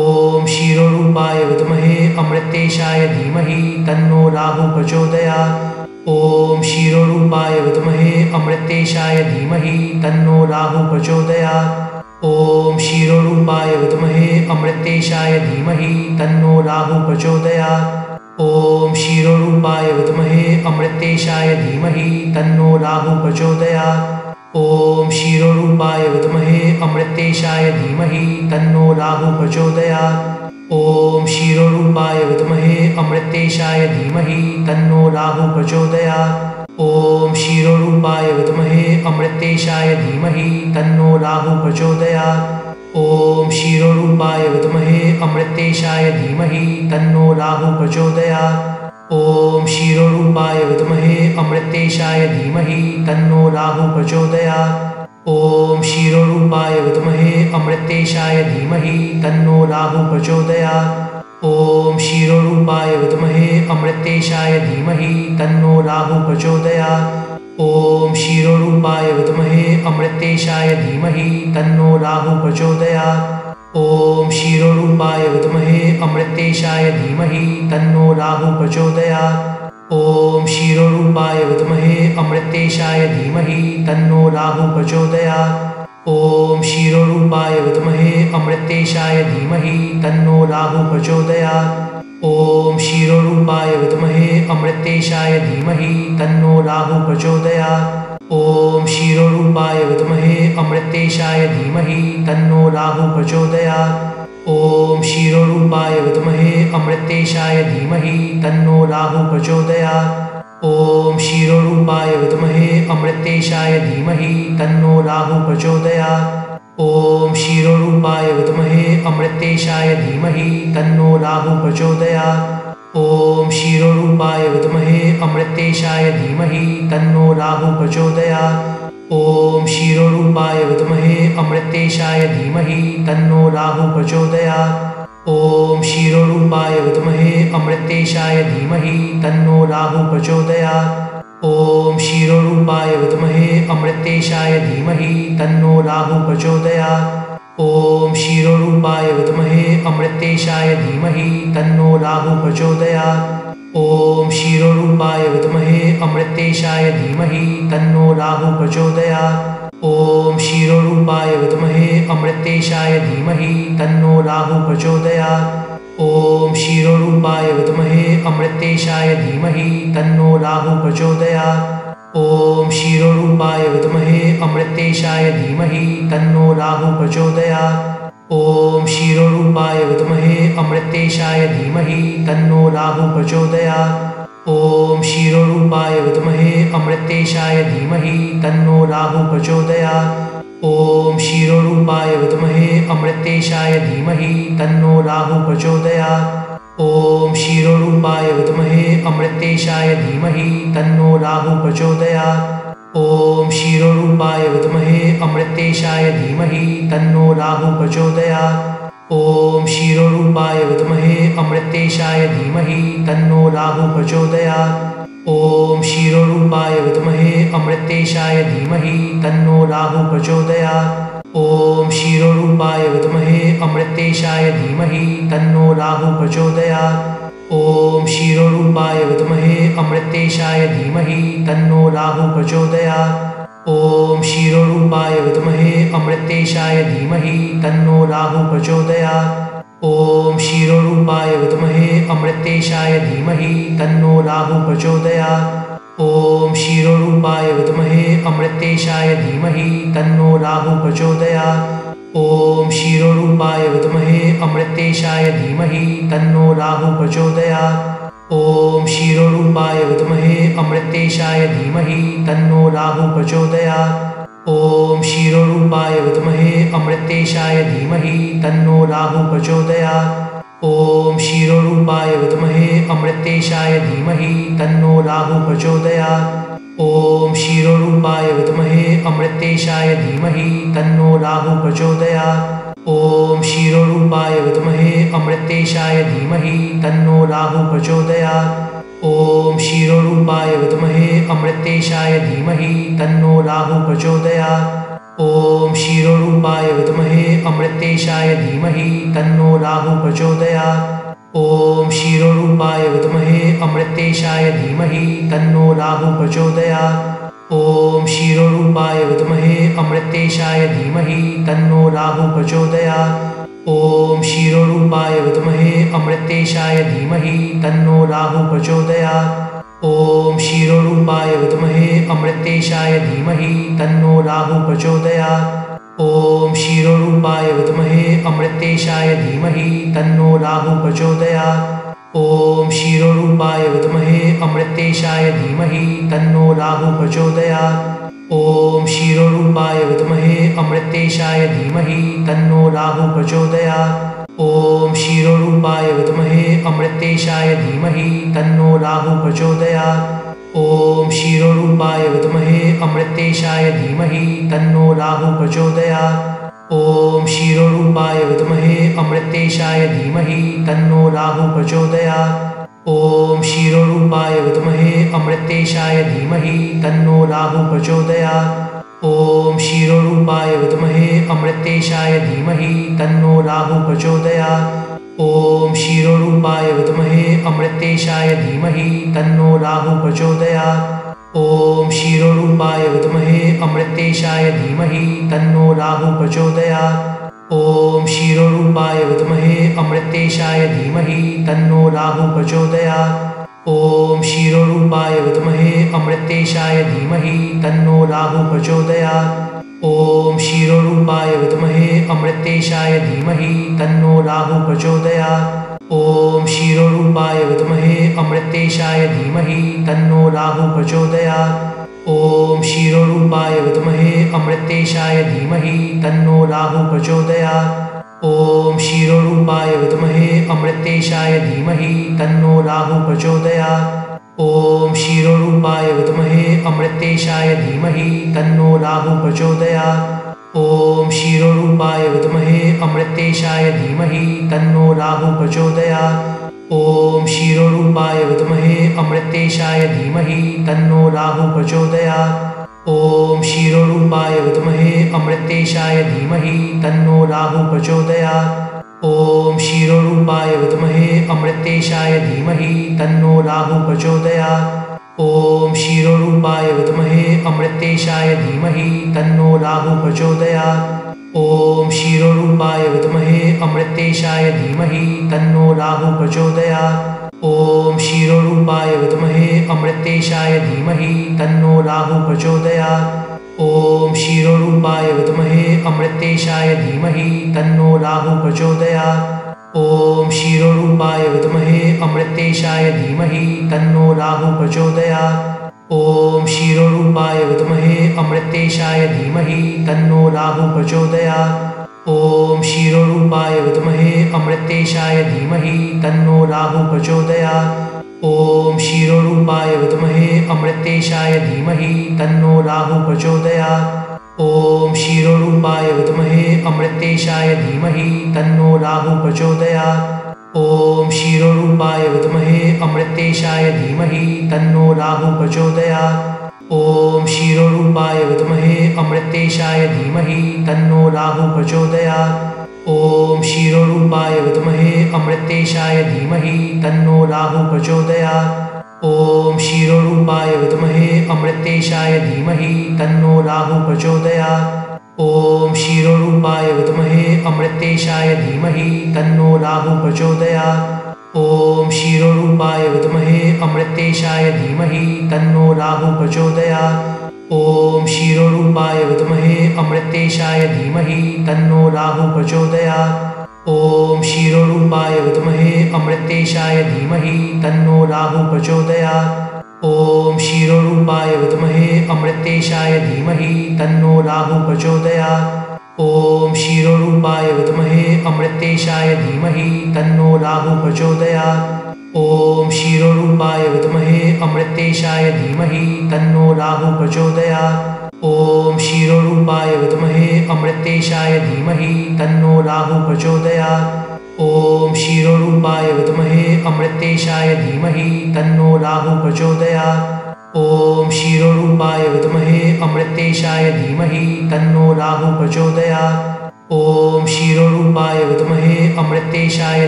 ॐ क्षीरोरूपाय विद्महे अमृतेशाय धीमहि तन्नो राहु प्रचोदयात्। ॐ क्षीरोरूपाय विद्महे अमृतेशाय धीमहि तन्नो राहु प्रचोदयात्। ॐ क्षीरोरूपाय विद्महे अमृतेशाय धीमहि तन्नो राहु प्रचोदयात्। ॐ क्षीरोरूपाय विद्महे अमृतेशाय धीमहि तन्नो राहु प्रचोदयात्। ॐ क्षीरोरूपाय विद्महे अमृतेशाय धीमहि तन्नो राहु प्रचोदयात्। ॐ क्षीरोरूपाय विद्महे अमृतेशाय धीमहि तन्नो राहु प्रचोदयात्। ॐ क्षीरोरूपाय विद्महे अमृतेशाय धीमहि तन्नो राहु प्रचोदयात्। ॐ क्षीरोरूपाय विद्महे अमृतेशाय धीमहि तन्नो राहु प्रचोदयात्। ॐ क्षीरोरूपाय विद्महे अमृतेशाय धीमहि तन्नो राहु प्रचोदयात्। ॐ क्षीरोरूपाय विद्महे अमृतेशाय धीमहि तन्नो राहु प्रचोदयात्। ॐ क्षीरोरूपाय विद्महे अमृतेशाय धीमहि तन्नो राहु प्रचोदयात्। ॐ क्षीरोरूपाय विद्महे अमृतेशाय धीमहि तन्नो राहु प्रचोदयात्। ॐ क्षीरोरूपाय विद्महे अमृतेशाय धीमहि तन्नो राहु प्रचोदयात्। ॐ क्षीरोरूपाय विद्महे अमृतेशाय धीमहि तन्नो राहु प्रचोदयात्। ॐ क्षीरोरूपाय विद्महे अमृतेशाय धीमहि तन्नो राहु प्रचोदयात्। ॐ क्षीरोरूपाय विद्महे अमृतेशाय धीमहि तन्नो राहु प्रचोदयात्। ॐ क्षीरोरूपाय विद्महे अमृतेशाय धीमहि तन्नो राहु प्रचोदयात्। ॐ क्षीरोरूपाय विद्महे अमृतेशाय धीमहि तन्नो राहु प्रचोदयात्। ॐ क्षीरोरूपाय विद्महे अमृतेशाय धीमहि तन्नो राहु प्रचोदयात्। ॐ क्षीरोरूपाय विद्महे अमृतेशाय धीमहि तन्नो राहु प्रचोदयात्। ॐ क्षीरोरूपाय विद्महे अमृतेशाय धीमहि तन्नो राहु प्रचोदयात्। ॐ क्षीरोरूपाय विद्महे अमृतेशाय धीमहि तन्नो राहु प्रचोदयात्। ॐ क्षीरोरूपाय विद्महे अमृतेशाय धीमहि तन्नो राहु प्रचोदयात्। ॐ क्षीरोरूपाय विद्महे अमृतेशाय धीमहि तन्नो राहु प्रचोदयात्। ॐ क्षीरोरूपाय विद्महे अमृतेशाय धीमहि तन्नो राहु प्रचोदयात्। ॐ क्षीरोरूपाय विद्महे अमृतेशाय धीमहि तन्नो राहु प्रचोदयात् ॐ क्षीरोरूपाय विद्महे अमृतेशाय धीमहि तन्नो राहु प्रचोदयात् ॐ क्षीरोरूपाय विद्महे अमृतेशाय धीमहि तन्नो राहु प्रचोदयात् ॐ क्षीरोरूपाय विद्महे अमृतेशाय धीमहि तन्नो राहु प्रचोदयात् ॐ क्षीरोरूपाय विद्महे अमृतेशाय धीमहि तन्नो राहु प्रचोदयात्। ॐ क्षीरोरूपाय विद्महे अमृतेशाय धीमहि तन्नो राहु प्रचोदयात्। ॐ क्षीरोरूपाय विद्महे अमृतेशाय धीमहि तन्नो राहु प्रचोदयात्। ॐ क्षीरोरूपाय विद्महे अमृतेशाय धीमहि तन्नो राहु प्रचोदयात्। ॐ क्षीरोरूपाय विद्महे अमृतेशाय धीमहि तन्नो राहु प्रचोदयात्। ॐ क्षीरोरूपाय विद्महे अमृतेशाय धीमहि तन्नो राहु प्रचोदयात्। ॐ क्षीरोरूपाय विद्महे अमृतेशाय धीमहि तन्नो राहु प्रचोदयात्। ॐ क्षीरोरूपाय विद्महे अमृतेशाय धीमहि तन्नो राहु प्रचोदयात्। ॐ क्षीरोरूपाय विद्महे अमृतेशाय धीमहि तन्नो राहु प्रचोदयात्। ॐ क्षीरोरूपाय विद्महे अमृतेशाय धीमहि तन्नो राहु प्रचोदयात्। ॐ क्षीरोरूपाय विद्महे अमृतेशाय धीमहि तन्नो राहु प्रचोदयात्। ॐ क्षीरोरूपाय विद्महे अमृतेशाय धीमहि तन्नो राहु प्रचोदयात्। ॐ क्षीरोरूपाय विद्महे अमृतेशाय धीमहि तन्नो राहु प्रचोदयात् ॐ क्षीरोरूपाय विद्महे अमृतेशाय धीमहि तन्नो राहु प्रचोदयात् ॐ क्षीरोरूपाय विद्महे अमृतेशाय धीमहि तन्नो राहु प्रचोदयात् ॐ क्षीरोरूपाय विद्महे अमृतेशाय धीमहि तन्नो राहु प्रचोदयात् ॐ क्षीरोरूपाय विद्महे अमृतेशाय धीमहि तन्नो राहु प्रचोदयात्। ॐ क्षीरोरूपाय विद्महे अमृतेशाय धीमहि तन्नो राहु प्रचोदयात्। ॐ क्षीरोरूपाय विद्महे अमृतेशाय धीमहि तन्नो राहु प्रचोदयात्। ॐ क्षीरोरूपाय विद्महे अमृतेशाय धीमहि तन्नो राहु प्रचोदयात्। ॐ क्षीरोरूपाय विद्महे अमृतेशाय धीमहि तन्नो राहु प्रचोदयात् ॐ क्षीरोरूपाय विद्महे अमृतेशाय धीमहि तन्नो राहु प्रचोदयात् ॐ क्षीरोरूपाय विद्महे अमृतेशाय धीमहि तन्नो राहु प्रचोदयात् ॐ क्षीरोरूपाय विद्महे अमृतेशाय धीमहि तन्नो राहु प्रचोदयात् ॐ क्षीरोरूपाय विद्महे अमृतेशाय धीमहि तन्नो राहु प्रचोदयात्। ॐ क्षीरोरूपाय विद्महे अमृतेशाय धीमहि तन्नो राहु प्रचोदयात्। ॐ क्षीरोरूपाय विद्महे अमृतेशाय धीमहि तन्नो राहु प्रचोदयात्। ॐ क्षीरोरूपाय विद्महे अमृतेशाय धीमहि तन्नो राहु प्रचोदयात्। ॐ क्षीरोरूपाय विद्महे अमृतेशाय धीमहि तन्नो राहु प्रचोदयात्। ॐ क्षीरोरूपाय विद्महे अमृतेशाय धीमहि तन्नो राहु प्रचोदयात्। ॐ क्षीरोरूपाय विद्महे अमृतेशाय धीमहि तन्नो राहु प्रचोदयात्। ॐ क्षीरोरूपाय विद्महे अमृतेशाय धीमहि तन्नो राहु प्रचोदयात्। ॐ क्षीरोरूपाय विद्महे अमृतेशाय धीमहि तन्नो राहु प्रचोदयात्। ॐ क्षीरोरूपाय विद्महे अमृतेशाय धीमहि तन्नो राहु प्रचोदयात्। ॐ क्षीरोरूपाय विद्महे अमृतेशाय धीमहि तन्नो राहु प्रचोदयात्। ॐ क्षीरोरूपाय विद्महे अमृतेशाय धीमहि तन्नो राहु प्रचोदयात्। ॐ क्षीरोरूपाय विद्महे अमृतेशाय धीमहि तन्नो राहु प्रचोदयात्। ॐ क्षीरोरूपाय विद्महे अमृतेशाय धीमहि तन्नो राहु प्रचोदयात्। ॐ क्षीरोरूपाय विद्महे अमृतेशाय धीमहि तन्नो राहु प्रचोदयात्। ॐ क्षीरोरूपाय विद्महे अमृतेशाय धीमहि तन्नो राहु प्रचोदयात्। ॐ क्षीरोरूपाय विद्महे अमृतेशाय धीमहि तन्नो राहु प्रचोदयात्। ॐ क्षीरोरूपाय विद्महे अमृतेशाय धीमहि तन्नो राहु प्रचोदयात्। ॐ क्षीरोरूपाय विद्महे अमृतेशाय धीमहि तन्नो राहु प्रचोदयात्। ॐ क्षीरोरूपाय विद्महे अमृतेशाय धीमहि तन्नो राहु प्रचोदयात्। ॐ क्षीरोरूपाय विद्महे अमृतेशाय धीमहि तन्नो राहु प्रचोदयात् ॐ क्षीरोरूपाय विद्महे अमृतेशाय धीमहि तन्नो राहु प्रचोदयात् ॐ क्षीरोरूपाय विद्महे अमृतेशाय धीमहि तन्नो राहु प्रचोदयात् ॐ क्षीरोरूपाय विद्महे अमृतेशाय धीमहि तन्नो राहु प्रचोदयात् ॐ क्षीरोरूपाय विद्महे अमृतेशाय धीमहि तन्नो राहु प्रचोदयात्। ॐ क्षीरोरूपाय विद्महे अमृतेशाय धीमहि तन्नो राहु प्रचोदयात्। ॐ क्षीरोरूपाय विद्महे अमृतेशाय धीमहि तन्नो राहु प्रचोदयात्। ॐ क्षीरोरूपाय विद्महे अमृतेशाय धीमहि तन्नो राहु प्रचोदयात्। ॐ क्षीरोरूपाय विद्महे अमृतेशाय धीमहि तन्नो राहु प्रचोदयात्। ॐ क्षीरोरूपाय विद्महे अमृतेशाय धीमहि तन्नो राहु प्रचोदयात्। ॐ क्षीरोरूपाय विद्महे अमृतेशाय धीमहि तन्नो राहु प्रचोदयात्। ॐ क्षीरोरूपाय विद्महे अमृतेशाय धीमहि तन्नो राहु प्रचोदयात्। ॐ क्षीरोरूपाय विद्महे अमृतेशाय धीमहि तन्नो राहु प्रचोदयात्। ॐ क्षीरोरूपाय विद्महे अमृतेशाय धीमहि तन्नो राहु प्रचोदयात्। ॐ क्षीरोरूपाय विद्महे अमृतेशाय धीमहि तन्नो राहु प्रचोदयात्। ॐ क्षीरोरूपाय विद्महे अमृतेशाय धीमहि तन्नो राहु प्रचोदयात्। ॐ क्षीरोरूपाय विद्महे अमृतेशाय धीमहि तन्नो राहु प्रचोदयात्। ॐ क्षीरोरूपाय विद्महे अमृतेशाय धीमहि तन्नो राहु प्रचोदयात्। ॐ क्षीरोरूपाय विद्महे अमृतेशाय धीमहि तन्नो राहु प्रचोदयात्। ॐ क्षीरोरूपाय विद्महे अमृतेशाय धीमहि तन्नो राहु प्रचोदयात्। ॐ क्षीरोरूपाय विद्महे अमृतेशाय धीमहि तन्नो राहु प्रचोदयात् ॐ क्षीरोरूपाय विद्महे अमृतेशाय धीमहि तन्नो राहु प्रचोदयात् ॐ क्षीरोरूपाय विद्महे अमृतेशाय धीमहि तन्नो राहु प्रचोदयात् ॐ क्षीरोरूपाय विद्महे अमृतेशाय धीमहि तन्नो राहु प्रचोदयात् ॐ क्षीरोरूपाय विद्महे अमृतेशाय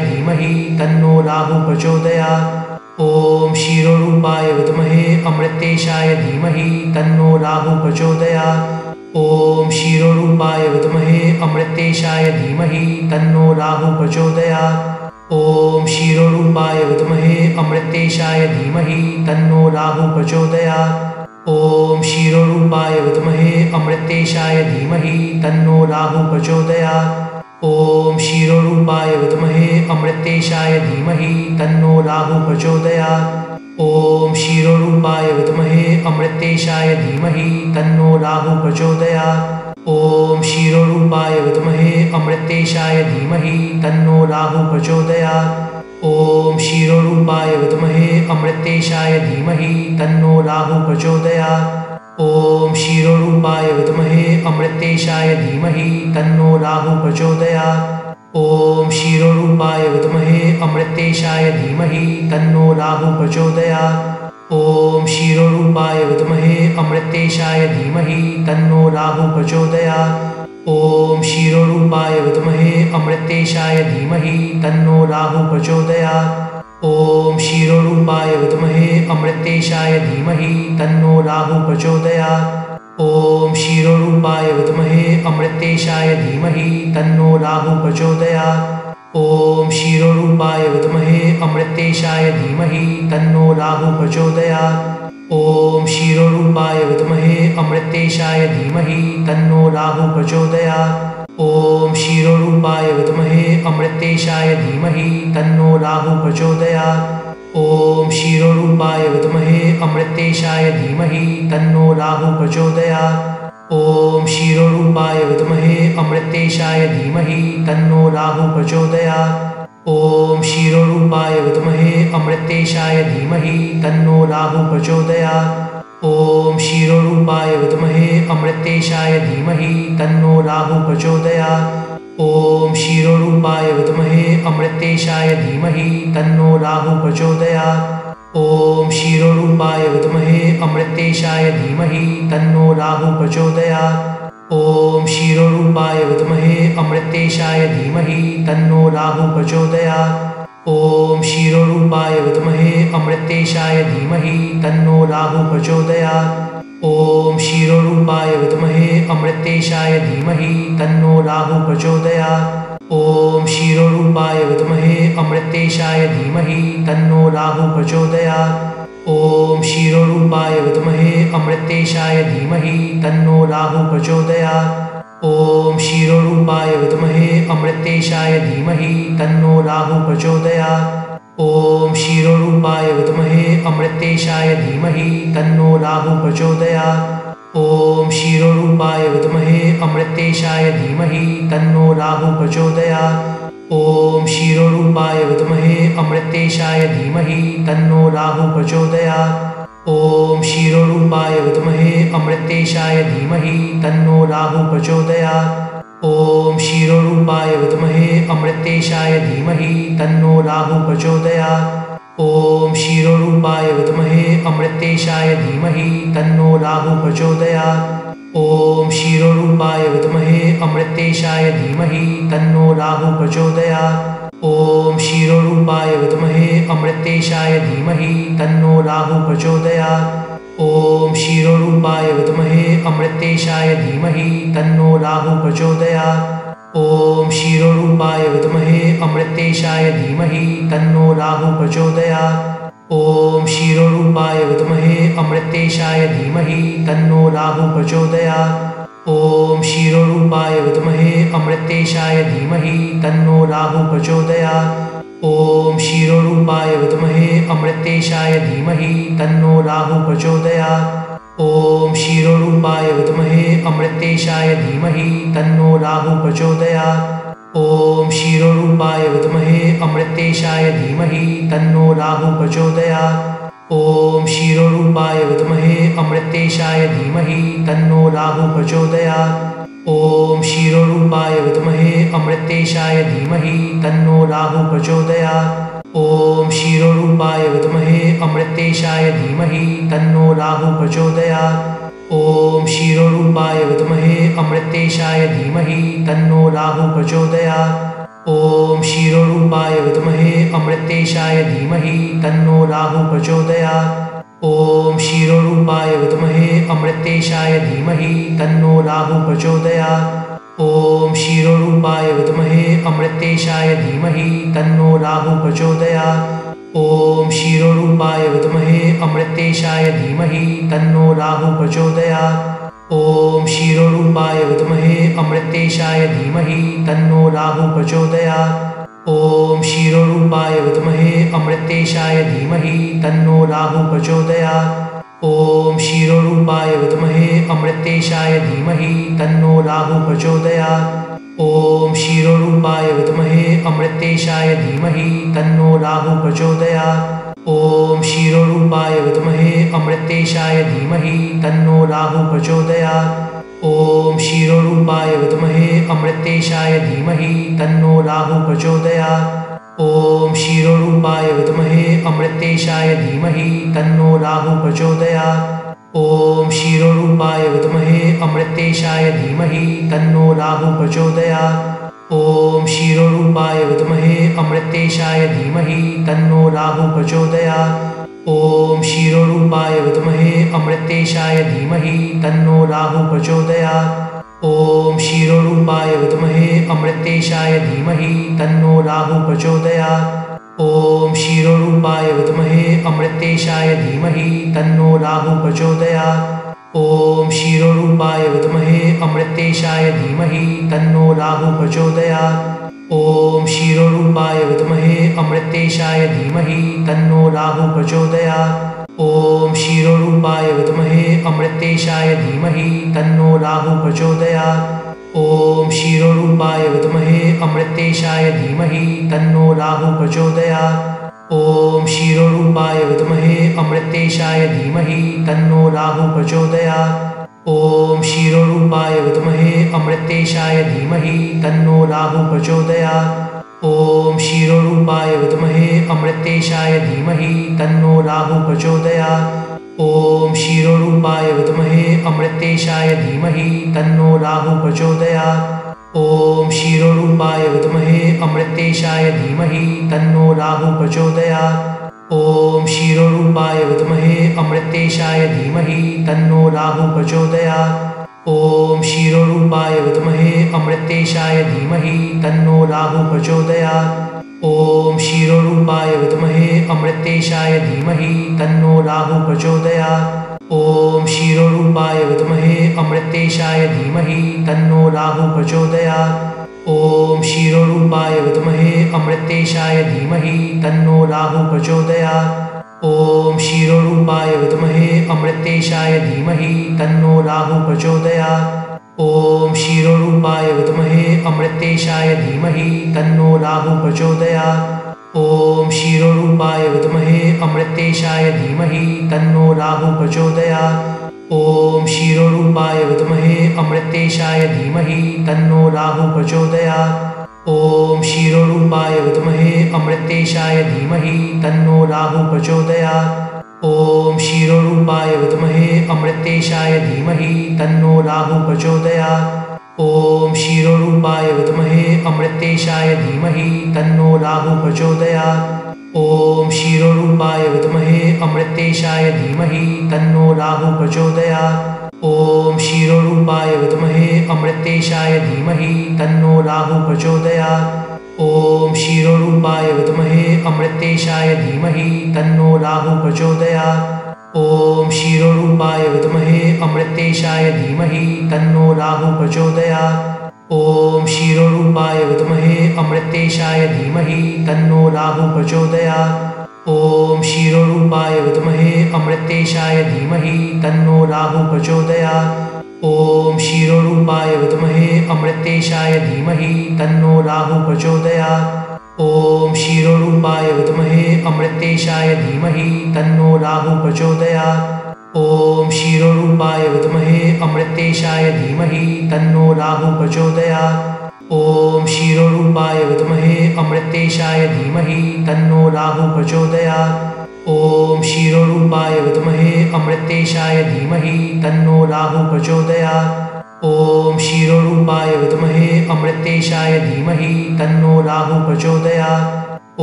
धीमहि तन्नो राहु प्रचोदयात्। ॐ क्षीरोरूपाय विद्महे अमृतेशाय धीमहि तन्नो राहु प्रचोदयात्। ॐ क्षीरोरूपाय विद्महे अमृतेशाय धीमहि तन्नो राहु प्रचोदयात्। ॐ क्षीरोरूपाय विद्महे अमृतेशाय धीमहि तन्नो राहु प्रचोदयात्। ॐ क्षीरोरूपाय विद्महे अमृतेशाय धीमहि तन्नो राहु प्रचोदयात्। ॐ क्षीरोरूपाय विद्महे अमृतेशाय धीमहि तन्नो राहु प्रचोदयात्। ॐ क्षीरोरूपाय विद्महे अमृतेशाय धीमहि तन्नो राहु प्रचोदयात्। ॐ क्षीरोरूपाय विद्महे अमृतेशाय धीमहि तन्नो राहु प्रचोदयात्। ॐ क्षीरोरूपाय विद्महे अमृतेशाय धीमहि तन्नो राहु प्रचोदयात्। ॐ क्षीरोरूपाय विद्महे अमृतेशाय धीमहि तन्नो राहु प्रचोदयात्। ॐ क्षीरोरूपाय विद्महे अमृतेशाय धीमहि तन्नो राहु प्रचोदयात्। ॐ क्षीरोरूपाय विद्महे अमृतेशाय धीमहि तन्नो राहु प्रचोदयात्। ॐ क्षीरोरूपाय विद्महे अमृतेशाय धीमहि तन्नो राहु प्रचोदयात् ॐ क्षीरोरूपाय विद्महे अमृतेशाय धीमहि तन्नो राहु प्रचोदयात् ॐ क्षीरोरूपाय विद्महे अमृतेशाय धीमहि तन्नो राहु प्रचोदयात् ॐ क्षीरोरूपाय विद्महे अमृतेशाय धीमहि तन्नो राहु प्रचोदयात् ॐ क्षीरोरूपाय विद्महे अमृतेशाय धीमहि तन्नो राहु प्रचोदयात्। ॐ क्षीरोरूपाय विद्महे अमृतेशाय धीमहि तन्नो राहु प्रचोदयात्। ॐ क्षीरोरूपाय विद्महे अमृतेशाय धीमहि तन्नो राहु प्रचोदयात्। ॐ क्षीरोरूपाय विद्महे अमृतेशाय धीमहि तन्नो राहु प्रचोदयात्। ॐ क्षीरोरूपाय विद्महे अमृतेशाय धीमहि तन्नो राहु प्रचोदयात् ॐ क्षीरोरूपाय विद्महे अमृतेशाय धीमहि तन्नो राहु प्रचोदयात् ॐ क्षीरोरूपाय विद्महे अमृतेशाय धीमहि तन्नो राहु प्रचोदयात् ॐ क्षीरोरूपाय विद्महे अमृतेशाय धीमहि तन्नो राहु प्रचोदयात् ॐ क्षीरोरूपाय विद्महे अमृतेशाय धीमहि तन्नो राहु प्रचोदयात्। ॐ क्षीरोरूपाय विद्महे अमृतेशाय धीमहि तन्नो राहु प्रचोदयात्। ॐ क्षीरोरूपाय विद्महे अमृतेशाय धीमहि तन्नो राहु प्रचोदयात्। ॐ क्षीरोरूपाय विद्महे अमृतेशाय धीमहि तन्नो राहु प्रचोदयात्। ॐ क्षीरोरूपाय विद्महे अमृतेशाय धीमहि तन्नो राहु प्रचोदयात्। ॐ क्षीरोरूपाय विद्महे अमृतेशाय धीमहि तन्नो राहु प्रचोदयात्। ॐ क्षीरोरूपाय विद्महे अमृतेशाय धीमहि तन्नो राहु प्रचोदयात्। ॐ क्षीरोरूपाय विद्महे अमृतेशाय धीमहि तन्नो राहु प्रचोदयात्। ॐ क्षीरोरूपाय विद्महे अमृतेशाय धीमहि तन्नो राहु प्रचोदयात्। ॐ क्षीरोरूपाय विद्महे अमृतेशाय धीमहि तन्नो राहु प्रचोदयात्। ॐ क्षीरोरूपाय विद्महे अमृतेशाय धीमहि तन्नो राहु प्रचोदयात्। ॐ क्षीरोरूपाय विद्महे अमृतेशाय धीमहि तन्नो राहु प्रचोदयात्। ॐ क्षीरोरूपाय विद्महे अमृतेशाय धीमहि तन्नो राहु प्रचोदयात्। ॐ क्षीरोरूपाय विद्महे अमृतेशाय धीमहि तन्नो राहु प्रचोदयात्। ॐ क्षीरोरूपाय विद्महे अमृतेशाय धीमहि तन्नो राहु प्रचोदयात्। ॐ क्षीरोरूपाय विद्महे अमृतेशाय धीमहि तन्नो राहु प्रचोदयात्। ॐ क्षीरोरूपाय विद्महे अमृतेशाय धीमहि तन्नो राहु प्रचोदयात्। ॐ क्षीरोरूपाय विद्महे अमृतेशाय धीमहि तन्नो राहु प्रचोदयात्। ॐ क्षीरोरूपाय विद्महे अमृतेशाय धीमहि तन्नो राहु प्रचोदयात्। ॐ क्षीरोरूपाय विद्महे अमृतेशाय धीमहि तन्नो राहु प्रचोदयात्। ॐ क्षीरोरूपाय विद्महे अमृतेशाय धीमहि तन्नो राहु प्रचोदयात्। ॐ क्षीरोरूपाय विद्महे अमृतेशाय धीमहि तन्नो राहु प्रचोदयात्। ॐ क्षीरोरूपाय विद्महे अमृतेशाय धीमहि तन्नो राहु प्रचोदयात्। ॐ क्षीरोरूपाय विद्महे अमृतेशाय धीमहि तन्नो राहु प्रचोदयात्। ॐ क्षीरोरूपाय विद्महे अमृतेशाय धीमहि तन्नो राहु प्रचोदयात्। ॐ क्षीरोरूपाय विद्महे अमृतेशाय धीमहि तन्नो राहु प्रचोदयात्। ॐ क्षीरोरूपाय विद्महे अमृतेशाय धीमहि तन्नो राहु प्रचोदयात्। ॐ क्षीरोरूपाय विद्महे अमृतेशाय धीमहि तन्नो राहु प्रचोदयात्। ॐ क्षीरोरूपाय विद्महे अमृतेशाय धीमहि तन्नो राहु प्रचोदयात्। ॐ क्षीरोरूपाय विद्महे अमृतेशाय धीमहि तन्नो राहु प्रचोदयात्। ॐ क्षीरोरूपाय विद्महे अमृतेशाय धीमहि तन्नो राहु प्रचोदयात्। ॐ क्षीरोरूपाय विद्महे अमृतेशाय धीमहि तन्नो राहु प्रचोदयात्। ॐ क्षीरोरूपाय विद्महे अमृतेशाय धीमहि तन्नो राहु प्रचोदयात्। ॐ क्षीरोरूपाय विद्महे अमृतेशाय धीमहि तन्नो राहु प्रचोदयात्। ॐ क्षीरोरूपाय विद्महे अमृतेशाय धीमहि तन्नो राहु प्रचोदयात्। ॐ क्षीरोरूपाय विद्महे अमृतेशाय धीमहि तन्नो राहु प्रचोदयात्। ॐ क्षीरोरूपाय विद्महे अमृतेशाय धीमहि तन्नो राहु प्रचोदयात्। ॐ क्षीरोरूपाय विद्महे अमृतेशाय धीमहि तन्नो राहु प्रचोदयात्। ॐ क्षीरोरूपाय विद्महे अमृतेशाय धीमहि तन्नो राहु प्रचोदयात्। ॐ क्षीरोरूपाय विद्महे अमृतेशाय धीमहि तन्नो राहु प्रचोदयात्। ॐ क्षीरोरूपाय विद्महे अमृतेशाय धीमहि तन्नो राहु प्रचोदयात्। ॐ क्षीरोरूपाय विद्महे अमृतेशाय धीमहि तन्नो राहु प्रचोदयात्। ॐ क्षीरोरूपाय विद्महे अमृतेशाय धीमहि तन्नो राहु प्रचोदयात्। ॐ क्षीरोरूपाय विद्महे अमृतेशाय धीमहि तन्नो राहु प्रचोदयात्। ॐ क्षीरोरूपाय विद्महे अमृतेशाय धीमहि तन्नो राहु प्रचोदयात्। ॐ क्षीरोरूपाय विद्महे अमृतेशाय धीमहि तन्नो राहु प्रचोदयात्। ॐ क्षीरोरूपाय विद्महे अमृतेशाय धीमहि तन्नो राहु प्रचोदयात्। ॐ क्षीरोरूपाय विद्महे अमृतेशाय धीमहि तन्नो राहु प्रचोदयात्। ॐ क्षीरोरूपाय विद्महे अमृतेशाय धीमहि तन्नो राहु प्रचोदयात्। ॐ क्षीरोरूपाय विद्महे अमृतेशाय धीमहि तन्नो राहु प्रचोदयात्। ॐ क्षीरोरूपाय विद्महे अमृतेशाय धीमहि तन्नो राहु प्रचोदयात्। ॐ क्षीरोरूपाय विद्महे अमृतेशाय धीमहि तन्नो राहु प्रचोदयात्। ॐ क्षीरोरूपाय विद्महे अमृतेशाय धीमहि तन्नो राहु प्रचोदयात्। ॐ क्षीरोरूपाय विद्महे अमृतेशाय धीमहि तन्नो राहु प्रचोदयात्। ॐ क्षीरोरूपाय विद्महे अमृतेशाय धीमहि तन्नो राहु प्रचोदयात्। ॐ क्षीरोरूपाय विद्महे अमृतेशाय धीमहि तन्नो राहु प्रचोदयात्। ॐ क्षीरोरूपाय विद्महे अमृतेशाय धीमहि तन्नो राहु प्रचोदयात्। ॐ क्षीरोरूपाय विद्महे अमृतेशाय धीमहि तन्नो राहु प्रचोदयात्। ॐ क्षीरोरूपाय विद्महे अमृतेशाय धीमहि तन्नो राहु प्रचोदयात्। ॐ क्षीरोरूपाय विद्महे अमृतेशाय धीमहि तन्नो राहु प्रचोदयात्। ॐ क्षीरोरूपाय विद्महे अमृतेशाय धीमहि तन्नो राहु प्रचोदयात्। ॐ क्षीरोरूपाय विद्महे अमृतेशाय धीमहि तन्नो राहु प्रचोदयात्। ॐ क्षीरोरूपाय विद्महे अमृतेशाय धीमहि तन्नो राहु प्रचोदयात्। ॐ क्षीरोरूपाय विद्महे अमृतेशाय धीमहि तन्नो राहु प्रचोदयात्। ॐ क्षीरोरूपाय विद्महे अमृतेशाय धीमहि तन्नो राहु प्रचोदयात्। ॐ क्षीरोरूपाय विद्महे अमृतेशाय धीमहि तन्नो राहु प्रचोदयात्। ॐ क्षीरोरूपाय विद्महे अमृतेशाय धीमहि तन्नो राहु प्रचोदयात्। ॐ क्षीरोरूपाय विद्महे अमृतेशाय धीमहि तन्नो राहु प्रचोदयात्। ॐ क्षीरोरूपाय विद्महे अमृतेशाय धीमहि तन्नो राहु प्रचोदयात्। ॐ क्षीरोरूपाय विद्महे अमृतेशाय धीमहि तन्नो राहु प्रचोदयात्। ॐ क्षीरोरूपाय विद्महे अमृतेशाय धीमहि तन्नो राहु प्रचोदयात्। ॐ क्षीरोरूपाय विद्महे अमृतेशाय धीमहि तन्नो राहु प्रचोदयात्। ॐ क्षीरोरूपाय विद्महे अमृतेशाय धीमहि तन्नो राहु प्रचोदयात्। ॐ क्षीरोरूपाय विद्महे अमृतेशाय धीमहि तन्नो राहु प्रचोदयात्।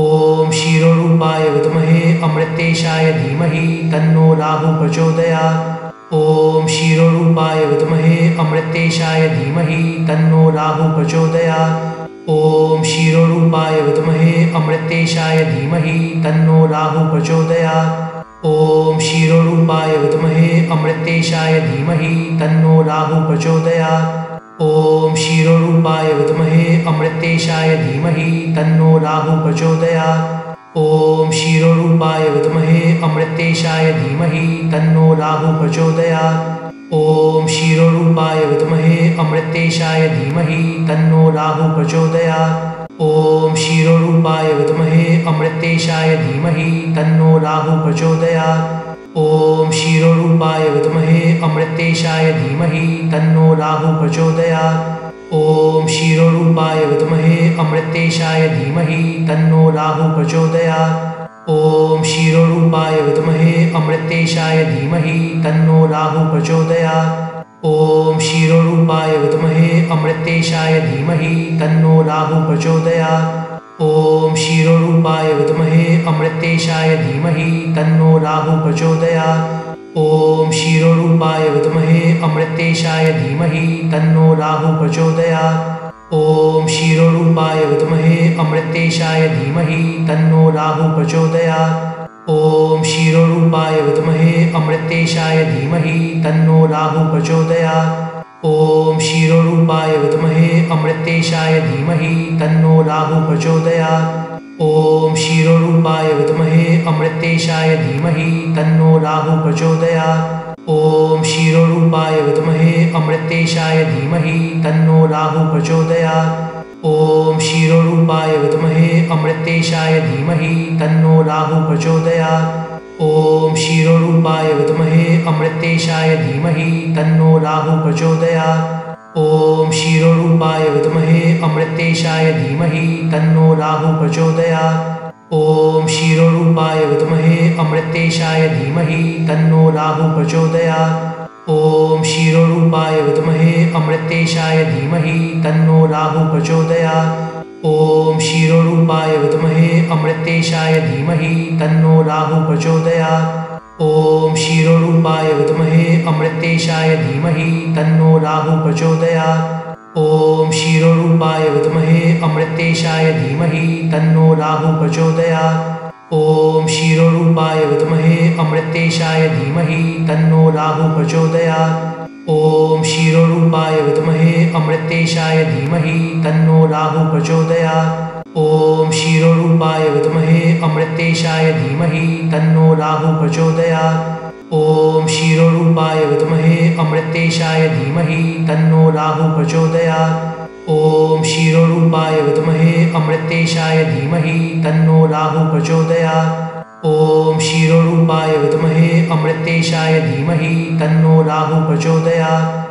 ॐ क्षीरोरूपाय विद्महे अमृतेशाय धीमहि तन्नो राहु प्रचोदयात्। ॐ क्षीरोरूपाय विद्महे अमृतेशाय धीमहि तन्नो राहु प्रचोदयात्। ॐ क्षीरोरूपाय विद्महे अमृतेशाय धीमहि तन्नो राहु प्रचोदयात्। ॐ क्षीरोरूपाय विद्महे अमृतेशाय धीमहि तन्नो राहु प्रचोदयात्। ॐ क्षीरोरूपाय विद्महे अमृतेशाय धीमहि तन्नो राहु प्रचोदयात्। ॐ क्षीरोरूपाय विद्महे अमृतेशाय धीमहि तन्नो राहु प्रचोदयात्। ॐ क्षीरोरूपाय विद्महे अमृतेशाय धीमहि तन्नो राहु प्रचोदयात्। ॐ क्षीरोरूपाय विद्महे अमृतेशाय धीमहि तन्नो राहु प्रचोदयात्। ॐ क्षीरोरूपाय विद्महे अमृतेशाय धीमहि तन्नो राहु प्रचोदयात्। ॐ क्षीरोरूपाय विद्महे अमृतेशाय धीमहि तन्नो राहु प्रचोदयात्। ॐ क्षीरोरूपाय विद्महे अमृतेशाय धीमहि तन्नो राहु प्रचोदयात्। ॐ क्षीरोरूपाय विद्महे अमृतेशाय धीमहि तन्नो राहु प्रचोदयात्। ॐ क्षीरोरूपाय विद्महे अमृतेशाय धीमहि तन्नो राहु प्रचोदयात्। ॐ क्षीरोरूपाय विद्महे अमृतेशाय धीमहि तन्नो राहु प्रचोदयात्। ॐ क्षीरोरूपाय विद्महे अमृतेशाय धीमहि तन्नो राहु प्रचोदयात्। ॐ क्षीरोरूपाय विद्महे अमृतेशाय धीमहि तन्नो राहु प्रचोदयात्। ॐ क्षीरोरूपाय विद्महे अमृतेशाय धीमहि तन्नो राहु प्रचोदयात्। ॐ क्षीरोरूपाय विद्महे अमृतेशाय धीमहि तन्नो राहु प्रचोदयात्। ॐ क्षीरोरूपाय विद्महे अमृतेशाय धीमहि तन्नो राहु प्रचोदयात्। ॐ क्षीरोरूपाय विद्महे अमृतेशाय धीमहि तन्नो राहु प्रचोदयात्। ॐ क्षीरोरूपाय विद्महे अमृतेशाय धीमहि तन्नो राहु प्रचोदयात्। ॐ क्षीरोरूपाय विद्महे अमृतेशाय धीमहि तन्नो राहु प्रचोदयात्। ॐ क्षीरोरूपाय विद्महे अमृतेशाय धीमहि तन्नो राहु प्रचोदयात्। ॐ क्षीरोरूपाय विद्महे अमृतेशाय धीमहि तन्नो राहु प्रचोदयात्। ॐ क्षीरोरूपाय विद्महे अमृतेशाय धीमहि तन्नो राहु प्रचोदयात्। ॐ क्षीरोरूपाय विद्महे अमृतेशाय धीमहि तन्नो राहु प्रचोदयात्। ॐ क्षीरोरूपाय विद्महे अमृतेशाय धीमहि तन्नो राहु प्रचोदयात्। ॐ क्षीरोरूपाय विद्महे अमृतेशाय धीमहि तन्नो राहु प्रचोदयात्। ॐ क्षीरोरूपाय विद्महे अमृतेशाय धीमहि तन्नो राहु प्रचोदयात्। ॐ क्षीरोरूपाय विद्महे अमृतेशाय धीमहि तन्नो राहु प्रचोदयात्। ॐ शिरोय विद्महे अमृतेशाय धीमह तन्नो राहु प्रचोदयात्। ओम शिरोय विद्महे अमृतेशाय धीमहि तन्नो राहु प्रचोदयात्। ओम शिरोय विद्महे अमृतेशाय धीमह तन्नो राहु प्रचोदयात्।